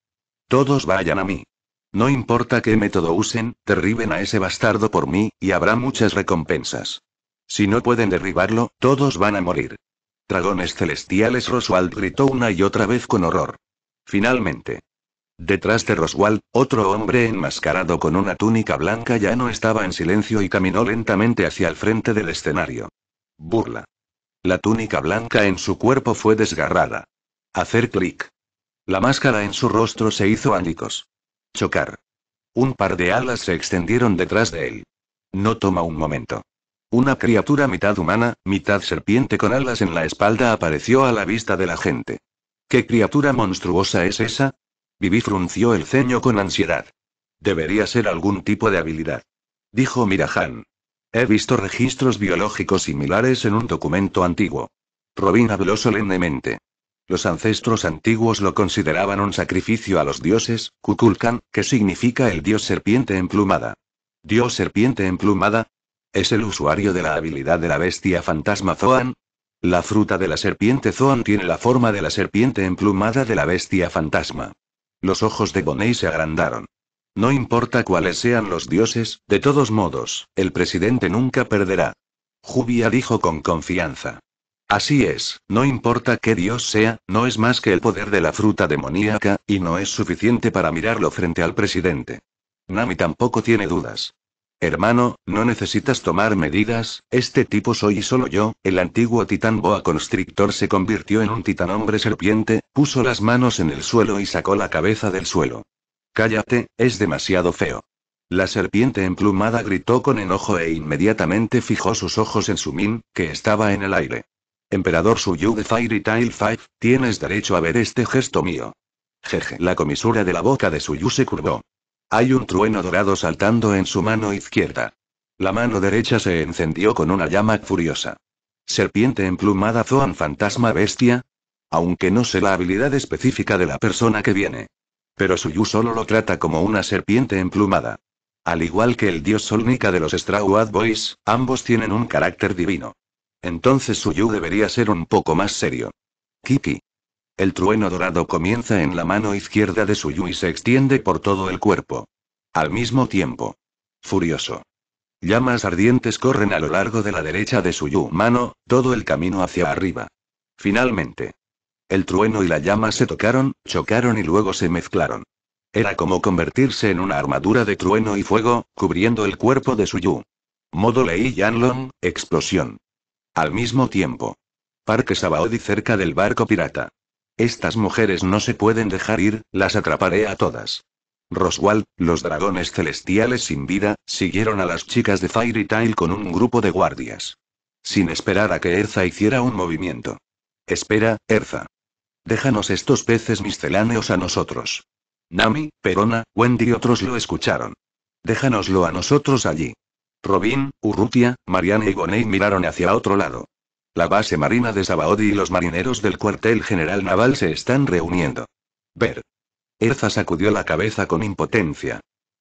Todos vayan a mí. No importa qué método usen, derriben a ese bastardo por mí, y habrá muchas recompensas. Si no pueden derribarlo, todos van a morir. Dragones celestiales Roswald gritó una y otra vez con horror. Finalmente. Detrás de Roswald, otro hombre enmascarado con una túnica blanca ya no estaba en silencio y caminó lentamente hacia el frente del escenario. Burla. La túnica blanca en su cuerpo fue desgarrada. Hacer clic. La máscara en su rostro se hizo ánicos. Chocar. Un par de alas se extendieron detrás de él. No toma un momento. Una criatura mitad humana, mitad serpiente con alas en la espalda apareció a la vista de la gente. ¿Qué criatura monstruosa es esa? Vivi frunció el ceño con ansiedad. Debería ser algún tipo de habilidad. Dijo Mirahan. He visto registros biológicos similares en un documento antiguo. Robin habló solemnemente. Los ancestros antiguos lo consideraban un sacrificio a los dioses, Kukulkan, que significa el dios serpiente emplumada. ¿Dios serpiente emplumada? ¿Es el usuario de la habilidad de la bestia fantasma Zoan? La fruta de la serpiente Zoan tiene la forma de la serpiente emplumada de la bestia fantasma. Los ojos de Boney se agrandaron. No importa cuáles sean los dioses, de todos modos, el presidente nunca perderá. Jubia dijo con confianza. Así es, no importa qué dios sea, no es más que el poder de la fruta demoníaca, y no es suficiente para mirarlo frente al presidente. Nami tampoco tiene dudas. Hermano, no necesitas tomar medidas, este tipo soy solo yo, el antiguo titán boa constrictor se convirtió en un titán hombre serpiente, puso las manos en el suelo y sacó la cabeza del suelo. Cállate, es demasiado feo. La serpiente emplumada gritó con enojo e inmediatamente fijó sus ojos en Sumin, que estaba en el aire. Emperador Suyu de Fairy Tail 5, tienes derecho a ver este gesto mío. Jeje. La comisura de la boca de Suyu se curvó. Hay un trueno dorado saltando en su mano izquierda. La mano derecha se encendió con una llama furiosa. Serpiente emplumada Zoan fantasma bestia. Aunque no sé la habilidad específica de la persona que viene. Pero Suyu solo lo trata como una serpiente emplumada. Al igual que el dios Solnika de los Straw Boys, ambos tienen un carácter divino. Entonces Suyu debería ser un poco más serio. Kiki. El trueno dorado comienza en la mano izquierda de Suyu y se extiende por todo el cuerpo. Al mismo tiempo. Furioso. Llamas ardientes corren a lo largo de la derecha de Suyu mano, todo el camino hacia arriba. Finalmente. El trueno y la llama se tocaron, chocaron y luego se mezclaron. Era como convertirse en una armadura de trueno y fuego, cubriendo el cuerpo de Suyu. Modo Lei Yanlong, explosión. Al mismo tiempo. Parque Sabaody cerca del barco pirata. Estas mujeres no se pueden dejar ir, las atraparé a todas. Roswell, los dragones celestiales sin vida, siguieron a las chicas de Fairy Tail con un grupo de guardias. Sin esperar a que Erza hiciera un movimiento. Espera, Erza. Déjanos estos peces misceláneos a nosotros. Nami, Perona, Wendy y otros lo escucharon. Déjanoslo a nosotros allí. Robin, Urrutia, Marianne y Gonei miraron hacia otro lado. La base marina de Sabaody y los marineros del cuartel general naval se están reuniendo. Ver. Erza sacudió la cabeza con impotencia.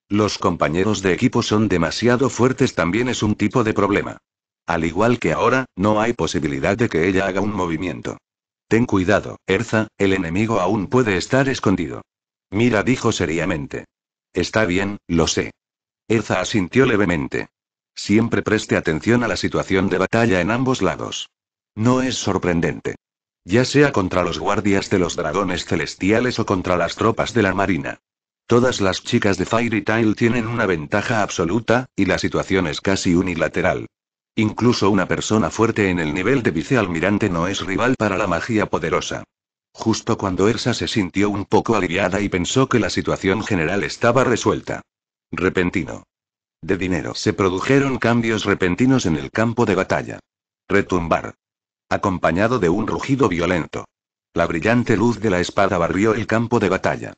Los compañeros de equipo son demasiado fuertes también es un tipo de problema. Al igual que ahora, no hay posibilidad de que ella haga un movimiento. Ten cuidado, Erza, el enemigo aún puede estar escondido. Mira dijo seriamente. Está bien, lo sé. Erza asintió levemente. Siempre preste atención a la situación de batalla en ambos lados. No es sorprendente. Ya sea contra los guardias de los dragones celestiales o contra las tropas de la marina. Todas las chicas de Fairy Tail tienen una ventaja absoluta, y la situación es casi unilateral. Incluso una persona fuerte en el nivel de vicealmirante no es rival para la magia poderosa. Justo cuando Ersa se sintió un poco aliviada y pensó que la situación general estaba resuelta. Repentino. De dinero. Se produjeron cambios repentinos en el campo de batalla. Retumbar acompañado de un rugido violento. La brillante luz de la espada barrió el campo de batalla,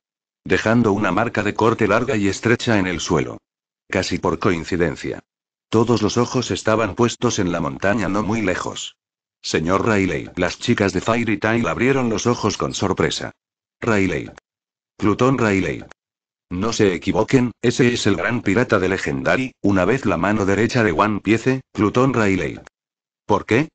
dejando una marca de corte larga y estrecha en el suelo. Casi por coincidencia. Todos los ojos estaban puestos en la montaña no muy lejos. Señor Riley, las chicas de Fairy Tail abrieron los ojos con sorpresa. Riley. Plutón Riley. No se equivoquen, ese es el gran pirata de Legendary, una vez la mano derecha de One Piece, Plutón Riley. ¿Por qué?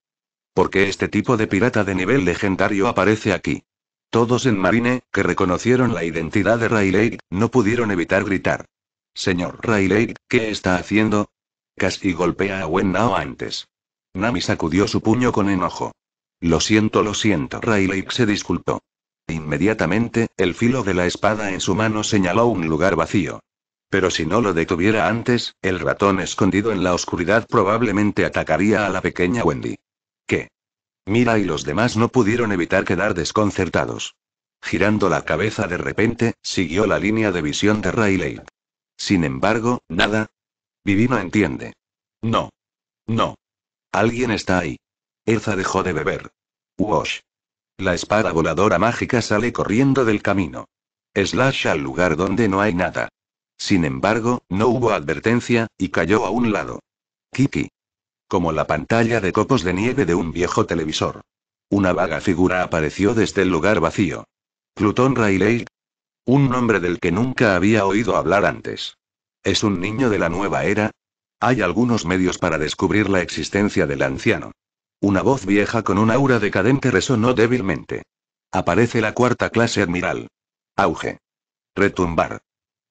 ¿Por qué este tipo de pirata de nivel legendario aparece aquí? Todos en Marine, que reconocieron la identidad de Rayleigh, no pudieron evitar gritar. Señor Rayleigh, ¿qué está haciendo? Casi golpea a Wen Nao antes. Nami sacudió su puño con enojo. Lo siento, lo siento. Rayleigh se disculpó. Inmediatamente, el filo de la espada en su mano señaló un lugar vacío. Pero si no lo detuviera antes, el ratón escondido en la oscuridad probablemente atacaría a la pequeña Wendy. ¿Qué? Mira y los demás no pudieron evitar quedar desconcertados. Girando la cabeza de repente, siguió la línea de visión de Riley. Sin embargo, nada. Vivi no entiende. No. No. Alguien está ahí. Elza dejó de beber. Wash. La espada voladora mágica sale corriendo del camino. Slash al lugar donde no hay nada. Sin embargo, no hubo advertencia, y cayó a un lado. Kiki como la pantalla de copos de nieve de un viejo televisor. Una vaga figura apareció desde el lugar vacío. Plutón Riley. Un nombre del que nunca había oído hablar antes. ¿Es un niño de la nueva era? Hay algunos medios para descubrir la existencia del anciano. Una voz vieja con un aura decadente resonó débilmente. Aparece la cuarta clase admiral. Auge. Retumbar.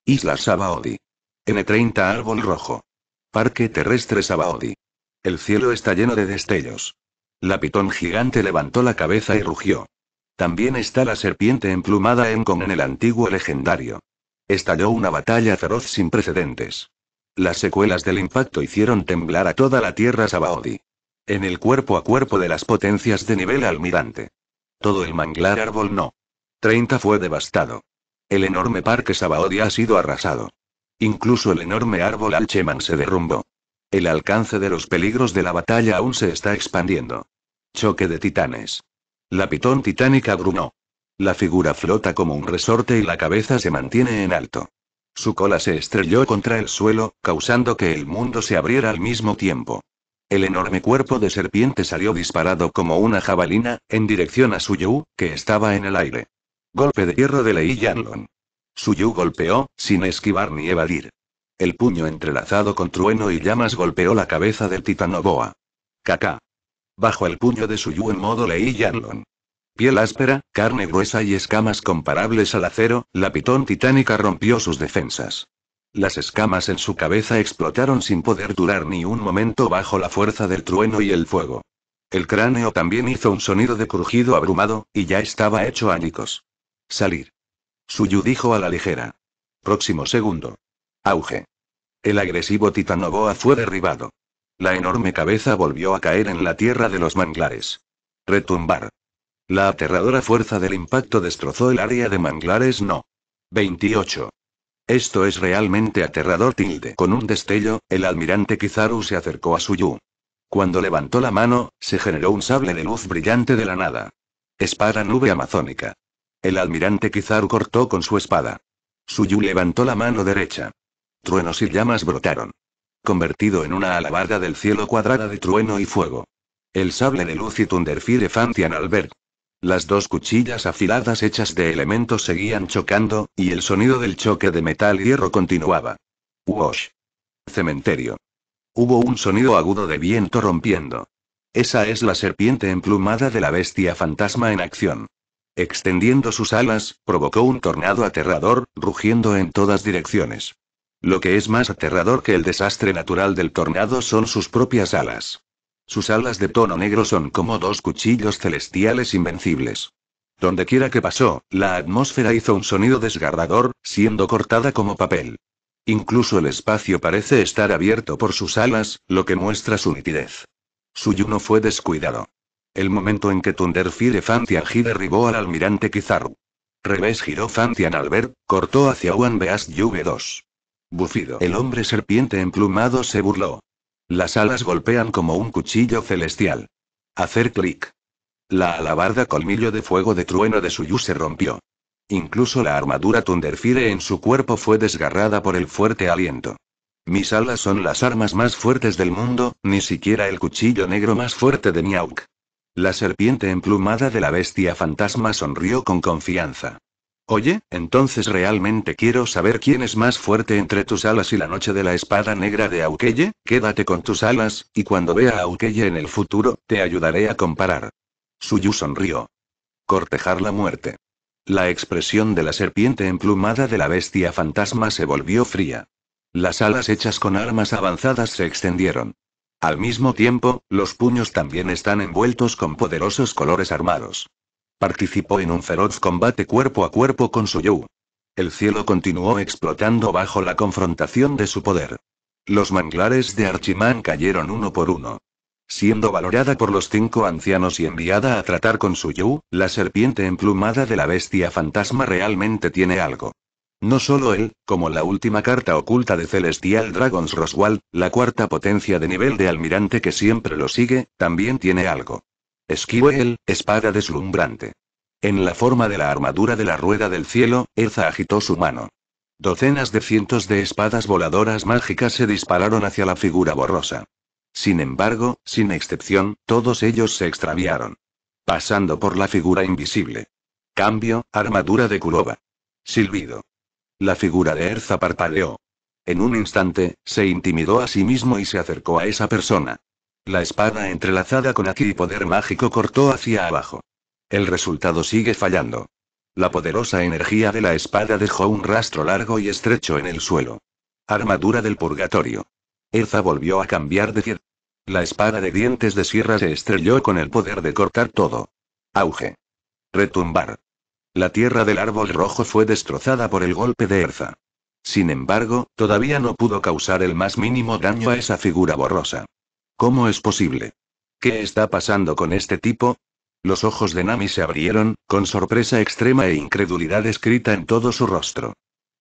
Isla Sabaody. N30 Árbol Rojo. Parque Terrestre Sabaody. El cielo está lleno de destellos. La pitón gigante levantó la cabeza y rugió. También está la serpiente emplumada Encon en el antiguo legendario. Estalló una batalla feroz sin precedentes. Las secuelas del impacto hicieron temblar a toda la tierra Sabaody. En el cuerpo a cuerpo de las potencias de nivel almirante. Todo el manglar árbol no. 30 fue devastado. El enorme parque Sabaody ha sido arrasado. Incluso el enorme árbol Alcheman se derrumbó. El alcance de los peligros de la batalla aún se está expandiendo. Choque de titanes. La pitón titánica grunó. La figura flota como un resorte y la cabeza se mantiene en alto. Su cola se estrelló contra el suelo, causando que el mundo se abriera al mismo tiempo. El enorme cuerpo de serpiente salió disparado como una jabalina, en dirección a Suyu, que estaba en el aire. Golpe de hierro de Lei Yanlong. Suyu golpeó, sin esquivar ni evadir. El puño entrelazado con trueno y llamas golpeó la cabeza del titanoboa. Caca. Bajo el puño de Suyu en modo Lei Yanlong. Piel áspera, carne gruesa y escamas comparables al acero, la pitón titánica rompió sus defensas. Las escamas en su cabeza explotaron sin poder durar ni un momento bajo la fuerza del trueno y el fuego. El cráneo también hizo un sonido de crujido abrumado, y ya estaba hecho añicos. Salir. Suyu dijo a la ligera. Próximo segundo. Auge. El agresivo titanoboa fue derribado. La enorme cabeza volvió a caer en la tierra de los manglares. Retumbar. La aterradora fuerza del impacto destrozó el área de manglares no. 28. Esto es realmente aterrador tilde. Con un destello, el almirante Kizaru se acercó a Suyu. Cuando levantó la mano, se generó un sable de luz brillante de la nada. Espada nube amazónica. El almirante Kizaru cortó con su espada. Suyu levantó la mano derecha. Truenos y llamas brotaron. Convertido en una alabarda del cielo cuadrada de trueno y fuego. El sable de luz y Thunderfire Fantian Albert. Las dos cuchillas afiladas hechas de elementos seguían chocando, y el sonido del choque de metal y hierro continuaba. Wash. Cementerio. Hubo un sonido agudo de viento rompiendo. Esa es la serpiente emplumada de la bestia fantasma en acción. Extendiendo sus alas, provocó un tornado aterrador, rugiendo en todas direcciones. Lo que es más aterrador que el desastre natural del tornado son sus propias alas. Sus alas de tono negro son como dos cuchillos celestiales invencibles. Donde quiera que pasó, la atmósfera hizo un sonido desgarrador, siendo cortada como papel. Incluso el espacio parece estar abierto por sus alas, lo que muestra su nitidez. Suyu no fue descuidado. El momento en que Thunderfire Fantian derribó al almirante Kizaru. Revés giró Fantian Albert, cortó hacia One Beast V2. Bufido. El hombre serpiente emplumado se burló. Las alas golpean como un cuchillo celestial. Hacer clic. La alabarda colmillo de fuego de trueno de Suyu se rompió. Incluso la armadura Thunderfire en su cuerpo fue desgarrada por el fuerte aliento. Mis alas son las armas más fuertes del mundo, ni siquiera el cuchillo negro más fuerte de Miauk. La serpiente emplumada de la bestia fantasma sonrió con confianza. Oye, entonces realmente quiero saber quién es más fuerte entre tus alas y la noche de la espada negra de Aukeye, quédate con tus alas, y cuando vea a Aukeye en el futuro, te ayudaré a comparar. Suyu sonrió. Cortejar la muerte. La expresión de la serpiente emplumada de la bestia fantasma se volvió fría. Las alas hechas con armas avanzadas se extendieron. Al mismo tiempo, los puños también están envueltos con poderosos colores armados. Participó en un feroz combate cuerpo a cuerpo con Suyu. El cielo continuó explotando bajo la confrontación de su poder. Los manglares de Archimán cayeron uno por uno. Siendo valorada por los cinco ancianos y enviada a tratar con Suyu, la serpiente emplumada de la bestia fantasma realmente tiene algo. No solo él, como la última carta oculta de Celestial Dragons Roswell, la cuarta potencia de nivel de almirante que siempre lo sigue, también tiene algo. Esquivel, espada deslumbrante. En la forma de la armadura de la rueda del cielo, Erza agitó su mano. Docenas de cientos de espadas voladoras mágicas se dispararon hacia la figura borrosa. Sin embargo, sin excepción, todos ellos se extraviaron. Pasando por la figura invisible. Cambio, armadura de Kuroba. Silbido. La figura de Erza parpadeó. En un instante, se intimidó a sí mismo y se acercó a esa persona. La espada entrelazada con aquí poder mágico cortó hacia abajo. El resultado sigue fallando. La poderosa energía de la espada dejó un rastro largo y estrecho en el suelo. Armadura del purgatorio. Erza volvió a cambiar de pie. La espada de dientes de sierra se estrelló con el poder de cortar todo. Auge. Retumbar. La tierra del árbol rojo fue destrozada por el golpe de Erza. Sin embargo, todavía no pudo causar el más mínimo daño a esa figura borrosa. ¿Cómo es posible? ¿Qué está pasando con este tipo? Los ojos de Nami se abrieron, con sorpresa extrema e incredulidad escrita en todo su rostro.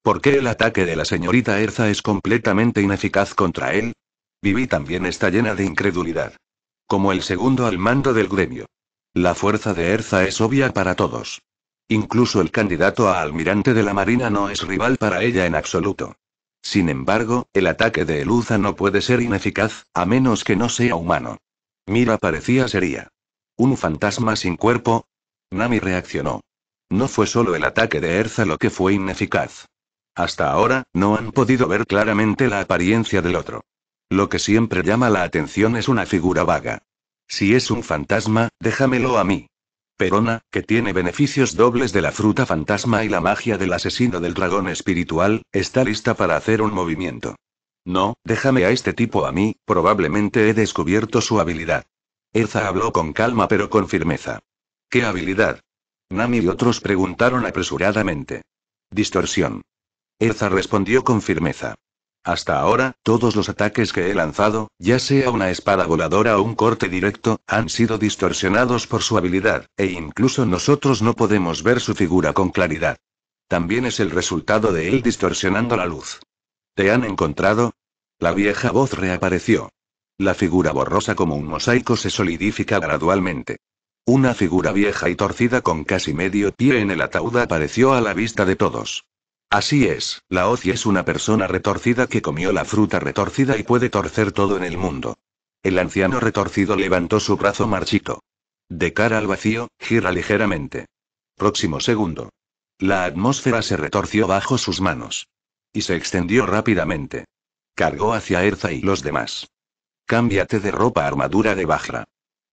¿Por qué el ataque de la señorita Erza es completamente ineficaz contra él? Vivi también está llena de incredulidad. Como el segundo al mando del gremio. La fuerza de Erza es obvia para todos. Incluso el candidato a almirante de la Marina no es rival para ella en absoluto. Sin embargo, el ataque de Eluza no puede ser ineficaz, a menos que no sea humano. Mira parecía sería. ¿Un fantasma sin cuerpo? Nami reaccionó. No fue solo el ataque de Erza lo que fue ineficaz. Hasta ahora, no han podido ver claramente la apariencia del otro. Lo que siempre llama la atención es una figura vaga. Si es un fantasma, déjamelo a mí. Perona, que tiene beneficios dobles de la fruta fantasma y la magia del asesino del dragón espiritual, está lista para hacer un movimiento. No, déjame a este tipo a mí, probablemente he descubierto su habilidad. Erza habló con calma pero con firmeza. ¿Qué habilidad? Nami y otros preguntaron apresuradamente. Distorsión. Erza respondió con firmeza. Hasta ahora, todos los ataques que he lanzado, ya sea una espada voladora o un corte directo, han sido distorsionados por su habilidad, e incluso nosotros no podemos ver su figura con claridad. También es el resultado de él distorsionando la luz. ¿Te han encontrado? La vieja voz reapareció. La figura borrosa como un mosaico se solidifica gradualmente. Una figura vieja y torcida con casi medio pie en el ataúd apareció a la vista de todos. Así es, la Ozi es una persona retorcida que comió la fruta retorcida y puede torcer todo en el mundo. El anciano retorcido levantó su brazo marchito. De cara al vacío, gira ligeramente. Próximo segundo. La atmósfera se retorció bajo sus manos. Y se extendió rápidamente. Cargó hacia Erza y los demás. Cámbiate de ropa armadura de Bajra.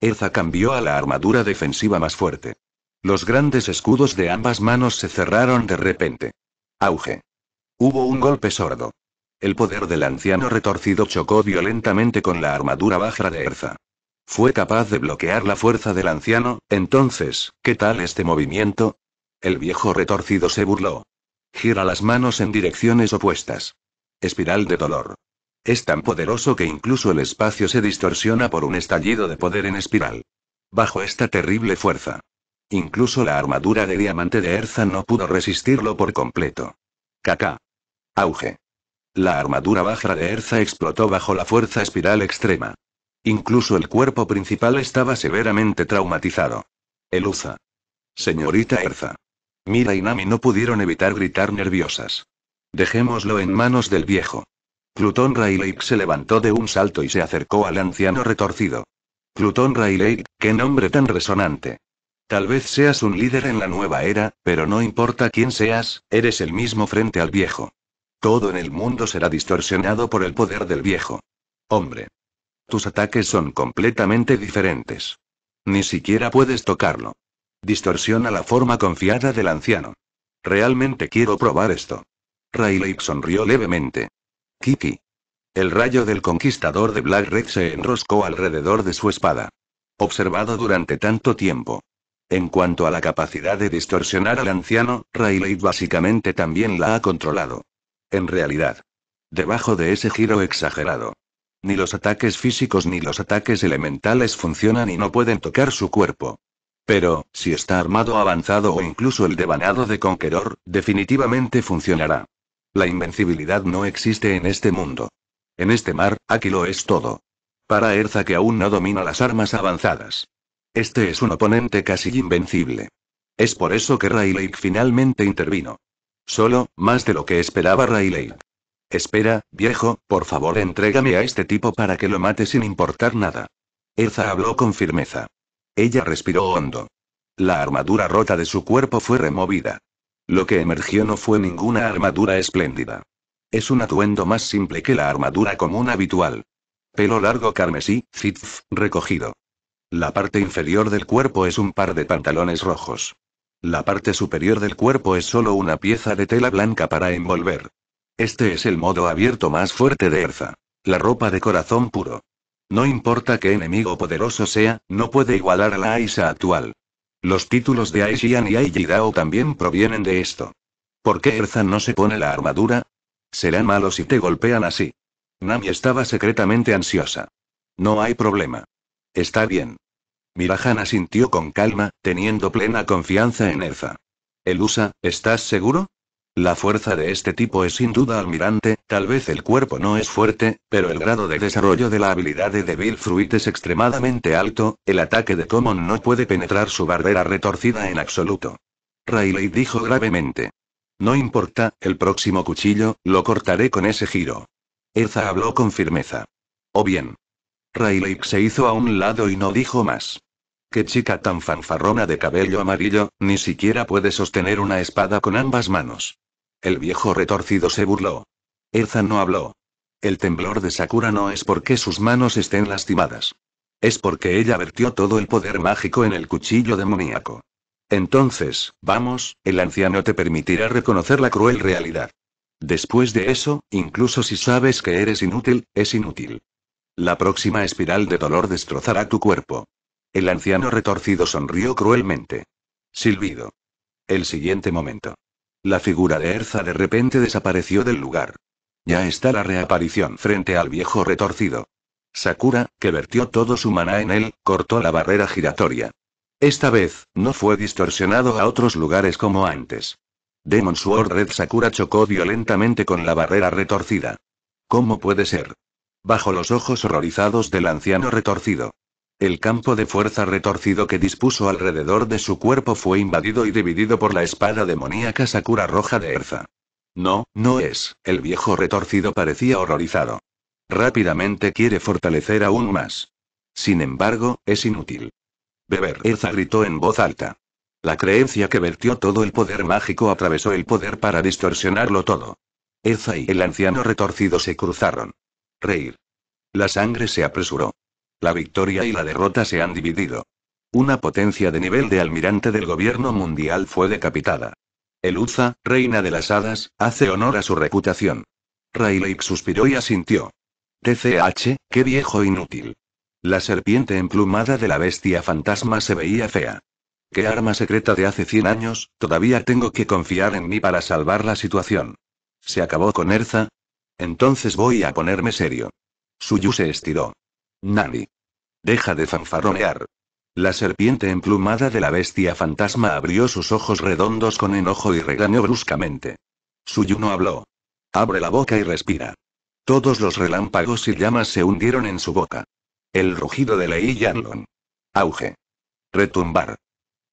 Erza cambió a la armadura defensiva más fuerte. Los grandes escudos de ambas manos se cerraron de repente. Auge. Hubo un golpe sordo. El poder del anciano retorcido chocó violentamente con la armadura baja de Erza. Fue capaz de bloquear la fuerza del anciano, entonces, ¿qué tal este movimiento? El viejo retorcido se burló. Gira las manos en direcciones opuestas. Espiral de dolor. Es tan poderoso que incluso el espacio se distorsiona por un estallido de poder en espiral. Bajo esta terrible fuerza, Incluso la armadura de diamante de Erza no pudo resistirlo por completo. Caca. Auge. La armadura baja de Erza explotó bajo la fuerza espiral extrema. Incluso el cuerpo principal estaba severamente traumatizado. Eluza. Señorita Erza. Mira y Nami no pudieron evitar gritar nerviosas. Dejémoslo en manos del viejo. Plutón Rayleigh se levantó de un salto y se acercó al anciano retorcido. Plutón Rayleigh, qué nombre tan resonante. Tal vez seas un líder en la nueva era, pero no importa quién seas, eres el mismo frente al viejo. Todo en el mundo será distorsionado por el poder del viejo. Hombre. Tus ataques son completamente diferentes. Ni siquiera puedes tocarlo. Distorsiona la forma confiada del anciano. Realmente quiero probar esto. Rayleigh sonrió levemente. Kiki. El rayo del conquistador de Black Red se enroscó alrededor de su espada. Observado durante tanto tiempo. En cuanto a la capacidad de distorsionar al anciano, Rayleigh básicamente también la ha controlado. En realidad. Debajo de ese giro exagerado. Ni los ataques físicos ni los ataques elementales funcionan y no pueden tocar su cuerpo. Pero, si está armado avanzado o incluso el devanado de Conqueror, definitivamente funcionará. La invencibilidad no existe en este mundo. En este mar, aquí lo es todo. Para Erza que aún no domina las armas avanzadas. Este es un oponente casi invencible. Es por eso que Rayleigh finalmente intervino. Solo, más de lo que esperaba Rayleigh. Espera, viejo, por favor entrégame a este tipo para que lo mate sin importar nada. Erza habló con firmeza. Ella respiró hondo. La armadura rota de su cuerpo fue removida. Lo que emergió no fue ninguna armadura espléndida. Es un atuendo más simple que la armadura común habitual. Pelo largo carmesí, zitz, recogido. La parte inferior del cuerpo es un par de pantalones rojos. La parte superior del cuerpo es solo una pieza de tela blanca para envolver. Este es el modo abierto más fuerte de Erza. La ropa de corazón puro. No importa qué enemigo poderoso sea, no puede igualar a la Aisha actual. Los títulos de Aishian y Aijidao también provienen de esto. ¿Por qué Erza no se pone la armadura? Serán malos si te golpean así. Nami estaba secretamente ansiosa. No hay problema. Está bien. Mirahan sintió con calma, teniendo plena confianza en Erza. Elusa, ¿estás seguro? La fuerza de este tipo es sin duda almirante, tal vez el cuerpo no es fuerte, pero el grado de desarrollo de la habilidad de Devil Fruit es extremadamente alto, el ataque de Common no puede penetrar su barrera retorcida en absoluto. Riley dijo gravemente. No importa, el próximo cuchillo, lo cortaré con ese giro. Erza habló con firmeza. O bien. Riley se hizo a un lado y no dijo más. Qué chica tan fanfarrona de cabello amarillo, ni siquiera puede sostener una espada con ambas manos. El viejo retorcido se burló. Erza no habló. El temblor de Sakura no es porque sus manos estén lastimadas. Es porque ella vertió todo el poder mágico en el cuchillo demoníaco. Entonces, vamos, el anciano te permitirá reconocer la cruel realidad. Después de eso, incluso si sabes que eres inútil, es inútil. La próxima espiral de dolor destrozará tu cuerpo. El anciano retorcido sonrió cruelmente. Silbido. El siguiente momento. La figura de Erza de repente desapareció del lugar. Ya está la reaparición frente al viejo retorcido. Sakura, que vertió todo su maná en él, cortó la barrera giratoria. Esta vez, no fue distorsionado a otros lugares como antes. Demon Sword Red Sakura chocó violentamente con la barrera retorcida. ¿Cómo puede ser? Bajo los ojos horrorizados del anciano retorcido. El campo de fuerza retorcido que dispuso alrededor de su cuerpo fue invadido y dividido por la espada demoníaca Sakura roja de Erza. No, no es, el viejo retorcido parecía horrorizado. Rápidamente quiere fortalecer aún más. Sin embargo, es inútil. Beber. Erza gritó en voz alta. La creencia que vertió todo el poder mágico atravesó el poder para distorsionarlo todo. Erza y el anciano retorcido se cruzaron. Reír. La sangre se apresuró. La victoria y la derrota se han dividido. Una potencia de nivel de almirante del gobierno mundial fue decapitada. El Uza, reina de las hadas, hace honor a su reputación. Rayleigh suspiró y asintió. TCH, qué viejo inútil. La serpiente emplumada de la bestia fantasma se veía fea. ¿Qué arma secreta de hace 100 años? Todavía tengo que confiar en mí para salvar la situación. ¿Se acabó con Erza? Entonces voy a ponerme serio. Suyu se estiró. Nani. Deja de fanfarronear. La serpiente emplumada de la bestia fantasma abrió sus ojos redondos con enojo y regañó bruscamente. Suyu no habló. Abre la boca y respira. Todos los relámpagos y llamas se hundieron en su boca. El rugido de Lei Yanlong. Auge. Retumbar.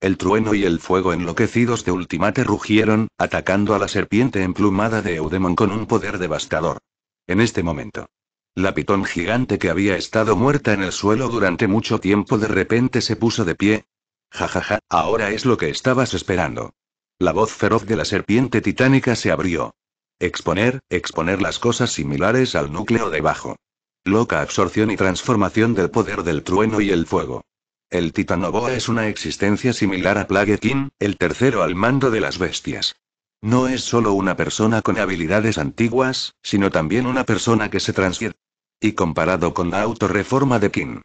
El trueno y el fuego enloquecidos de Ultimate rugieron, atacando a la serpiente emplumada de Eudemon con un poder devastador. En este momento, la pitón gigante que había estado muerta en el suelo durante mucho tiempo de repente se puso de pie. Jajaja, ahora es lo que estabas esperando. La voz feroz de la serpiente titánica se abrió. Exponer, exponer las cosas similares al núcleo debajo. Loca absorción y transformación del poder del trueno y el fuego. El Titanoboa es una existencia similar a Plague King, el tercero al mando de las bestias. No es solo una persona con habilidades antiguas, sino también una persona que se transfiere. Y comparado con la autorreforma de King.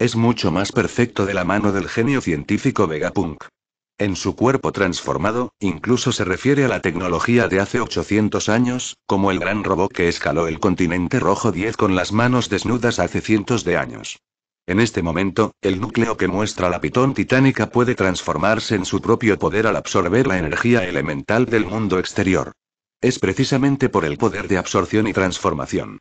Es mucho más perfecto de la mano del genio científico Vegapunk. En su cuerpo transformado, incluso se refiere a la tecnología de hace 800 años, como el gran robot que escaló el continente rojo 10 con las manos desnudas hace cientos de años. En este momento, el núcleo que muestra la pitón titánica puede transformarse en su propio poder al absorber la energía elemental del mundo exterior. Es precisamente por el poder de absorción y transformación.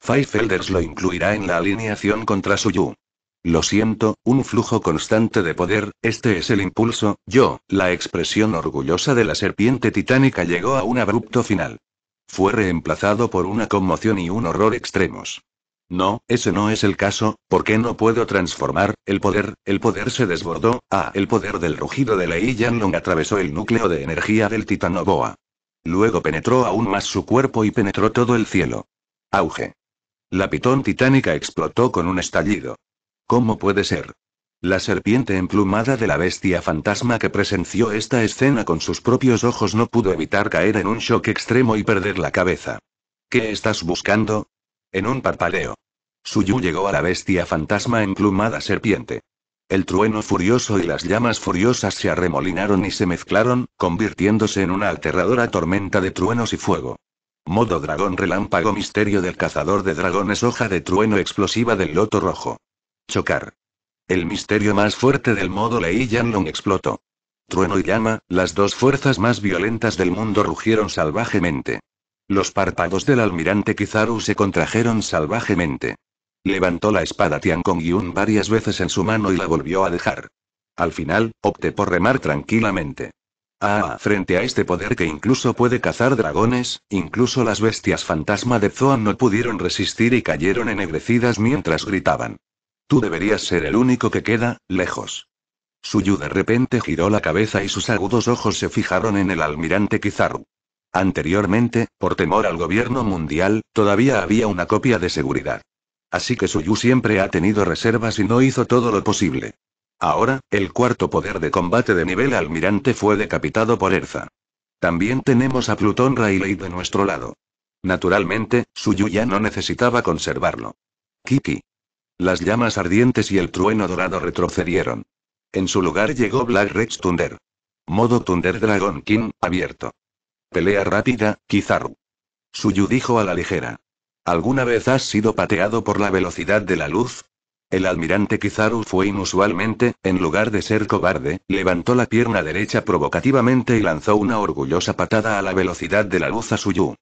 Five lo incluirá en la alineación contra Suyu. Lo siento, un flujo constante de poder, este es el impulso, yo, la expresión orgullosa de la serpiente titánica llegó a un abrupto final. Fue reemplazado por una conmoción y un horror extremos. No, ese no es el caso, ¿por qué no puedo transformar? El poder, el poder se desbordó, ah, el poder del rugido de Lei Yanlong atravesó el núcleo de energía del titanoboa. Luego penetró aún más su cuerpo y penetró todo el cielo. Auge. La pitón titánica explotó con un estallido. ¿Cómo puede ser? La serpiente emplumada de la bestia fantasma que presenció esta escena con sus propios ojos no pudo evitar caer en un shock extremo y perder la cabeza. ¿Qué estás buscando? En un parpadeo. Suyu llegó a la bestia fantasma emplumada serpiente. El trueno furioso y las llamas furiosas se arremolinaron y se mezclaron, convirtiéndose en una aterradora tormenta de truenos y fuego. Modo dragón relámpago misterio del cazador de dragones hoja de trueno explosiva del loto rojo. Chocar. El misterio más fuerte del modo Lei Yanlong explotó. trueno y llama, las dos fuerzas más violentas del mundo rugieron salvajemente. Los párpados del almirante Kizaru se contrajeron salvajemente. Levantó la espada Tiankong Yun varias veces en su mano y la volvió a dejar. Al final, opté por remar tranquilamente. Ah, frente a este poder que incluso puede cazar dragones, incluso las bestias fantasma de Zoan no pudieron resistir y cayeron ennegrecidas mientras gritaban. Tú deberías ser el único que queda, lejos. Suyu de repente giró la cabeza y sus agudos ojos se fijaron en el almirante Kizaru. Anteriormente, por temor al gobierno mundial, todavía había una copia de seguridad. Así que Suyu siempre ha tenido reservas y no hizo todo lo posible. Ahora, el cuarto poder de combate de nivel almirante fue decapitado por Erza. También tenemos a Plutón Rayleigh de nuestro lado. Naturalmente, Suyu ya no necesitaba conservarlo. Kiki. Las llamas ardientes y el trueno dorado retrocedieron. En su lugar llegó Black Rex Thunder. Modo Thunder Dragon King, abierto. Pelea rápida, Kizaru. Suyu dijo a la ligera. ¿Alguna vez has sido pateado por la velocidad de la luz? El almirante Kizaru fue inusualmente, en lugar de ser cobarde, levantó la pierna derecha provocativamente y lanzó una orgullosa patada a la velocidad de la luz a Suyu.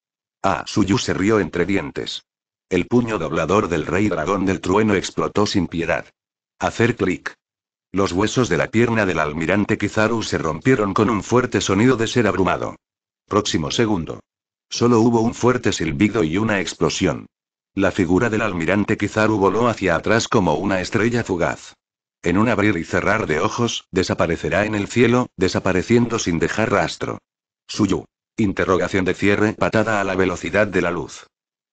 Ah, Suyu se rió entre dientes. El puño doblador del rey dragón del trueno explotó sin piedad. Hacer clic. Los huesos de la pierna del almirante Kizaru se rompieron con un fuerte sonido de ser abrumado. Próximo segundo. Solo hubo un fuerte silbido y una explosión. La figura del almirante Kizaru voló hacia atrás como una estrella fugaz. En un abrir y cerrar de ojos, desaparecerá en el cielo, desapareciendo sin dejar rastro. Suyu. Interrogación de cierre, patada a la velocidad de la luz.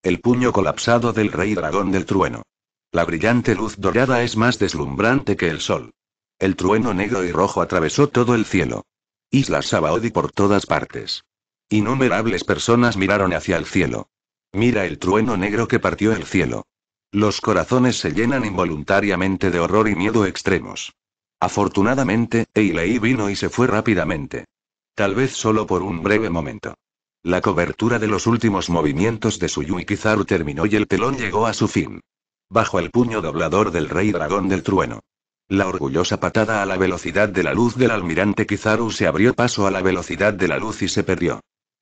El puño colapsado del rey dragón del trueno. La brillante luz dorada es más deslumbrante que el sol. El trueno negro y rojo atravesó todo el cielo. Islas Sabaody por todas partes. Innumerables personas miraron hacia el cielo. Mira el trueno negro que partió el cielo. Los corazones se llenan involuntariamente de horror y miedo extremos. Afortunadamente, Eilei vino y se fue rápidamente. Tal vez solo por un breve momento. La cobertura de los últimos movimientos de Suyu y Kizaru terminó y el telón llegó a su fin. Bajo el puño doblador del rey dragón del trueno. La orgullosa patada a la velocidad de la luz del almirante Kizaru se abrió paso a la velocidad de la luz y se perdió.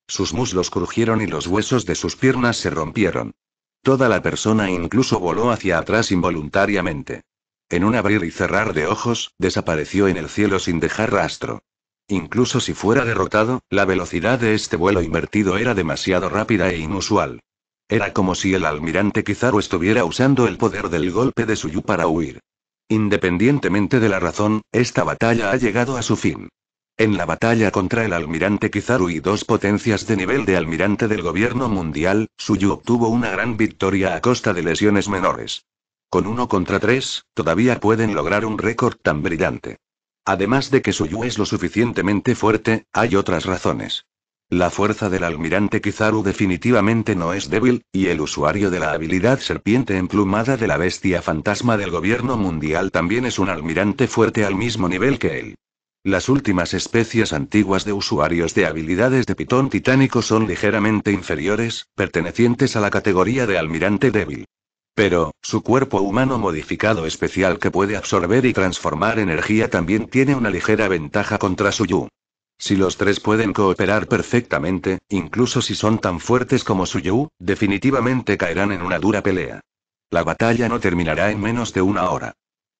Sus muslos crujieron y los huesos de sus piernas se rompieron. Toda la persona incluso voló hacia atrás involuntariamente. En un abrir y cerrar de ojos, desapareció en el cielo sin dejar rastro. Incluso si fuera derrotado, la velocidad de este vuelo invertido era demasiado rápida e inusual. Era como si el almirante Kizaru estuviera usando el poder del golpe de Suyu para huir. Independientemente de la razón, esta batalla ha llegado a su fin. En la batalla contra el almirante Kizaru y dos potencias de nivel de almirante del gobierno mundial, Suyu obtuvo una gran victoria a costa de lesiones menores. Con uno contra tres, todavía pueden lograr un récord tan brillante. Además de que Suyu es lo suficientemente fuerte, hay otras razones. La fuerza del almirante Kizaru definitivamente no es débil, y el usuario de la habilidad serpiente emplumada de la bestia fantasma del gobierno mundial también es un almirante fuerte al mismo nivel que él. Las últimas especies antiguas de usuarios de habilidades de pitón titánico son ligeramente inferiores, pertenecientes a la categoría de almirante débil. Pero, su cuerpo humano modificado especial que puede absorber y transformar energía también tiene una ligera ventaja contra Suyu. Si los tres pueden cooperar perfectamente, incluso si son tan fuertes como Suyu, definitivamente caerán en una dura pelea. La batalla no terminará en menos de una hora.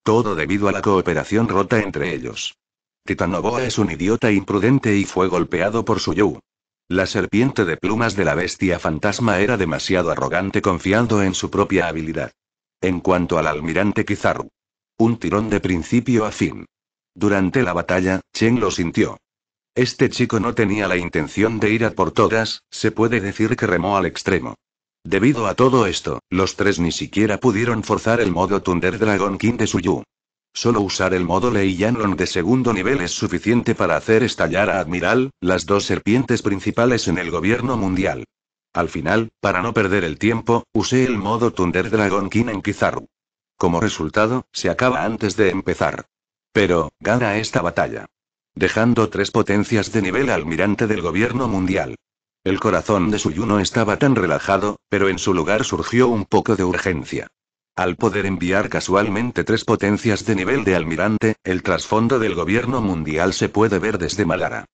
Todo debido a la cooperación rota entre ellos. Titanoboa es un idiota imprudente y fue golpeado por su Yu. La serpiente de plumas de la bestia fantasma era demasiado arrogante confiando en su propia habilidad. En cuanto al almirante Kizaru. Un tirón de principio a fin. Durante la batalla, Chen lo sintió. Este chico no tenía la intención de ir a por todas, se puede decir que remó al extremo. Debido a todo esto, los tres ni siquiera pudieron forzar el modo Thunder Dragon King de Suyu. Solo usar el modo Lei Yanlong de segundo nivel es suficiente para hacer estallar a Admiral, las dos serpientes principales en el gobierno mundial. Al final, para no perder el tiempo, usé el modo Thunder Dragon King en Kizaru. Como resultado, se acaba antes de empezar. Pero, gana esta batalla. Dejando tres potencias de nivel almirante del gobierno mundial. El corazón de Suyu no estaba tan relajado, pero en su lugar surgió un poco de urgencia. Al poder enviar casualmente tres potencias de nivel de almirante, el trasfondo del gobierno mundial se puede ver desde Malara.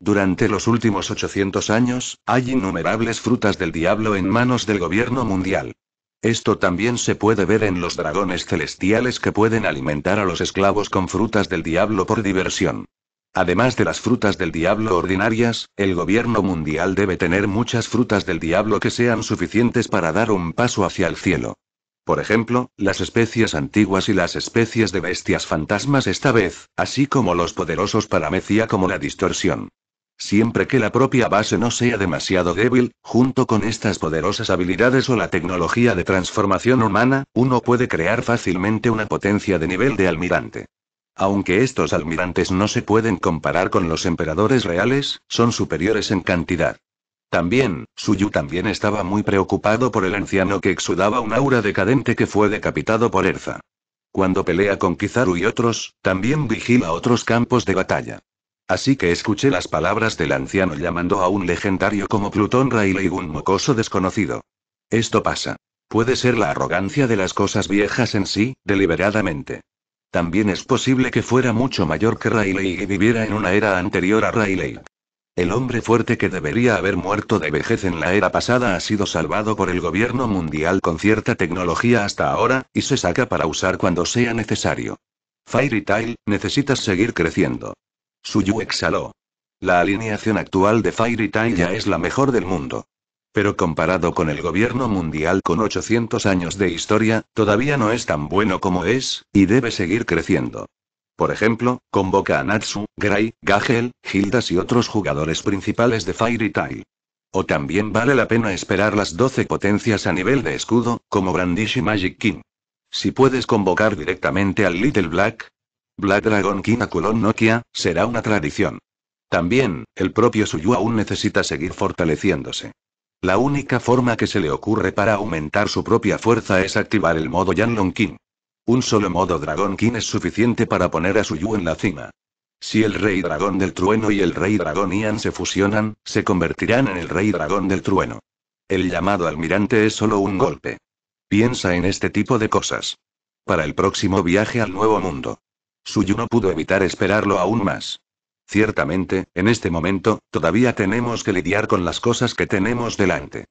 Durante los últimos 800 años, hay innumerables frutas del diablo en manos del gobierno mundial. Esto también se puede ver en los dragones celestiales que pueden alimentar a los esclavos con frutas del diablo por diversión. Además de las frutas del diablo ordinarias, el gobierno mundial debe tener muchas frutas del diablo que sean suficientes para dar un paso hacia el cielo. Por ejemplo, las especies antiguas y las especies de bestias fantasmas esta vez, así como los poderosos paramecia como la distorsión. Siempre que la propia base no sea demasiado débil, junto con estas poderosas habilidades o la tecnología de transformación humana, uno puede crear fácilmente una potencia de nivel de almirante. Aunque estos almirantes no se pueden comparar con los emperadores reales, son superiores en cantidad. También, Suyu también estaba muy preocupado por el anciano que exudaba un aura decadente que fue decapitado por Erza. Cuando pelea con Kizaru y otros, también vigila otros campos de batalla. Así que escuché las palabras del anciano llamando a un legendario como Plutón Riley un mocoso desconocido. Esto pasa. Puede ser la arrogancia de las cosas viejas en sí, deliberadamente. También es posible que fuera mucho mayor que Riley y viviera en una era anterior a Riley. El hombre fuerte que debería haber muerto de vejez en la era pasada ha sido salvado por el gobierno mundial con cierta tecnología hasta ahora, y se saca para usar cuando sea necesario. Fairy Tail, necesitas seguir creciendo. Suyu exhaló. La alineación actual de Fairy Tail ya es la mejor del mundo. Pero comparado con el gobierno mundial con 800 años de historia, todavía no es tan bueno como es, y debe seguir creciendo. Por ejemplo, convoca a Natsu, Gray, Gagel, Hildas y otros jugadores principales de Fairy Tail. O también vale la pena esperar las 12 potencias a nivel de escudo, como Brandish y Magic King. Si puedes convocar directamente al Little Black, Black Dragon King a Kulon Nokia, será una tradición. También, el propio Suyu aún necesita seguir fortaleciéndose. La única forma que se le ocurre para aumentar su propia fuerza es activar el modo Yanlong King. Un solo modo Dragón King es suficiente para poner a Suyu en la cima. Si el Rey Dragón del Trueno y el Rey Dragón Ian se fusionan, se convertirán en el Rey Dragón del Trueno. El llamado almirante es solo un golpe. Piensa en este tipo de cosas. Para el próximo viaje al Nuevo Mundo. Suyu no pudo evitar esperarlo aún más. Ciertamente, en este momento, todavía tenemos que lidiar con las cosas que tenemos delante.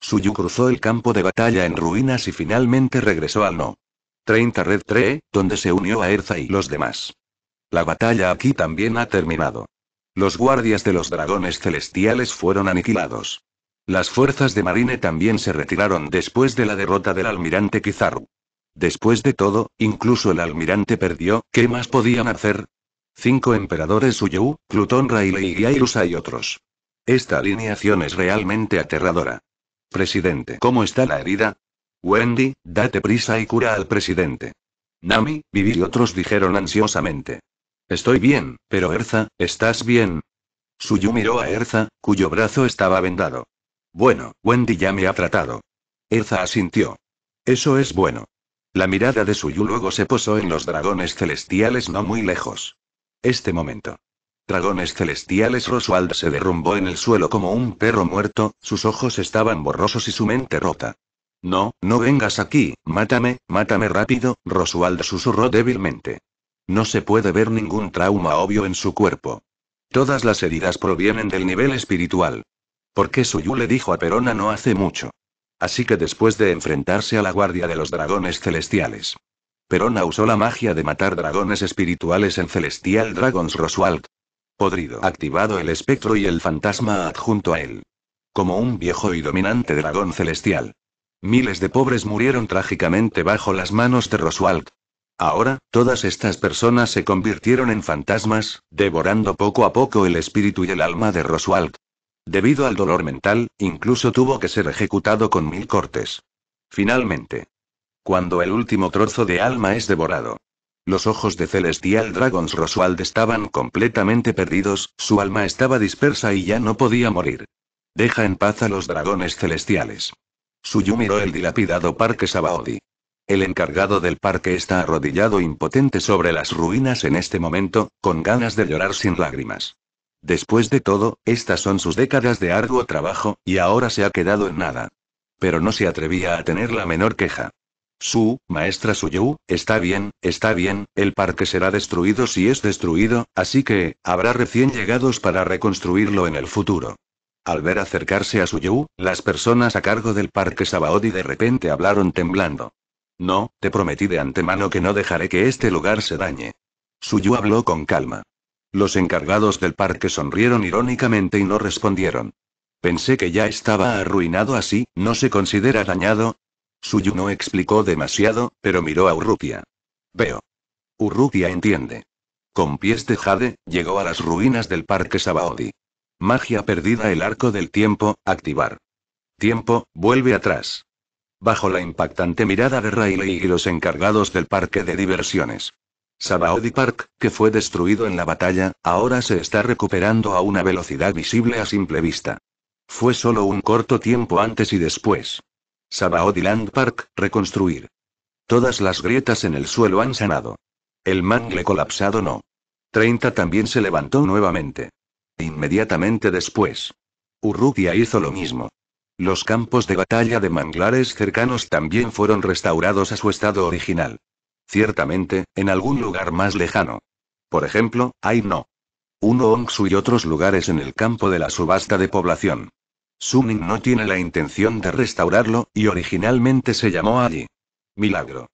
Suyu cruzó el campo de batalla en ruinas y finalmente regresó al no. 30 Red 3, donde se unió a Erza y los demás. La batalla aquí también ha terminado. Los guardias de los dragones celestiales fueron aniquilados. Las fuerzas de Marine también se retiraron después de la derrota del almirante Kizaru. Después de todo, incluso el almirante perdió, ¿qué más podían hacer? Cinco emperadores Suyu, Plutón Riley y Airusa y otros. Esta alineación es realmente aterradora. Presidente, ¿cómo está la herida? Wendy, date prisa y cura al presidente. Nami, Vivi y otros dijeron ansiosamente. Estoy bien, pero Erza, ¿estás bien? Suyu miró a Erza, cuyo brazo estaba vendado. Bueno, Wendy ya me ha tratado. Erza asintió. Eso es bueno. La mirada de Suyu luego se posó en los dragones celestiales no muy lejos. Este momento. Dragones celestiales Roswald se derrumbó en el suelo como un perro muerto, sus ojos estaban borrosos y su mente rota. No, no vengas aquí, mátame, mátame rápido, Roswald susurró débilmente. No se puede ver ningún trauma obvio en su cuerpo. Todas las heridas provienen del nivel espiritual. Porque Suyu le dijo a Perona no hace mucho. Así que después de enfrentarse a la guardia de los dragones celestiales. Perona usó la magia de matar dragones espirituales en Celestial Dragons Roswald. Podrido. Activado el espectro y el fantasma adjunto a él. Como un viejo y dominante dragón celestial. Miles de pobres murieron trágicamente bajo las manos de Roswald. Ahora, todas estas personas se convirtieron en fantasmas, devorando poco a poco el espíritu y el alma de Roswald. Debido al dolor mental, incluso tuvo que ser ejecutado con mil cortes. Finalmente. Cuando el último trozo de alma es devorado. Los ojos de Celestial Dragons Roswald estaban completamente perdidos, su alma estaba dispersa y ya no podía morir. Deja en paz a los dragones celestiales. Suyu miró el dilapidado parque Sabaody. El encargado del parque está arrodillado impotente sobre las ruinas en este momento, con ganas de llorar sin lágrimas. Después de todo, estas son sus décadas de arduo trabajo, y ahora se ha quedado en nada. Pero no se atrevía a tener la menor queja. Su, maestra Suyu, está bien, está bien, el parque será destruido si es destruido, así que, habrá recién llegados para reconstruirlo en el futuro. Al ver acercarse a Suyu, las personas a cargo del parque Sabaody de repente hablaron temblando. No, te prometí de antemano que no dejaré que este lugar se dañe. Suyu habló con calma. Los encargados del parque sonrieron irónicamente y no respondieron. Pensé que ya estaba arruinado así, ¿no se considera dañado? Suyu no explicó demasiado, pero miró a Urrutia. Veo. Urrutia entiende. Con pies de jade, llegó a las ruinas del parque Sabaody. Magia perdida el arco del tiempo, activar. Tiempo, vuelve atrás. Bajo la impactante mirada de Riley y los encargados del parque de diversiones. Sabaody Park, que fue destruido en la batalla, ahora se está recuperando a una velocidad visible a simple vista. Fue solo un corto tiempo antes y después. Sabaody Land Park, reconstruir. Todas las grietas en el suelo han sanado. El mangle colapsado no. 30 también se levantó nuevamente. Inmediatamente después. Urrutia hizo lo mismo. Los campos de batalla de manglares cercanos también fueron restaurados a su estado original. Ciertamente, en algún lugar más lejano. Por ejemplo, hay no. Uno Ongsu y otros lugares en el campo de la subasta de población. Suning no tiene la intención de restaurarlo, y originalmente se llamó allí. Milagro.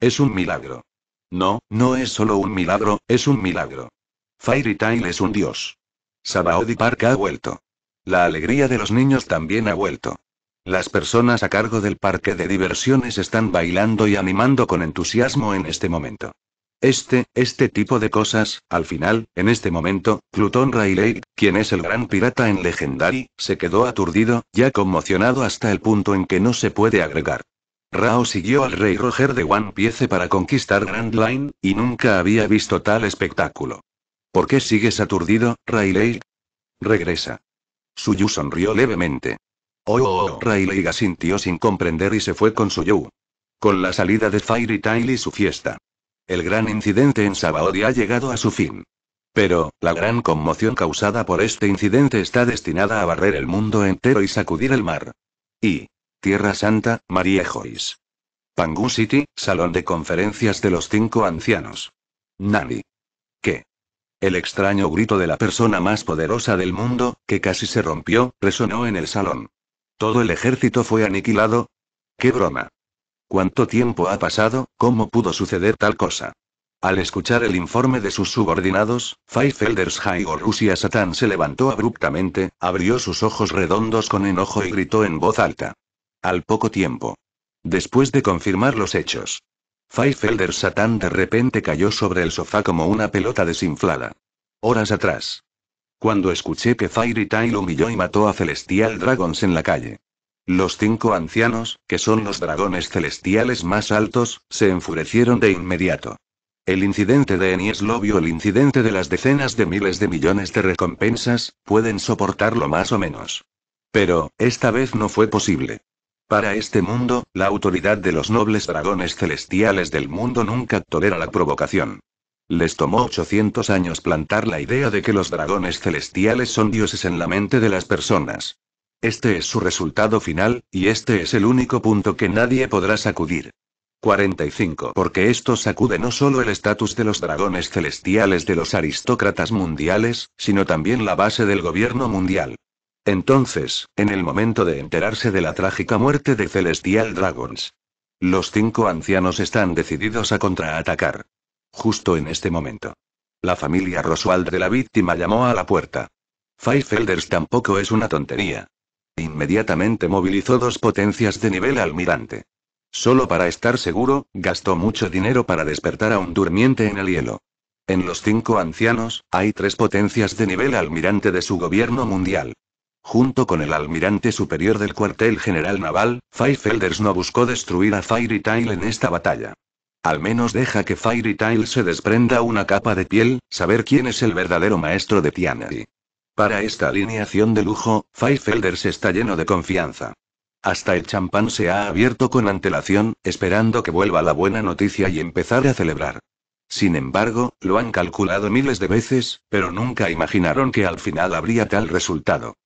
Es un milagro. No, no es solo un milagro, es un milagro. Fairy Tail es un dios. Sabaody Park ha vuelto. La alegría de los niños también ha vuelto. Las personas a cargo del parque de diversiones están bailando y animando con entusiasmo en este momento. Este, este tipo de cosas, al final, en este momento, Pluton Riley, quien es el gran pirata en Legendary, se quedó aturdido, ya conmocionado hasta el punto en que no se puede agregar. Rao siguió al rey Roger de One Piece para conquistar Grand Line, y nunca había visto tal espectáculo. ¿Por qué sigues aturdido, Riley? Regresa. Suyu sonrió levemente. Oh, oh, oh. Riley asintió sin comprender y se fue con Suyu. Con la salida de Fairy Tail y su fiesta. El gran incidente en Sabaody ha llegado a su fin. Pero, la gran conmoción causada por este incidente está destinada a barrer el mundo entero y sacudir el mar. Y. Tierra Santa, María Joyce. Pangu City, Salón de Conferencias de los Cinco Ancianos. Nani. El extraño grito de la persona más poderosa del mundo, que casi se rompió, resonó en el salón. ¿Todo el ejército fue aniquilado? ¡Qué broma! ¿Cuánto tiempo ha pasado? ¿Cómo pudo suceder tal cosa? Al escuchar el informe de sus subordinados, Five Elders High Rusia Satan se levantó abruptamente, abrió sus ojos redondos con enojo y gritó en voz alta. Al poco tiempo. Después de confirmar los hechos. Five Elders Satan de repente cayó sobre el sofá como una pelota desinflada. Horas atrás. Cuando escuché que Fairy Tail humilló y mató a Celestial Dragons en la calle. Los cinco ancianos, que son los dragones celestiales más altos, se enfurecieron de inmediato. El incidente de Enies lo vio el incidente de las decenas de miles de millones de recompensas, pueden soportarlo más o menos. Pero, esta vez no fue posible. Para este mundo, la autoridad de los nobles dragones celestiales del mundo nunca tolera la provocación. Les tomó 800 años plantar la idea de que los dragones celestiales son dioses en la mente de las personas. Este es su resultado final, y este es el único punto que nadie podrá sacudir. 45. Porque esto sacude no solo el estatus de los dragones celestiales de los aristócratas mundiales, sino también la base del gobierno mundial. Entonces, en el momento de enterarse de la trágica muerte de Celestial Dragons, los cinco ancianos están decididos a contraatacar. Justo en este momento. La familia Roswald de la víctima llamó a la puerta. Five Elders tampoco es una tontería. Inmediatamente movilizó dos potencias de nivel almirante. Solo para estar seguro, gastó mucho dinero para despertar a un durmiente en el hielo. En los cinco ancianos, hay tres potencias de nivel almirante de su gobierno mundial. Junto con el almirante superior del cuartel general naval, Five Elders no buscó destruir a Fairy Tail en esta batalla. Al menos deja que Fairy Tail se desprenda una capa de piel, saber quién es el verdadero maestro de Tianari. Para esta alineación de lujo, Five está lleno de confianza. Hasta el champán se ha abierto con antelación, esperando que vuelva la buena noticia y empezar a celebrar. Sin embargo, lo han calculado miles de veces, pero nunca imaginaron que al final habría tal resultado.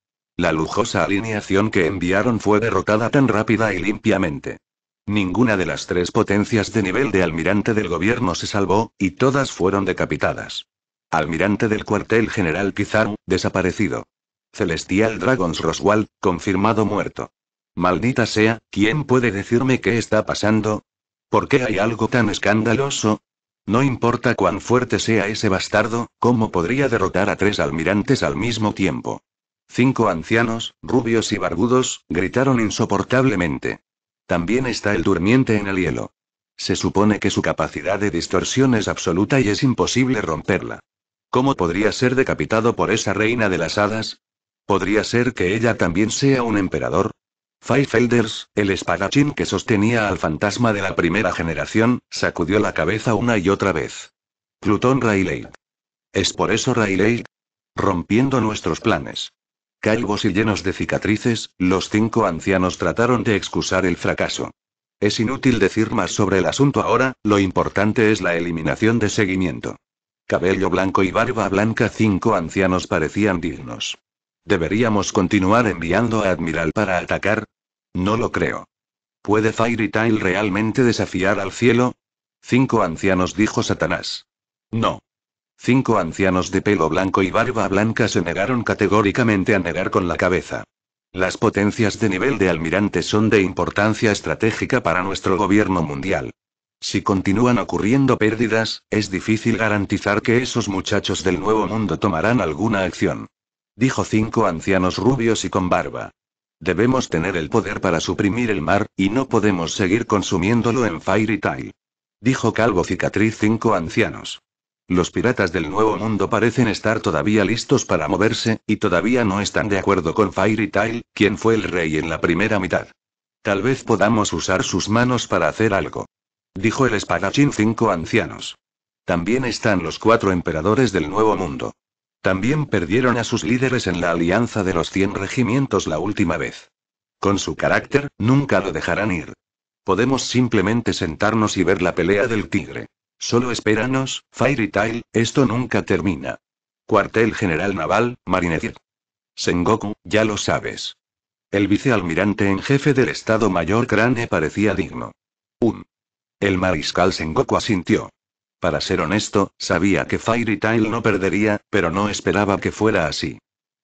La lujosa alineación que enviaron fue derrotada tan rápida y limpiamente. Ninguna de las tres potencias de nivel de almirante del gobierno se salvó, y todas fueron decapitadas. Almirante del cuartel general Kizaru, desaparecido. Celestial Dragons Roswell, confirmado muerto. Maldita sea, ¿quién puede decirme qué está pasando? ¿Por qué hay algo tan escandaloso? No importa cuán fuerte sea ese bastardo, ¿cómo podría derrotar a tres almirantes al mismo tiempo? Cinco ancianos, rubios y barbudos, gritaron insoportablemente. También está el durmiente en el hielo. Se supone que su capacidad de distorsión es absoluta y es imposible romperla. ¿Cómo podría ser decapitado por esa reina de las hadas? ¿Podría ser que ella también sea un emperador? Felders, el espadachín que sostenía al fantasma de la primera generación, sacudió la cabeza una y otra vez. Plutón Rayleigh. ¿Es por eso Rayleigh? Rompiendo nuestros planes. Calvos y llenos de cicatrices, los cinco ancianos trataron de excusar el fracaso. Es inútil decir más sobre el asunto ahora, lo importante es la eliminación de seguimiento. Cabello blanco y barba blanca, cinco ancianos parecían dignos. ¿Deberíamos continuar enviando a Admiral para atacar? No lo creo. ¿Puede Fairy realmente desafiar al cielo? Cinco ancianos dijo Satanás. No. Cinco ancianos de pelo blanco y barba blanca se negaron categóricamente a negar con la cabeza. Las potencias de nivel de almirante son de importancia estratégica para nuestro gobierno mundial. Si continúan ocurriendo pérdidas, es difícil garantizar que esos muchachos del Nuevo Mundo tomarán alguna acción. Dijo cinco ancianos rubios y con barba. Debemos tener el poder para suprimir el mar, y no podemos seguir consumiéndolo en Fairy Tail. Dijo Calvo Cicatriz cinco ancianos. Los piratas del Nuevo Mundo parecen estar todavía listos para moverse, y todavía no están de acuerdo con Fairy Tail, quien fue el rey en la primera mitad. Tal vez podamos usar sus manos para hacer algo. Dijo el espadachín cinco ancianos. También están los cuatro emperadores del Nuevo Mundo. También perdieron a sus líderes en la alianza de los cien regimientos la última vez. Con su carácter, nunca lo dejarán ir. Podemos simplemente sentarnos y ver la pelea del tigre. Solo espéranos, Fairy Tail, esto nunca termina. Cuartel General Naval, Marineford. Sengoku, ya lo sabes. El vicealmirante en jefe del Estado Mayor Crane parecía digno. Un. El mariscal Sengoku asintió. Para ser honesto, sabía que Fairy Tail no perdería, pero no esperaba que fuera así.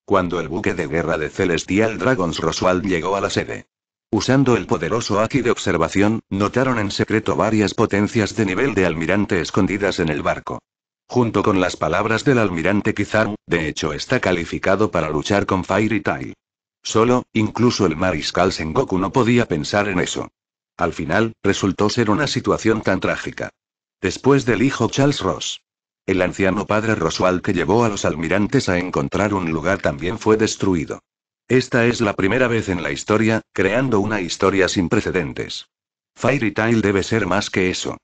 Cuando el buque de guerra de Celestial Dragons Roswell llegó a la sede, Usando el poderoso Aki de observación, notaron en secreto varias potencias de nivel de almirante escondidas en el barco. Junto con las palabras del almirante Kizaru, de hecho está calificado para luchar con Fairy Tail. Solo, incluso el mariscal Sengoku no podía pensar en eso. Al final, resultó ser una situación tan trágica. Después del hijo Charles Ross. El anciano padre Roswell que llevó a los almirantes a encontrar un lugar también fue destruido. Esta es la primera vez en la historia, creando una historia sin precedentes. Fairy Tail debe ser más que eso.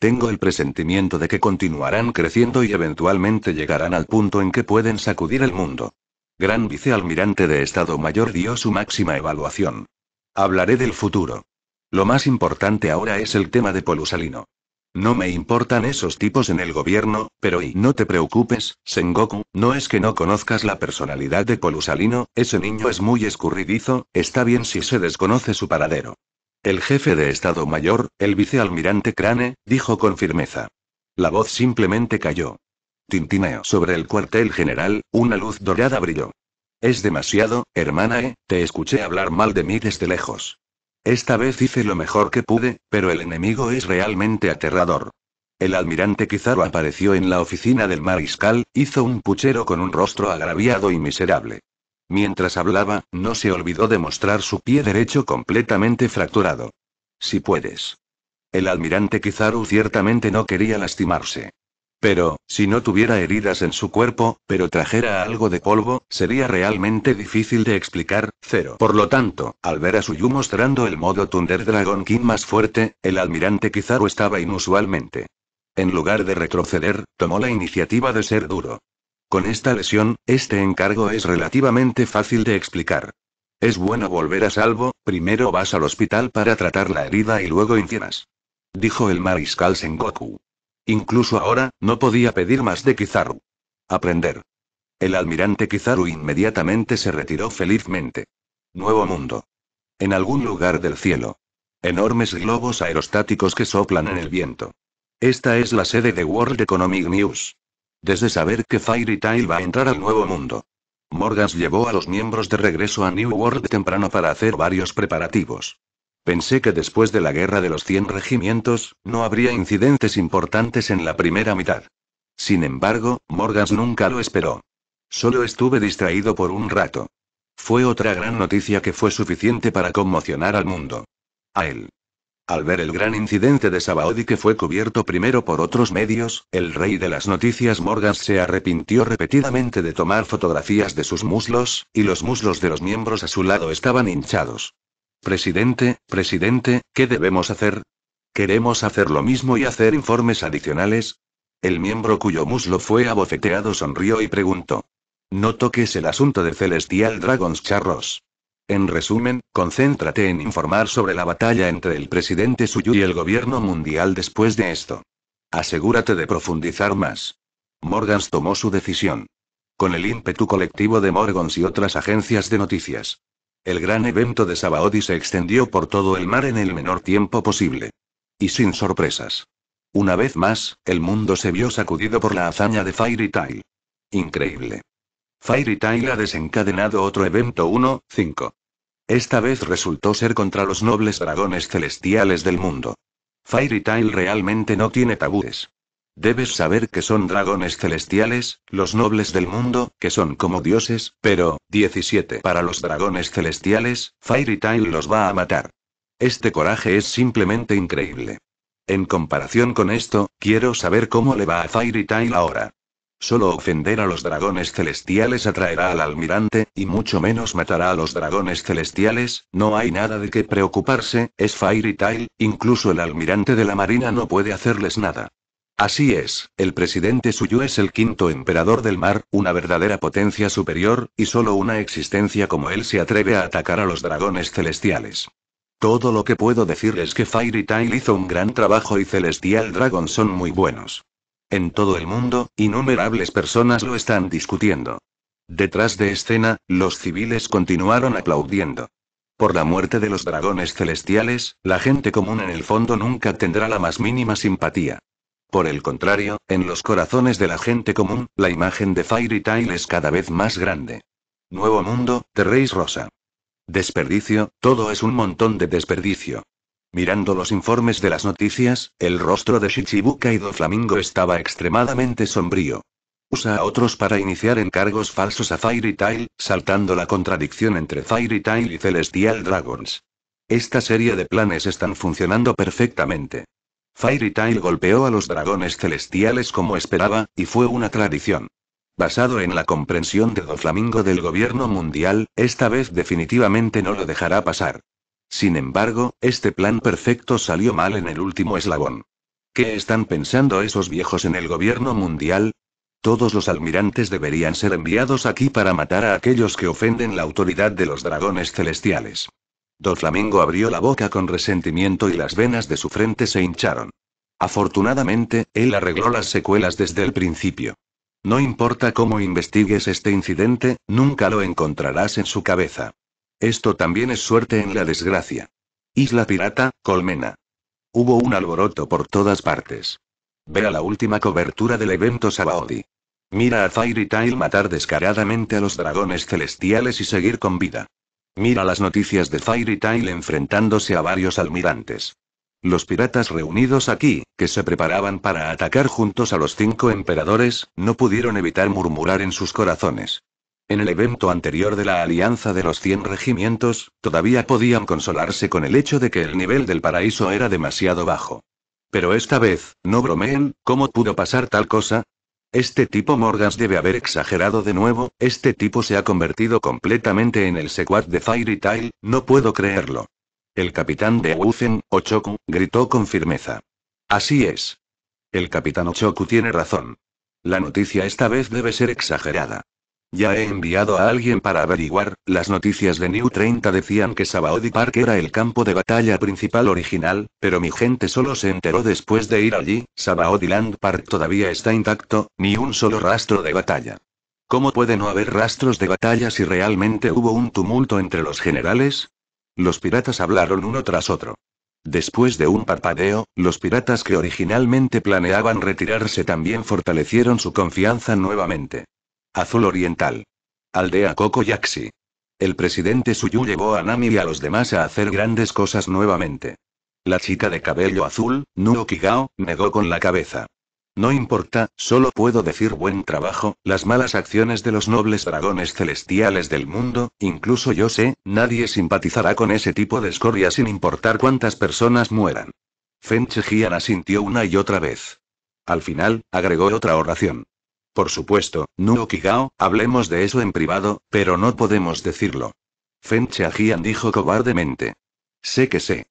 Tengo el presentimiento de que continuarán creciendo y eventualmente llegarán al punto en que pueden sacudir el mundo. Gran vicealmirante de Estado Mayor dio su máxima evaluación. Hablaré del futuro. Lo más importante ahora es el tema de Polusalino. No me importan esos tipos en el gobierno, pero y no te preocupes, Sengoku, no es que no conozcas la personalidad de Polusalino, ese niño es muy escurridizo, está bien si se desconoce su paradero. El jefe de Estado Mayor, el vicealmirante Crane, dijo con firmeza. La voz simplemente cayó. Tintineo sobre el cuartel general, una luz dorada brilló. Es demasiado, hermana E, te escuché hablar mal de mí desde lejos. Esta vez hice lo mejor que pude, pero el enemigo es realmente aterrador. El almirante Kizaru apareció en la oficina del mariscal, hizo un puchero con un rostro agraviado y miserable. Mientras hablaba, no se olvidó de mostrar su pie derecho completamente fracturado. Si puedes. El almirante Kizaru ciertamente no quería lastimarse. Pero, si no tuviera heridas en su cuerpo, pero trajera algo de polvo, sería realmente difícil de explicar, cero. Por lo tanto, al ver a Suyu mostrando el modo Thunder Dragon King más fuerte, el almirante Kizaru estaba inusualmente. En lugar de retroceder, tomó la iniciativa de ser duro. Con esta lesión, este encargo es relativamente fácil de explicar. Es bueno volver a salvo, primero vas al hospital para tratar la herida y luego incinas. Dijo el mariscal Sengoku. Incluso ahora, no podía pedir más de Kizaru. Aprender. El almirante Kizaru inmediatamente se retiró felizmente. Nuevo mundo. En algún lugar del cielo. Enormes globos aerostáticos que soplan en el viento. Esta es la sede de World Economic News. Desde saber que Fairy Tail va a entrar al nuevo mundo. Morgans llevó a los miembros de regreso a New World temprano para hacer varios preparativos. Pensé que después de la guerra de los 100 regimientos, no habría incidentes importantes en la primera mitad. Sin embargo, Morgans nunca lo esperó. Solo estuve distraído por un rato. Fue otra gran noticia que fue suficiente para conmocionar al mundo. A él. Al ver el gran incidente de Sabaody que fue cubierto primero por otros medios, el rey de las noticias Morgan se arrepintió repetidamente de tomar fotografías de sus muslos, y los muslos de los miembros a su lado estaban hinchados. Presidente, presidente, ¿qué debemos hacer? ¿Queremos hacer lo mismo y hacer informes adicionales? El miembro cuyo muslo fue abofeteado sonrió y preguntó. No toques el asunto de Celestial Dragons Charros. En resumen, concéntrate en informar sobre la batalla entre el presidente Suyu y el gobierno mundial después de esto. Asegúrate de profundizar más. Morgans tomó su decisión. Con el ímpetu colectivo de Morgans y otras agencias de noticias. El gran evento de Sabaody se extendió por todo el mar en el menor tiempo posible. Y sin sorpresas. Una vez más, el mundo se vio sacudido por la hazaña de Fairy Tail. Increíble. Fairy Tail ha desencadenado otro evento 1-5. Esta vez resultó ser contra los nobles dragones celestiales del mundo. Fairy Tail realmente no tiene tabúes. Debes saber que son dragones celestiales, los nobles del mundo, que son como dioses, pero, 17. Para los dragones celestiales, Fairy Tail los va a matar. Este coraje es simplemente increíble. En comparación con esto, quiero saber cómo le va a Fairy Tail ahora. Solo ofender a los dragones celestiales atraerá al almirante, y mucho menos matará a los dragones celestiales, no hay nada de qué preocuparse, es Fairy Tail, incluso el almirante de la marina no puede hacerles nada. Así es, el presidente Suyu es el quinto emperador del mar, una verdadera potencia superior, y solo una existencia como él se atreve a atacar a los dragones celestiales. Todo lo que puedo decir es que Fairy Tail hizo un gran trabajo y Celestial Dragon son muy buenos. En todo el mundo, innumerables personas lo están discutiendo. Detrás de escena, los civiles continuaron aplaudiendo. Por la muerte de los dragones celestiales, la gente común en el fondo nunca tendrá la más mínima simpatía. Por el contrario, en los corazones de la gente común, la imagen de Fairy Tail es cada vez más grande. Nuevo mundo, de Reis Rosa. Desperdicio, todo es un montón de desperdicio. Mirando los informes de las noticias, el rostro de Shichibuka y Flamingo estaba extremadamente sombrío. Usa a otros para iniciar encargos falsos a Fairy Tail, saltando la contradicción entre Fairy Tail y Celestial Dragons. Esta serie de planes están funcionando perfectamente. Fairy Tail golpeó a los dragones celestiales como esperaba, y fue una tradición. Basado en la comprensión de Flamingo del gobierno mundial, esta vez definitivamente no lo dejará pasar. Sin embargo, este plan perfecto salió mal en el último eslabón. ¿Qué están pensando esos viejos en el gobierno mundial? Todos los almirantes deberían ser enviados aquí para matar a aquellos que ofenden la autoridad de los dragones celestiales. Flamingo abrió la boca con resentimiento y las venas de su frente se hincharon. Afortunadamente, él arregló las secuelas desde el principio. No importa cómo investigues este incidente, nunca lo encontrarás en su cabeza. Esto también es suerte en la desgracia. Isla Pirata, Colmena. Hubo un alboroto por todas partes. Vea la última cobertura del evento Sabaody. Mira a Fairy Tail matar descaradamente a los dragones celestiales y seguir con vida. Mira las noticias de Fairy Tail enfrentándose a varios almirantes. Los piratas reunidos aquí, que se preparaban para atacar juntos a los cinco emperadores, no pudieron evitar murmurar en sus corazones. En el evento anterior de la alianza de los 100 regimientos, todavía podían consolarse con el hecho de que el nivel del paraíso era demasiado bajo. Pero esta vez, no bromeen, ¿cómo pudo pasar tal cosa? Este tipo Morgans debe haber exagerado de nuevo, este tipo se ha convertido completamente en el sequad de Fairy Tail, no puedo creerlo. El capitán de Wuzen, Ochoku, gritó con firmeza. Así es. El capitán Ochoku tiene razón. La noticia esta vez debe ser exagerada. Ya he enviado a alguien para averiguar, las noticias de New 30 decían que Sabaody Park era el campo de batalla principal original, pero mi gente solo se enteró después de ir allí, Sabaody Land Park todavía está intacto, ni un solo rastro de batalla. ¿Cómo puede no haber rastros de batalla si realmente hubo un tumulto entre los generales? Los piratas hablaron uno tras otro. Después de un parpadeo, los piratas que originalmente planeaban retirarse también fortalecieron su confianza nuevamente. Azul Oriental. Aldea Yaxi. El presidente Suyu llevó a Nami y a los demás a hacer grandes cosas nuevamente. La chica de cabello azul, Nuo Kigao, negó con la cabeza. No importa, solo puedo decir buen trabajo, las malas acciones de los nobles dragones celestiales del mundo, incluso yo sé, nadie simpatizará con ese tipo de escoria sin importar cuántas personas mueran. Fen Chejian asintió una y otra vez. Al final, agregó otra oración. Por supuesto, Nuo Kigao, hablemos de eso en privado, pero no podemos decirlo. Fen Chejian dijo cobardemente. Sé que sé.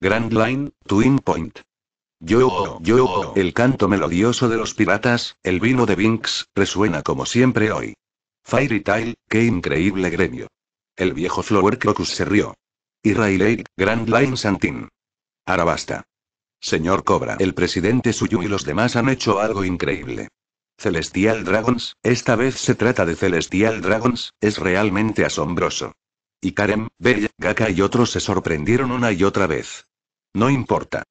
Grand Line, Twin Point. Yo, yo, el canto melodioso de los piratas, el vino de Binks, resuena como siempre hoy. Fairy Tail, qué increíble gremio. El viejo Flower Crocus se rió. Y Grand Line Santin. Ahora basta. Señor Cobra, el presidente Suyu y los demás han hecho algo increíble. Celestial Dragons, esta vez se trata de Celestial Dragons, es realmente asombroso. Y Karen, Bella, Gaka y otros se sorprendieron una y otra vez. No importa.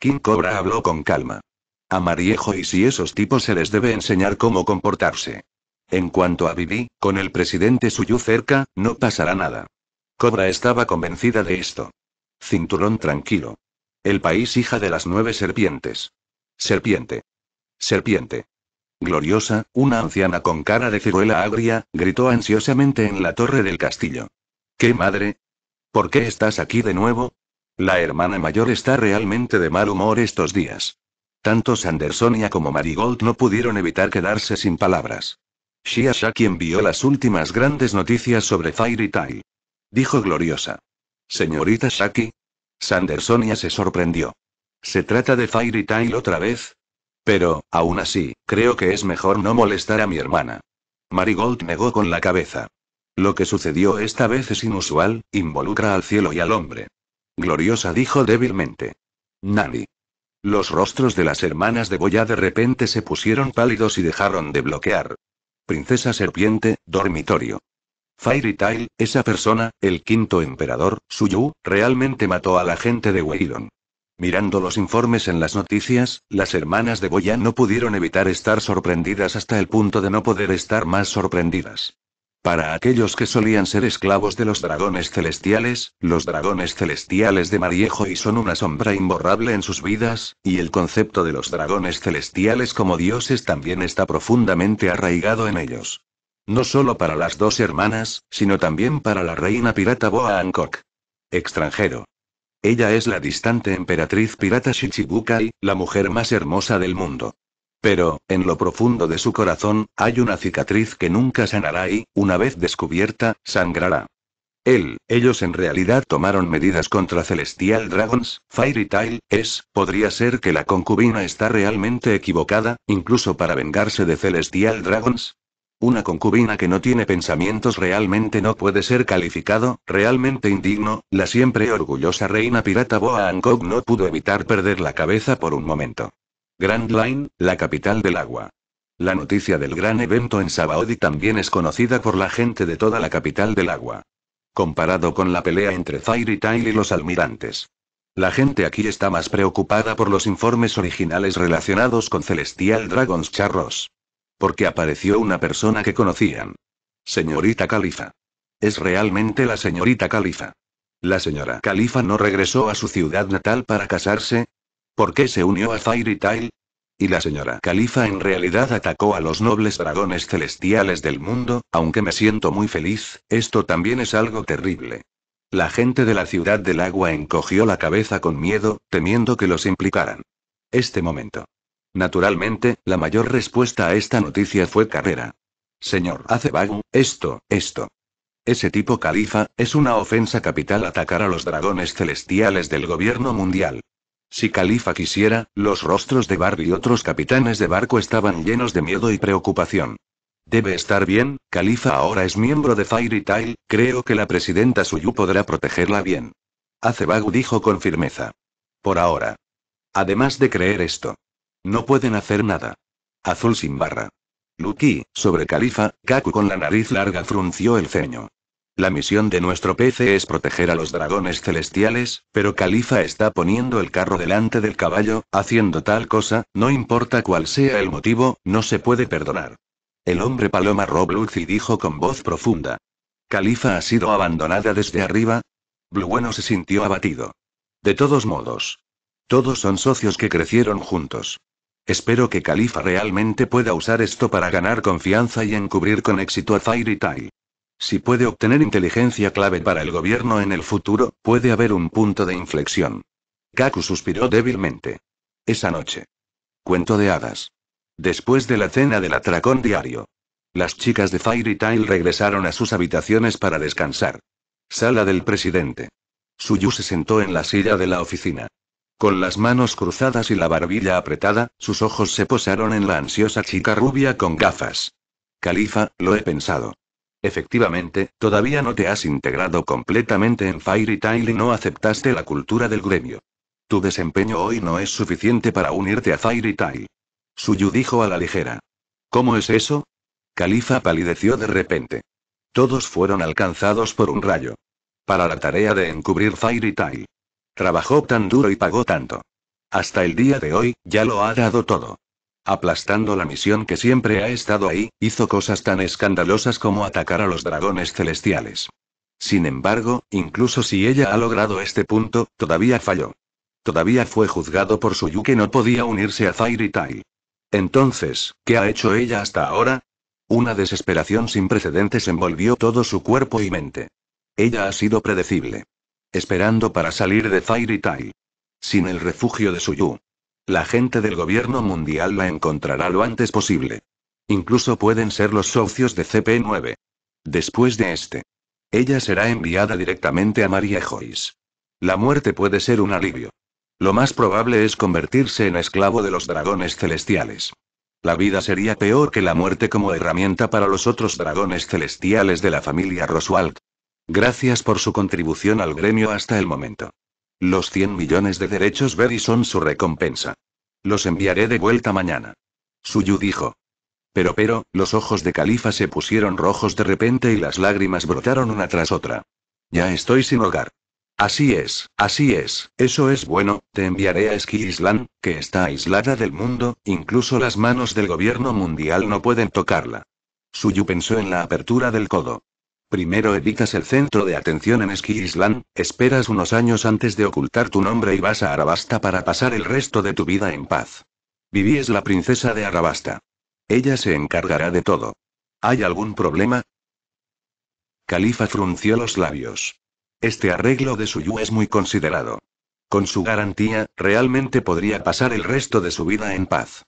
King Cobra habló con calma. A Mariejo y si esos tipos se les debe enseñar cómo comportarse. En cuanto a Vivi, con el presidente Suyu cerca, no pasará nada. Cobra estaba convencida de esto. Cinturón tranquilo. El país hija de las nueve serpientes. Serpiente. Serpiente. Gloriosa, una anciana con cara de ciruela agria, gritó ansiosamente en la torre del castillo. ¿Qué madre? ¿Por qué estás aquí de nuevo? La hermana mayor está realmente de mal humor estos días. Tanto Sandersonia como Marigold no pudieron evitar quedarse sin palabras. Shia Shaki envió las últimas grandes noticias sobre Fairy Tail. Dijo gloriosa. Señorita Shaki. Sandersonia se sorprendió. ¿Se trata de Fairy Tail otra vez? Pero, aún así, creo que es mejor no molestar a mi hermana. Marigold negó con la cabeza. Lo que sucedió esta vez es inusual, involucra al cielo y al hombre. Gloriosa dijo débilmente. Nani. Los rostros de las hermanas de Boya de repente se pusieron pálidos y dejaron de bloquear. Princesa Serpiente, dormitorio. Fairy Tail, esa persona, el quinto emperador, Suyu, realmente mató a la gente de Weidon. Mirando los informes en las noticias, las hermanas de Boya no pudieron evitar estar sorprendidas hasta el punto de no poder estar más sorprendidas. Para aquellos que solían ser esclavos de los dragones celestiales, los dragones celestiales de Mariejo y son una sombra imborrable en sus vidas, y el concepto de los dragones celestiales como dioses también está profundamente arraigado en ellos. No solo para las dos hermanas, sino también para la reina pirata Boa Hancock. Extranjero. Ella es la distante emperatriz pirata Shichibukai, la mujer más hermosa del mundo. Pero, en lo profundo de su corazón, hay una cicatriz que nunca sanará y, una vez descubierta, sangrará. Él, ellos en realidad tomaron medidas contra Celestial Dragons, Fairy Tail, es, podría ser que la concubina está realmente equivocada, incluso para vengarse de Celestial Dragons. Una concubina que no tiene pensamientos realmente no puede ser calificado, realmente indigno, la siempre orgullosa reina pirata Boa Hancock no pudo evitar perder la cabeza por un momento. Grand Line, la capital del agua. La noticia del gran evento en Sabaody también es conocida por la gente de toda la capital del agua. Comparado con la pelea entre Fairy Tail y los almirantes. La gente aquí está más preocupada por los informes originales relacionados con Celestial Dragons Charros. Porque apareció una persona que conocían. Señorita Califa. Es realmente la señorita Califa. La señora Califa no regresó a su ciudad natal para casarse, ¿Por qué se unió a Fairy Tail? Y la señora Califa en realidad atacó a los nobles dragones celestiales del mundo, aunque me siento muy feliz, esto también es algo terrible. La gente de la ciudad del agua encogió la cabeza con miedo, temiendo que los implicaran. Este momento. Naturalmente, la mayor respuesta a esta noticia fue carrera. Señor Acebagu, esto, esto. Ese tipo califa, es una ofensa capital atacar a los dragones celestiales del gobierno mundial. Si Califa quisiera, los rostros de Bar y otros capitanes de barco estaban llenos de miedo y preocupación. Debe estar bien, Califa ahora es miembro de Fairy Tail, creo que la presidenta Suyu podrá protegerla bien. Acebagu dijo con firmeza. Por ahora. Además de creer esto. No pueden hacer nada. Azul sin barra. Luki, sobre Califa, Kaku con la nariz larga frunció el ceño. La misión de nuestro PC es proteger a los dragones celestiales, pero Califa está poniendo el carro delante del caballo, haciendo tal cosa, no importa cuál sea el motivo, no se puede perdonar. El hombre paloma Robluzi dijo con voz profunda. ¿Califa ha sido abandonada desde arriba? Blue Bueno se sintió abatido. De todos modos. Todos son socios que crecieron juntos. Espero que Califa realmente pueda usar esto para ganar confianza y encubrir con éxito a Fairy Tail. Si puede obtener inteligencia clave para el gobierno en el futuro, puede haber un punto de inflexión. Kaku suspiró débilmente. Esa noche. Cuento de hadas. Después de la cena del atracón diario. Las chicas de Fairy Tail regresaron a sus habitaciones para descansar. Sala del presidente. Suyu se sentó en la silla de la oficina. Con las manos cruzadas y la barbilla apretada, sus ojos se posaron en la ansiosa chica rubia con gafas. Califa, lo he pensado. Efectivamente, todavía no te has integrado completamente en Fairy Tail y no aceptaste la cultura del gremio. Tu desempeño hoy no es suficiente para unirte a Fairy Tail. Suyu dijo a la ligera. ¿Cómo es eso? Califa palideció de repente. Todos fueron alcanzados por un rayo. Para la tarea de encubrir Fairy Tail. Trabajó tan duro y pagó tanto. Hasta el día de hoy, ya lo ha dado todo. Aplastando la misión que siempre ha estado ahí, hizo cosas tan escandalosas como atacar a los dragones celestiales. Sin embargo, incluso si ella ha logrado este punto, todavía falló. Todavía fue juzgado por su que no podía unirse a Fairy Tail. Entonces, ¿qué ha hecho ella hasta ahora? Una desesperación sin precedentes envolvió todo su cuerpo y mente. Ella ha sido predecible. Esperando para salir de Fairy Tail. Sin el refugio de Suyu. La gente del gobierno mundial la encontrará lo antes posible. Incluso pueden ser los socios de CP9. Después de este. Ella será enviada directamente a María Joyce. La muerte puede ser un alivio. Lo más probable es convertirse en esclavo de los dragones celestiales. La vida sería peor que la muerte como herramienta para los otros dragones celestiales de la familia Roswald. Gracias por su contribución al gremio hasta el momento. Los 100 millones de derechos Berry son su recompensa. Los enviaré de vuelta mañana. Suyu dijo. Pero pero, los ojos de Califa se pusieron rojos de repente y las lágrimas brotaron una tras otra. Ya estoy sin hogar. Así es, así es, eso es bueno, te enviaré a Ski Island, que está aislada del mundo, incluso las manos del gobierno mundial no pueden tocarla. Suyu pensó en la apertura del codo. Primero evitas el centro de atención en Ski Island, esperas unos años antes de ocultar tu nombre y vas a Arabasta para pasar el resto de tu vida en paz. Vivi es la princesa de Arabasta. Ella se encargará de todo. ¿Hay algún problema? Califa frunció los labios. Este arreglo de Suyu es muy considerado. Con su garantía, realmente podría pasar el resto de su vida en paz.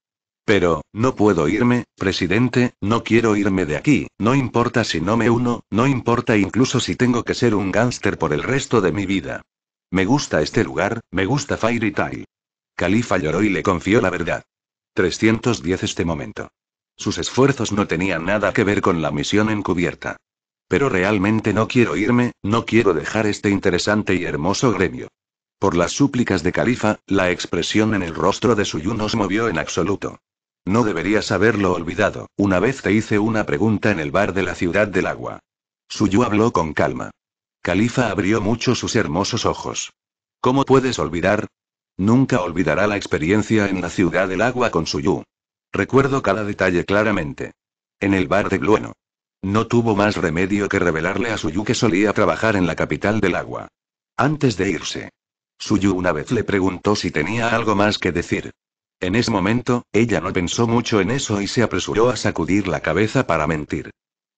Pero, no puedo irme, presidente, no quiero irme de aquí, no importa si no me uno, no importa incluso si tengo que ser un gángster por el resto de mi vida. Me gusta este lugar, me gusta Fairy Tail. Califa lloró y le confió la verdad. 310 este momento. Sus esfuerzos no tenían nada que ver con la misión encubierta. Pero realmente no quiero irme, no quiero dejar este interesante y hermoso gremio. Por las súplicas de Califa, la expresión en el rostro de Suyu no se movió en absoluto. No deberías haberlo olvidado, una vez te hice una pregunta en el bar de la ciudad del agua. Suyu habló con calma. Califa abrió mucho sus hermosos ojos. ¿Cómo puedes olvidar? Nunca olvidará la experiencia en la ciudad del agua con Suyu. Recuerdo cada detalle claramente. En el bar de Glueno. No tuvo más remedio que revelarle a Suyu que solía trabajar en la capital del agua. Antes de irse. Suyu una vez le preguntó si tenía algo más que decir. En ese momento, ella no pensó mucho en eso y se apresuró a sacudir la cabeza para mentir.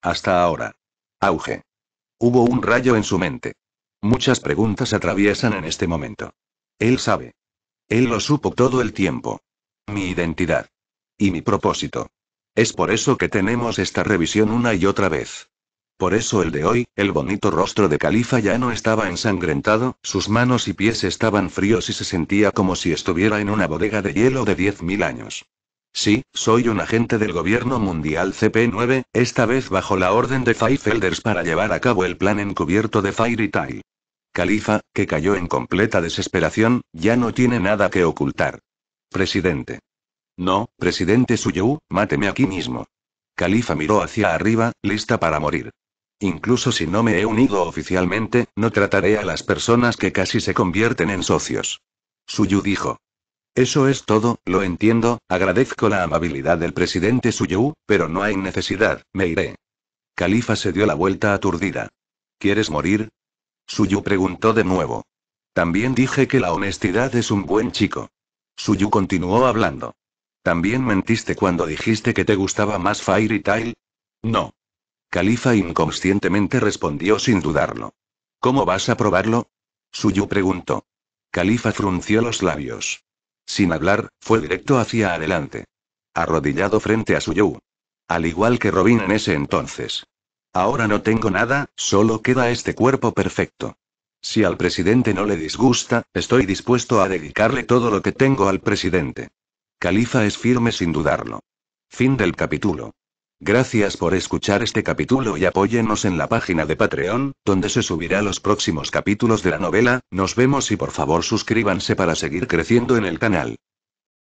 Hasta ahora. Auge. Hubo un rayo en su mente. Muchas preguntas atraviesan en este momento. Él sabe. Él lo supo todo el tiempo. Mi identidad. Y mi propósito. Es por eso que tenemos esta revisión una y otra vez. Por eso el de hoy, el bonito rostro de Califa ya no estaba ensangrentado, sus manos y pies estaban fríos y se sentía como si estuviera en una bodega de hielo de 10.000 años. Sí, soy un agente del gobierno mundial CP9, esta vez bajo la orden de Five Elders para llevar a cabo el plan encubierto de Fairy Tail. Califa, que cayó en completa desesperación, ya no tiene nada que ocultar. Presidente. No, presidente Suyu, máteme aquí mismo. Califa miró hacia arriba, lista para morir. Incluso si no me he unido oficialmente, no trataré a las personas que casi se convierten en socios. Suyu dijo. Eso es todo, lo entiendo, agradezco la amabilidad del presidente Suyu, pero no hay necesidad, me iré. Califa se dio la vuelta aturdida. ¿Quieres morir? Suyu preguntó de nuevo. También dije que la honestidad es un buen chico. Suyu continuó hablando. ¿También mentiste cuando dijiste que te gustaba más Fairy Tail? No. Califa inconscientemente respondió sin dudarlo. ¿Cómo vas a probarlo? Suyu preguntó. Califa frunció los labios. Sin hablar, fue directo hacia adelante. Arrodillado frente a Suyu. Al igual que Robin en ese entonces. Ahora no tengo nada, solo queda este cuerpo perfecto. Si al presidente no le disgusta, estoy dispuesto a dedicarle todo lo que tengo al presidente. Califa es firme sin dudarlo. Fin del capítulo. Gracias por escuchar este capítulo y apóyennos en la página de Patreon, donde se subirá los próximos capítulos de la novela, nos vemos y por favor suscríbanse para seguir creciendo en el canal.